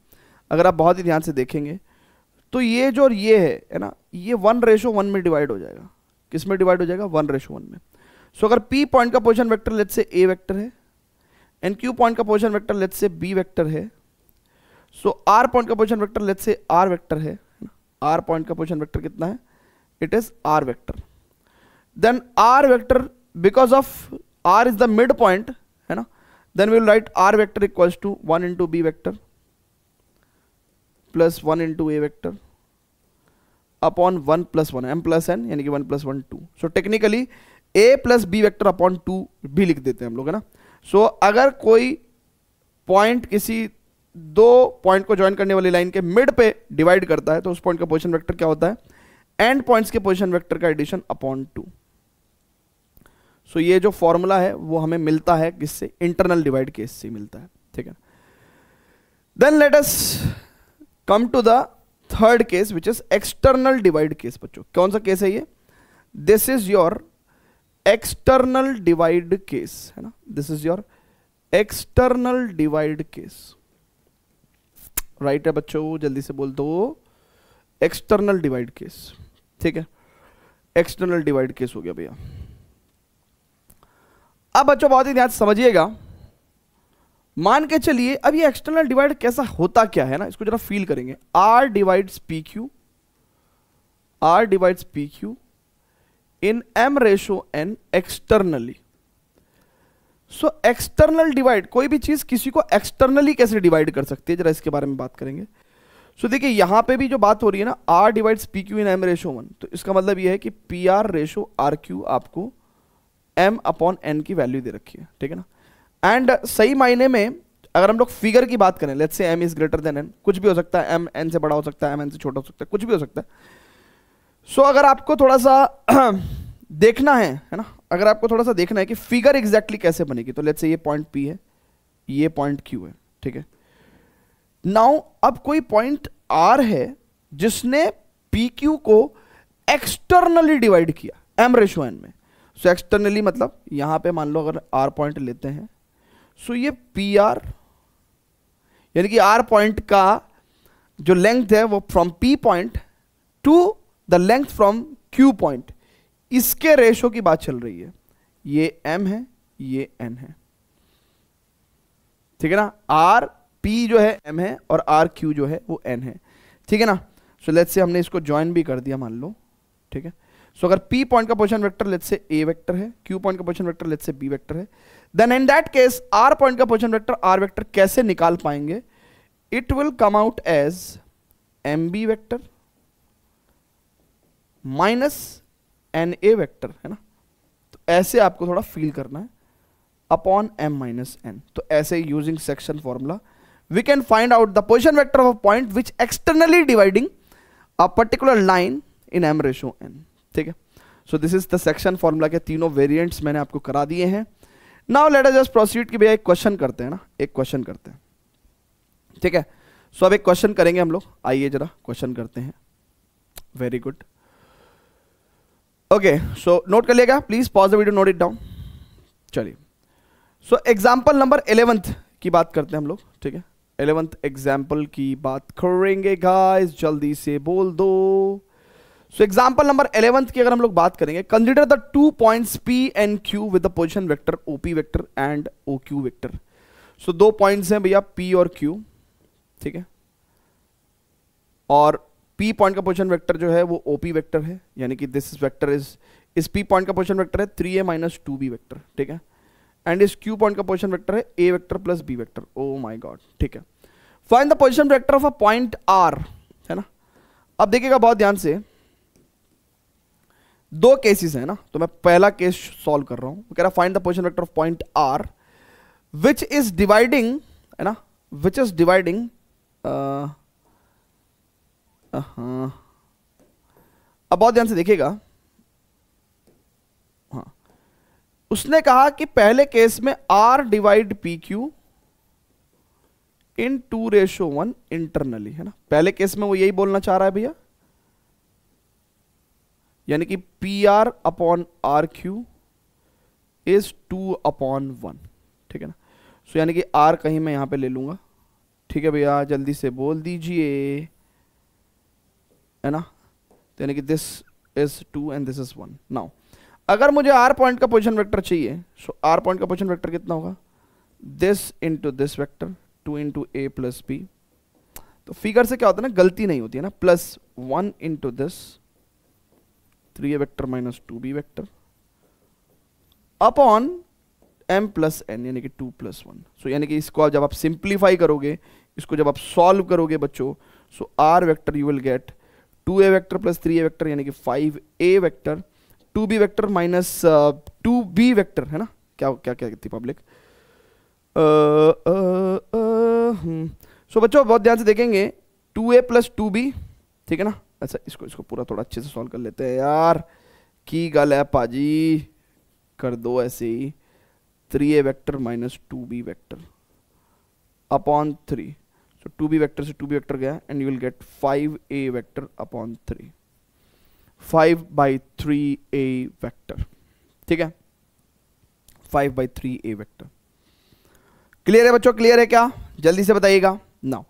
अगर आप बहुत ही ध्यान से देखेंगे तो ये जो और ये है है ना ये वन रेशो वन में डिवाइड हो जाएगा। किसमें डिवाइड हो जाएगा? वन रेशो वन में। सो so, अगर पी पॉइंट का position vector let say A vector है एन क्यू पॉइंट का position vector let say B vector है सो आर पॉइंट का position vector let say R vector है R point का position vector कितना है? It is R vector then r vector because of r is the midpoint है ना then we will write r vector equals to 1 into b vector plus 1 into a vector upon 1 plus 1 m plus n यानी कि 1 plus 1 2 so technically a plus b vector upon 2 भी लिख देते हैं हम लोग है ना so अगर कोई पॉइंट किसी दो पॉइंट को ज्वाइन करने वाली लाइन के मिड पे डिवाइड करता है तो उस पॉइंट का पोजीशन वेक्टर क्या होता है एंड पॉइंट्स के पोजीशन वेक्टर का एडिशन अपॉन टू सो ये जो फॉर्मूला है, वो हमें मिलता है किससे? इंटरनल डिवाइड केस से मिलता है, ठीक है then let us come to the third case which is external divide case बच्चों। कौन सा केस है ये? This is your external divide case है ना? This is your external divide case right है बच्चों, जल्दी से बोल दो। एक्सटर्नल डिवाइड केस ठीक है? एक्सटर्नल डिवाइड केस हो गया भैया। अब बच्चों बहुत ही ध्यान समझिएगा। मान के चलिए अब ये एक्सटर्नल डिवाइड कैसा होता क्या है ना इसको जरा फील करेंगे। R divides P Q R divides P Q in M ratio N externally so external divide कोई भी चीज़ किसी को एक्सटर्नली कैसे डिवाइड कर सकती है? जरा इसके बारे में बात करेंगे। सो so, देखिए यहाँ पे भी जो बात हो रही है ना R divides P Q in M ratio one तो इसका मतलब यह है कि P R ratio R Q आपको एम अपॉन एन की वैल्यू दे रखी है ठीक है ना? एंड सही मायने में अगर हम लोग फिगर की बात करें let's say M is greater than N कुछ भी हो सकता है एम एन से बड़ा हो सकता है एम एन से छोटा हो सकता है कुछ भी हो सकता है। सो so, अगर आपको थोड़ा सा देखना है है ना? अगर आपको थोड़ा सा देखना है कि फिगर एग्जैक्टली exactly कैसे बनेगी तो लेट्स से ये पॉइंट पी है ये पॉइंट क्यू है ठीक है? नाउ अब कोई पॉइंट आर है जिसने पी क्यू को एक्सटर्नली डिवाइड किया एम रेशो एन में। सो so, एक्सटर्नली मतलब यहाँ पे मान लो अगर आर पॉइंट लेते हैं सो so ये पी आर यानी कि आर पॉइंट का जो लेंथ है वो from P point to the length from Q point इसके रेशो की बात चल रही है। ये एम है ये एन है। ठीक है ना? आर पी जो है एम है और आर क्यू जो है वो एन है। ठीक है ना? सो लेट्स से हमने इसको ज्वाइन भी कर दिया मान लो। ठीक है? सो अगर पी पॉइंट का position vector let's say A vector है क्यू पॉइंट का position vector let's say B vector है then in that case R point का पोजिशन वेक्टर आर वेक्टर कैसे निकाल पाएँगे? It will come out as M B vector minus N A vector है ना? तो ऐसे आपको थोड़ा फील करना है अपॉन एम माइनस एन तो ऐसे using section formula we can find out the position vector of point which externally dividing a particular line in M ratio N ठीक है? So this is the section formula के तीनों variants मैंने आपको करा दिए हैं। Now let us just proceed की भैया एक क्वेश्चन करते हैं ना? एक क्वेश्चन करते हैं। ठीक है? सो अब एक क्वेश्चन करेंगे हम लोग। आइए जरा क्वेश्चन करते हैं। Very good okay so note कर लिएगा please pause the video note it down चलिए। सो एग्ज़ाम्पल नंबर इलेवेंथ की बात करते हैं हम लोग। ठीक है? इलेवेंथ एग्ज़ाम्पल की बात करेंगे गाइस जल्दी से बोल दो। सो एग्ज़ाम्पल नंबर इलेवेंथ की अगर हम लोग बात करेंगे consider the two points P and Q with the position vector O P vector and O Q vector so दो पॉइंट्स हैं भैया पी और क्यू ठीक है? और पी पॉइंट का पोजिशन वेक्टर जो है, वो ओपी वेक्टर है, यानी कि दिस इज़ वेक्टर इज़ इस पी पॉइंट का पोजिशन वेक्टर है three A minus two B vector ठीक है? एंड इस क्यू पॉइंट का पोजिशन वेक्टर है A vector plus B vector oh my god ठीक है? Find the position vector of a point R है ना? अब देखिएगा बहुत ध्यान से दो केसेस है ना तो मैं पहला केस सॉल्व कर रहा हूँ। कह रहा find the position vector of point R which is dividing है ना? विच इज़ डिवाइडिंग अब बहुत ध्यान से देखिएगा। हाँ। उसने कहा कि पहले केस में R divide P Q in two ratio one internally है ना? पहले केस में वो यही बोलना चाह रहा है भैया। यानी कि P R upon R Q is two upon one ठीक है ना? सो यानी कि आर कहीं मैं यहाँ पे ले लूँगा। ठीक है भैया? जल्दी से बोल दीजिए। है ना? तो यानी कि this is two and this is one now अगर मुझे आर पॉइंट का पोजिशन वेक्टर चाहिए सो आर पॉइंट का पोजिशन वेक्टर कितना होगा? This into this vector two into A plus B तो फिगर से क्या होता है ना? गलती नहीं होती है ना? Plus one into this three A vector minus two B vector upon M plus N यानी कि टू प्लस वन सो यानी कि इसको जब आप सिंप्लीफाई करोगे, इसको जब आप सॉल्व करोगे बच्चों so R vector you will get two A vector plus three A vector यानी कि five A vector two B vector minus two B vector है ना? क्या क्या क्या कहती पब्लिक सो बच्चों, बहुत ध्यान से देखेंगे two A plus two B ठीक है ना? अच्छा इसको इसको पूरा थोड़ा अच्छे से सॉल्व कर लेते हैं यार। की गल है पाजी? कर दो ऐसे ही। Three A vector minus two B vector upon three so two B vector से टू बी वैक्टर गया and you will get five A vector upon three five by three A vector ठीक है? Five by three A vector clear है बच्चों? Clear है क्या? जल्दी से बताइएगा। Now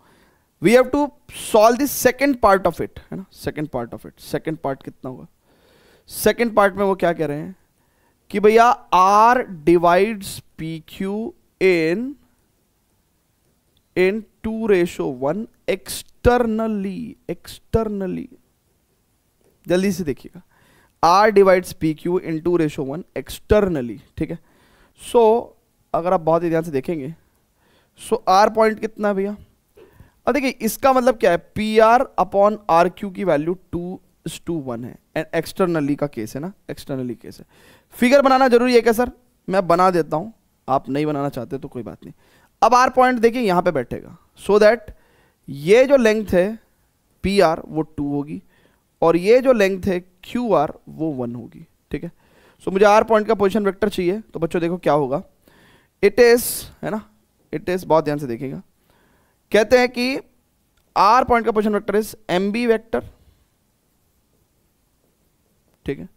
we have to solve this second part of it है ना? Second part of it second part कितना होगा? सेकेंड पार्ट में वो क्या कह रहे हैं? कि भैया R divides P Q in in two ratio one externally externally जल्दी से देखिएगा। R divides P Q in two ratio one externally ठीक है? सो so, अगर आप बहुत ही ध्यान से देखेंगे सो आर पॉइंट कितना भैया? अब देखिए इसका मतलब क्या है? P R upon R Q की वैल्यू टू टू वन है। एंड एक्सटर्नली का केस है ना? एक्सटर्नली केस है। फिगर बनाना ज़रूरी है क्या सर मैं बना देता हूँ। आप नहीं बनाना चाहते तो कोई बात नहीं। अब आर पॉइंट देखिए यहाँ पे बैठेगा। सो so दैट ये जो लेंथ है पी आर वो टू होगी। और ये जो लेंथ है क्यू आर वो वन होगी। ठीक है? सो so, मुझे आर पॉइंट का पोजिशन वेक्टर चाहिए। तो बच्चों देखो क्या होगा। इट इज़ है ना? इट इज़ बहुत ध्यान से देखेगा कहते हैं कि आर पॉइंट का position vector is M B vector ठीक है?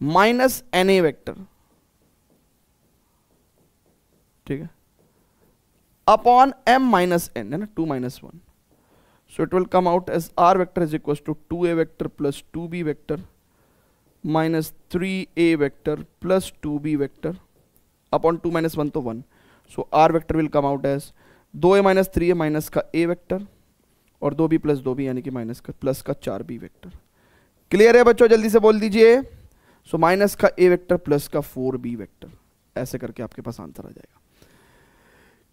माइनस एन ए वैक्टर ठीक है? अपॉन एम माइनस एन है ना? Two minus one so it will come out as r vector is equal to two a vector plus two b vector minus three a vector plus two b vector upon two minus one तो one so r vector will come out as out as 2a minus 3a minus का ए vector और दो B plus दो B यानी कि minus का plus का चार बी वेक्टर। क्लियर है बच्चों? जल्दी से बोल दीजिए। सो माइनस का a वेक्टर प्लस का 4b वेक्टर। ऐसे करके आपके पास आंसर आ जाएगा।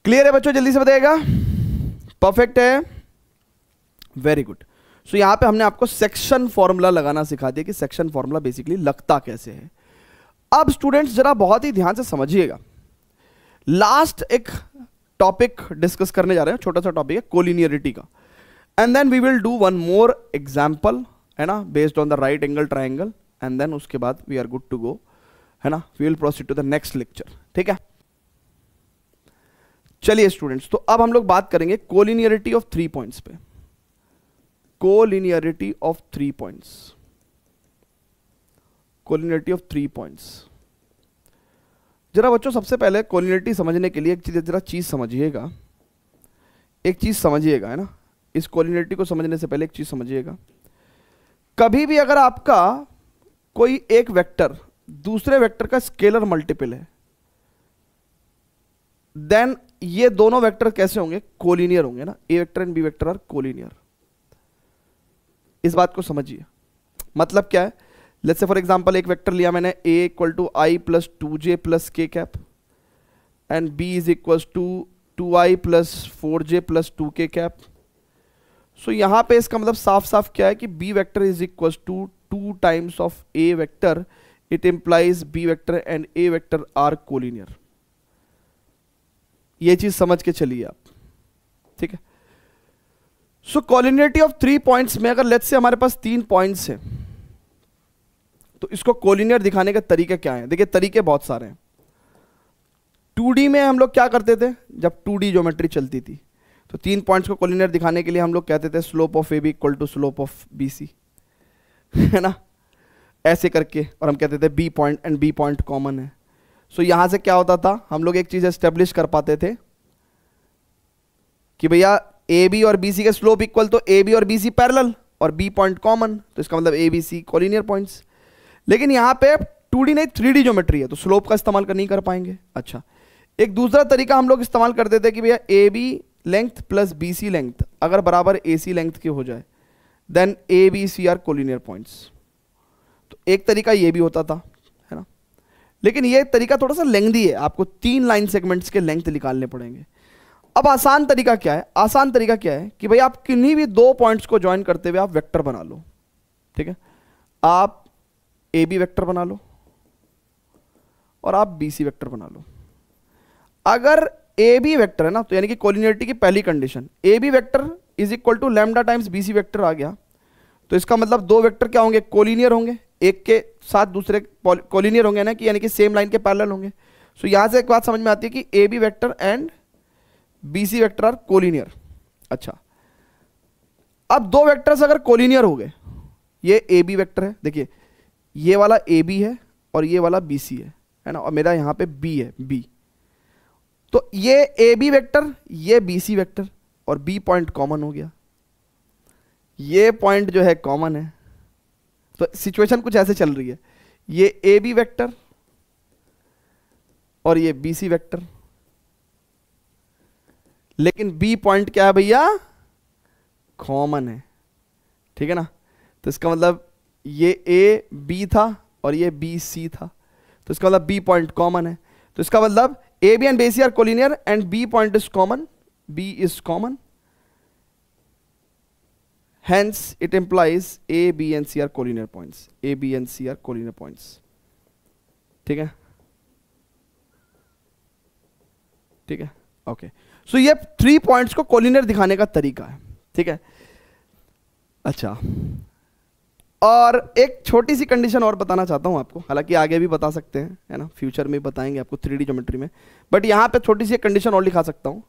क्लियर है बच्चों? जल्दी से बताएगा परफेक्ट है। वेरी गुड सो यहाँ पे हमने आपको सेक्शन फॉर्मूला लगाना सिखा दिया कि सेक्शन फॉर्मूला बेसिकली लगता कैसे है। अब स्टूडेंट्स जरा बहुत ही ध्यान से समझिएगा। लास्ट एक टॉपिक डिस्कस करने जा रहे हैं, छोटा सा टॉपिक है कोलिनियरिटी का। And then we will do one more example है ना based on the right angle triangle and then उसके बाद we are good to go है ना we will proceed to the next lecture ठीक है? चलिए स्टूडेंट्स तो अब हम लोग बात करेंगे कोलिनियरिटी ऑफ़ थ्री पॉइंट्स पे। Collinearity of three points collinearity of three points जरा बच्चों, सबसे पहले कोलिनियरिटी समझने के लिए एक चीज़, जरा चीज़ समझिएगा। एक चीज़ समझिएगा, है ना? इस कोलिनियरिटी को समझने से पहले एक चीज़ समझिएगा। कभी भी अगर आपका कोई एक वेक्टर दूसरे वेक्टर का स्केलर मल्टीपल है देन ये दोनों वेक्टर कैसे होंगे? कोलिनियर होंगे ना? A vector and b vector are collinear इस बात को समझिए। मतलब क्या है? लेट्स से फॉर एग्जांपल एक वेक्टर लिया मैंने a equal to i plus two j plus k cap and b is equal to two i plus four j plus two k cap so यहाँ पे इसका मतलब साफ़ साफ़ क्या है कि b vector is equal to two times of a vector it implies b vector and a vector are collinear ये चीज़ समझ के चलिए आप। ठीक है? So collinearity of three points में अगर लेट्स से हमारे पास तीन पॉइंट्स हैं तो इसको कोलिनियर दिखाने के तरीके क्या हैं? देखिए तरीके बहुत सारे हैं। 2D में हम लोग क्या करते थे? जब 2D ज्योमेट्री चलती थी तो तीन पॉइंट्स को कोलिनियर दिखाने के लिए हम लोग कहते थे slope of A B equal to slope of B C है ना? ऐसे करके और हम कहते थे B point and B point common है। सो so, यहाँ से क्या होता था? हम लोग एक चीज़ एस्टेब्लिश कर पाते थे कि भैया ए बी और बी सी का स्लोप इक्वल तो ए बी और बी सी पैरल और बी पॉइंट कॉमन तो इसका मतलब A B C collinear points लेकिन यहाँ पे टू नहीं थ्री डी ज्योमेट्री है तो स्लोप का इस्तेमाल कर नहीं कर पाएँगे। अच्छा। एक दूसरा तरीका हम लोग इस्तेमाल करते थे कि भैया A B length plus B C length अगर बराबर ए सी लेंथ के हो जाए then A B C are collinear points तो एक तरीका ये भी होता था, है ना? लेकिन ये तरीका थोड़ा सा लेंथी है, आपको तीन लाइन सेगमेंट्स के लेंथ निकालने पड़ेंगे। अब आसान तरीका क्या है? आसान तरीका क्या है कि भाई आप किन्हीं भी दो पॉइंट्स को ज्वाइन करते हुए आप वेक्टर बना लो, ठीक है? आप ए बी वैक्टर बना लो और आप बी सी वैक्टर बना लो। अगर ए बी वैक्टर है ना तो यानी कि कोलिनियरिटी की पहली condition A B vector is equal to lambda times B C vector आ गया। तो इसका मतलब दो वेक्टर क्या होंगे? कोलिनियर होंगे। एक के साथ दूसरे कोलिनियर होंगे ना कि यानी कि सेम लाइन के पैरेलल होंगे। सो so, यहाँ से एक बात समझ में आती है कि A B vector and BC vector are collinear अच्छा। अब दो वेक्टर्स अगर कोलिनियर हो गए ये ए बी वैक्टर है। देखिए ये वाला ए बी है और ये वाला बी सी है है ना? और मेरा यहाँ पे बी है बी तो ये ए बी वैक्टर ये बी सी वैक्टर और बी पॉइंट कॉमन हो गया। ये पॉइंट जो है कॉमन है। तो सिचुएशन कुछ ऐसे चल रही है। ये ए बी वैक्टर और ये बी सी वैक्टर लेकिन बी पॉइंट क्या है भैया? कॉमन है। ठीक है ना? तो इसका मतलब ये ए बी था और ये बी सी था। तो इसका मतलब बी पॉइंट कॉमन है। तो इसका मतलब A B and B C are collinear and B point is common B is common hence, it implies a, b and c are collinear points a, b and c are collinear points ठीक है? ठीक है? Okay so ये three points को collinear दिखाने का तरीका है। ठीक है? अच्छा। और एक छोटी सी कंडीशन और बताना चाहता हूँ आपको। हालाँकि आगे भी बता सकते हैं, है ना? फ्यूचर में बताएँगे आपको थ्री ज्योमेट्री में। बट यहाँ पे छोटी सी कंडीशन और लिखा सकता हूँ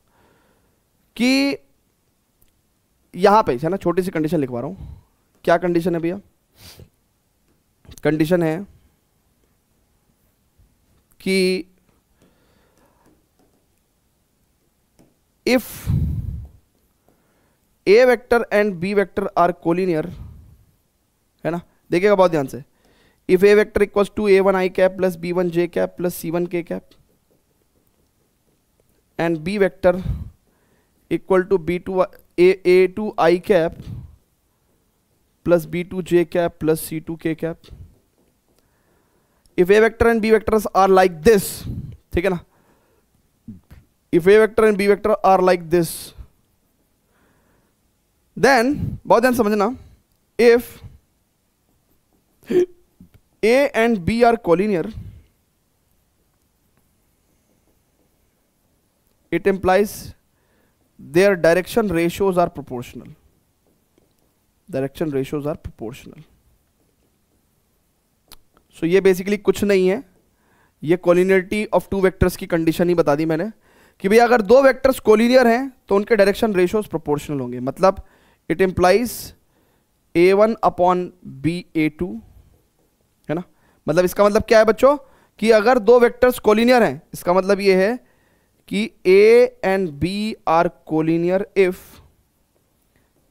कि यहाँ पे, है ना? छोटी सी कंडीशन लिखवा रहा हूँ। क्या कंडीशन है भैया? कंडीशन है कि if a vector and b vector are collinear है ना? देखिएगा बहुत ध्यान से। If a vector equals to a one i cap plus b one j cap plus c one k cap and b vector equal to b two a two i cap plus b two j cap plus c two k cap if a vector and b vectors are like this ठीक है ना? If a vector and b vector are like this, then बहुत ध्यान समझना। If A and B are collinear it implies their direction ratios are proportional direction ratios are proportional so ये basically कुछ नहीं है. ये कॉलिनियरिटी ऑफ़ टू वैक्टर्स की condition ही बता दी मैंने कि भाई अगर दो वैक्टर्स कॉलिनियर हैं तो उनके डायरेक्शन रेशियोज प्रोपोर्शनल होंगे. मतलब it implies a one upon b a two मतलब इसका मतलब क्या है बच्चों? कि अगर दो वेक्टर्स कोलिनियर हैं, इसका मतलब ये है कि a and b are collinear if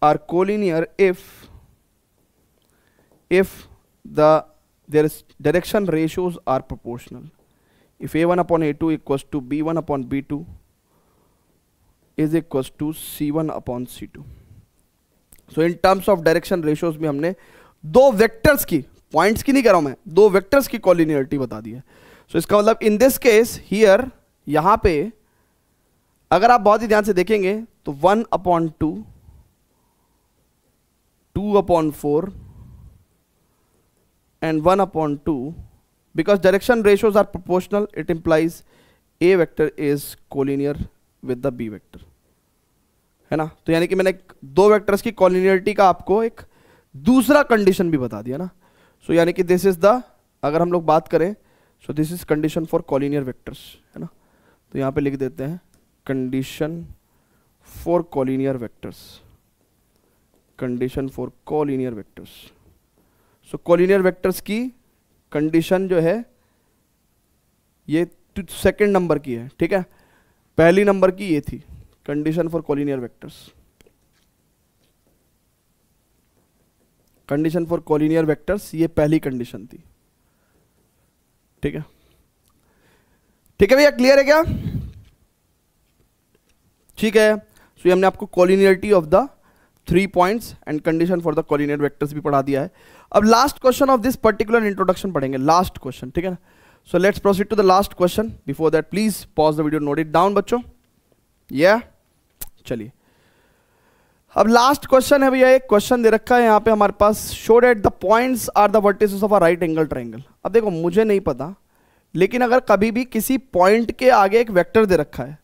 are collinear if if the their direction ratios are proportional if a1 upon a2 equals to b1 upon b2 is equals to c1 upon c2 so, in terms of direction ratios में हमने दो vectors की points की नहीं कह रहा हूँ मैं, दो वेक्टर्स की कॉलिनियरिटी बता दी है। सो so, इसका मतलब इन दिस केस हियर यहाँ पे, अगर आप बहुत ही ध्यान से देखेंगे तो one upon two two upon four and one upon two because direction ratios are proportional, it implies a vector is collinear with the b vector. है ना? तो यानी कि मैंने दो वेक्टर्स की कॉलिनियरिटी का आपको एक दूसरा कंडीशन भी बता दिया ना। सो यानी कि दिस इज़ द अगर हम लोग बात करें so this is condition for collinear vectors है ना? तो यहाँ पे लिख देते हैं condition for collinear vectors condition for collinear vectors so collinear vectors की कंडीशन जो है, ये सेकंड नंबर की है, ठीक है? पहली नंबर की ये थी condition for collinear vectors condition for collinear vectors ये पहली कंडीशन थी। ठीक है? ठीक है भैया क्लियर है क्या? ठीक है। सो ये हमने आपको collinearity of the three points and condition for the collinear vectors भी पढ़ा दिया है। अब last question of this particular introduction पढ़ेंगे। लास्ट क्वेश्चन ठीक है ना? So let's proceed to the last question before that please pause the video note it down बच्चों। या yeah? चलिए। अब लास्ट क्वेश्चन है भैया, एक क्वेश्चन दे रखा है यहाँ पे हमारे पास। Show that the points are the vertices of a right angle triangle अब देखो, मुझे नहीं पता, लेकिन अगर कभी भी किसी पॉइंट के आगे एक वेक्टर दे रखा है,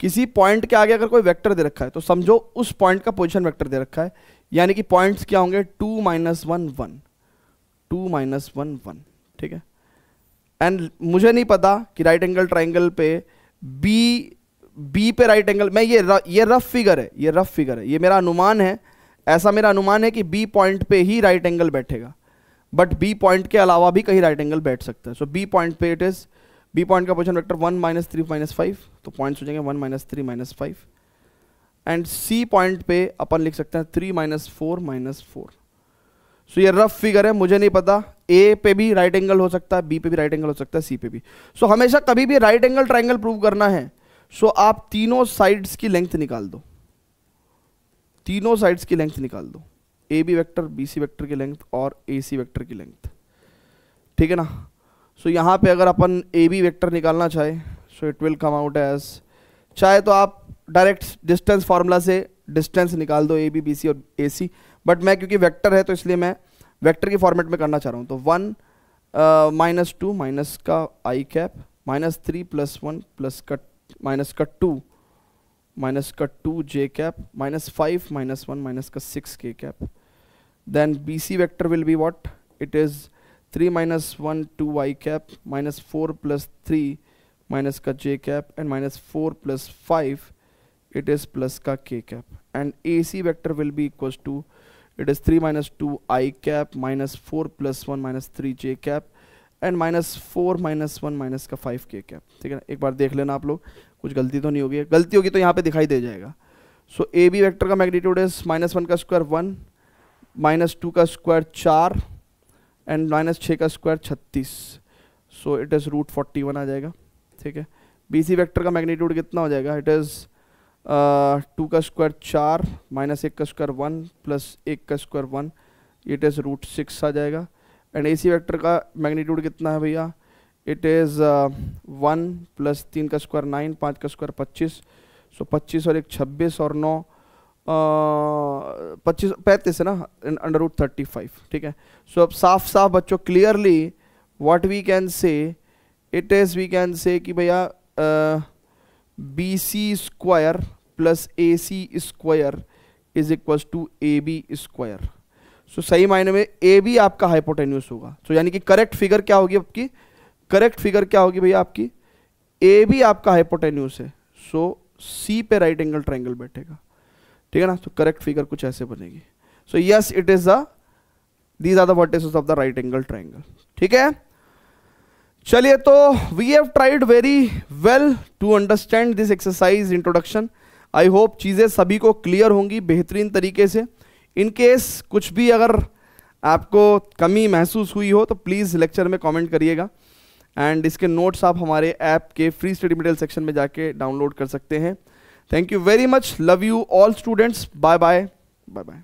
किसी पॉइंट के आगे अगर कोई वेक्टर दे रखा है तो समझो उस पॉइंट का पोजिशन वेक्टर दे रखा है। यानी कि पॉइंट्स क्या होंगे? Two minus one one two minus one one ठीक है? एंड मुझे नहीं पता कि राइट एंगल ट्राइंगल पे बी बी पे राइट एंगल मैं ये र, ये रफ फिगर है ये रफ फिगर है ये मेरा अनुमान है ऐसा मेरा अनुमान है कि बी पॉइंट पे ही राइट एंगल बैठेगा बट बी पॉइंट के अलावा भी कहीं राइट एंगल बैठ सकता है सो बी पॉइंट पे इट इज़ बी पॉइंट का position vector one minus three minus five तो पॉइंट्स हो जाएँगे one minus three minus five and C point पे अपन लिख सकते हैं three minus four minus four so ये रफ फिगर है मुझे नहीं पता ए पे भी राइट एंगल हो सकता है बी पे भी राइट एंगल हो सकता है सी पे भी सो so, हमेशा कभी भी राइट एंगल ट्राइंगल प्रूव करना है सो आप तीनों साइड्स की लेंथ निकाल दो। तीनों साइड्स की लेंथ निकाल दो। A B vector B C vector की लेंथ और ए सी वैक्टर की लेंथ ठीक है ना? सो so, यहाँ पे अगर अपन ए बी वैक्टर निकालना चाहे so it will come out as चाहे तो आप डायरेक्ट डिस्टेंस फार्मूला से डिस्टेंस निकाल दो ए बी बी सी और ए सी बट मैं क्योंकि वेक्टर है तो इसलिए मैं वेक्टर की फॉर्मेट में करना चाह रहा हूँ। तो वन माइनस टू माइनस का i cap minus three plus one plus का माइनस का टू माइनस का two j cap minus five minus one minus का six k cap then B C vector will be what it is three minus one two y cap minus four plus three minus का j cap and minus four plus five it is plus ka k cap. And AC vector will be equals to, it is 3 minus 2 i cap, minus 4 plus 1 minus 3 j cap and minus four, minus one, minus का five के cap ठीक है ना? एक बार देख लेना आप लोग। कुछ गलती तो नहीं होगी। गलती होगी तो यहाँ पे दिखाई दे जाएगा। सो ए बी वैक्टर का मैग्नीट्यूड इज़ माइनस वन का स्क्वायर वन माइनस टू का स्क्वायर चार एंड माइनस छः का स्क्वायर छत्तीस। So it is root forty one आ जाएगा। ठीक है? बी सी वैक्टर का मैग्नीट्यूड कितना हो जाएगा? इट इज़ टू का स्क्वायर चार माइनस एक का स्क्वायर वन प्लस एक का square one it is root six आ जाएगा। एंड ए सी वैक्टर का मैग्नीट्यूड कितना है भैया? इट इज़ वन प्लस तीन का स्क्वायर नाइन पाँच का स्क्वायर पच्चीस. सो पच्चीस और एक छब्बीस और नौ पच्चीस, पैंतीस है ना? अंडर रूट थर्टी फाइव ठीक है? सो अब साफ़ साफ़ बच्चों clearly what we can say it is we can say कि भैया B C square plus A C square is equal to A B square so सही मायने में ए भी आपका हाइपोटेन्यूस होगा। सो so, यानी कि करेक्ट फिगर क्या होगी आपकी? करेक्ट फिगर क्या होगी भैया आपकी? ए भी आपका हाइपोटेन्यूस है। सो so, सी पे राइट एंगल ट्राइंगल बैठेगा। ठीक है ना? तो करेक्ट फिगर कुछ ऐसे बनेगी। So yes it is the these are the vertices of the right angle triangle ठीक है? चलिए तो we have tried very well to understand this exercise introduction I hope चीज़ें सभी को क्लियर होंगी बेहतरीन तरीके से। इन केस कुछ भी अगर आपको कमी महसूस हुई हो तो प्लीज़ लेक्चर में कमेंट करिएगा। एंड इसके नोट्स आप हमारे ऐप के फ्री स्टडी मटेरियल सेक्शन में जाके डाउनलोड कर सकते हैं। Thank you very much love you all students bye bye bye bye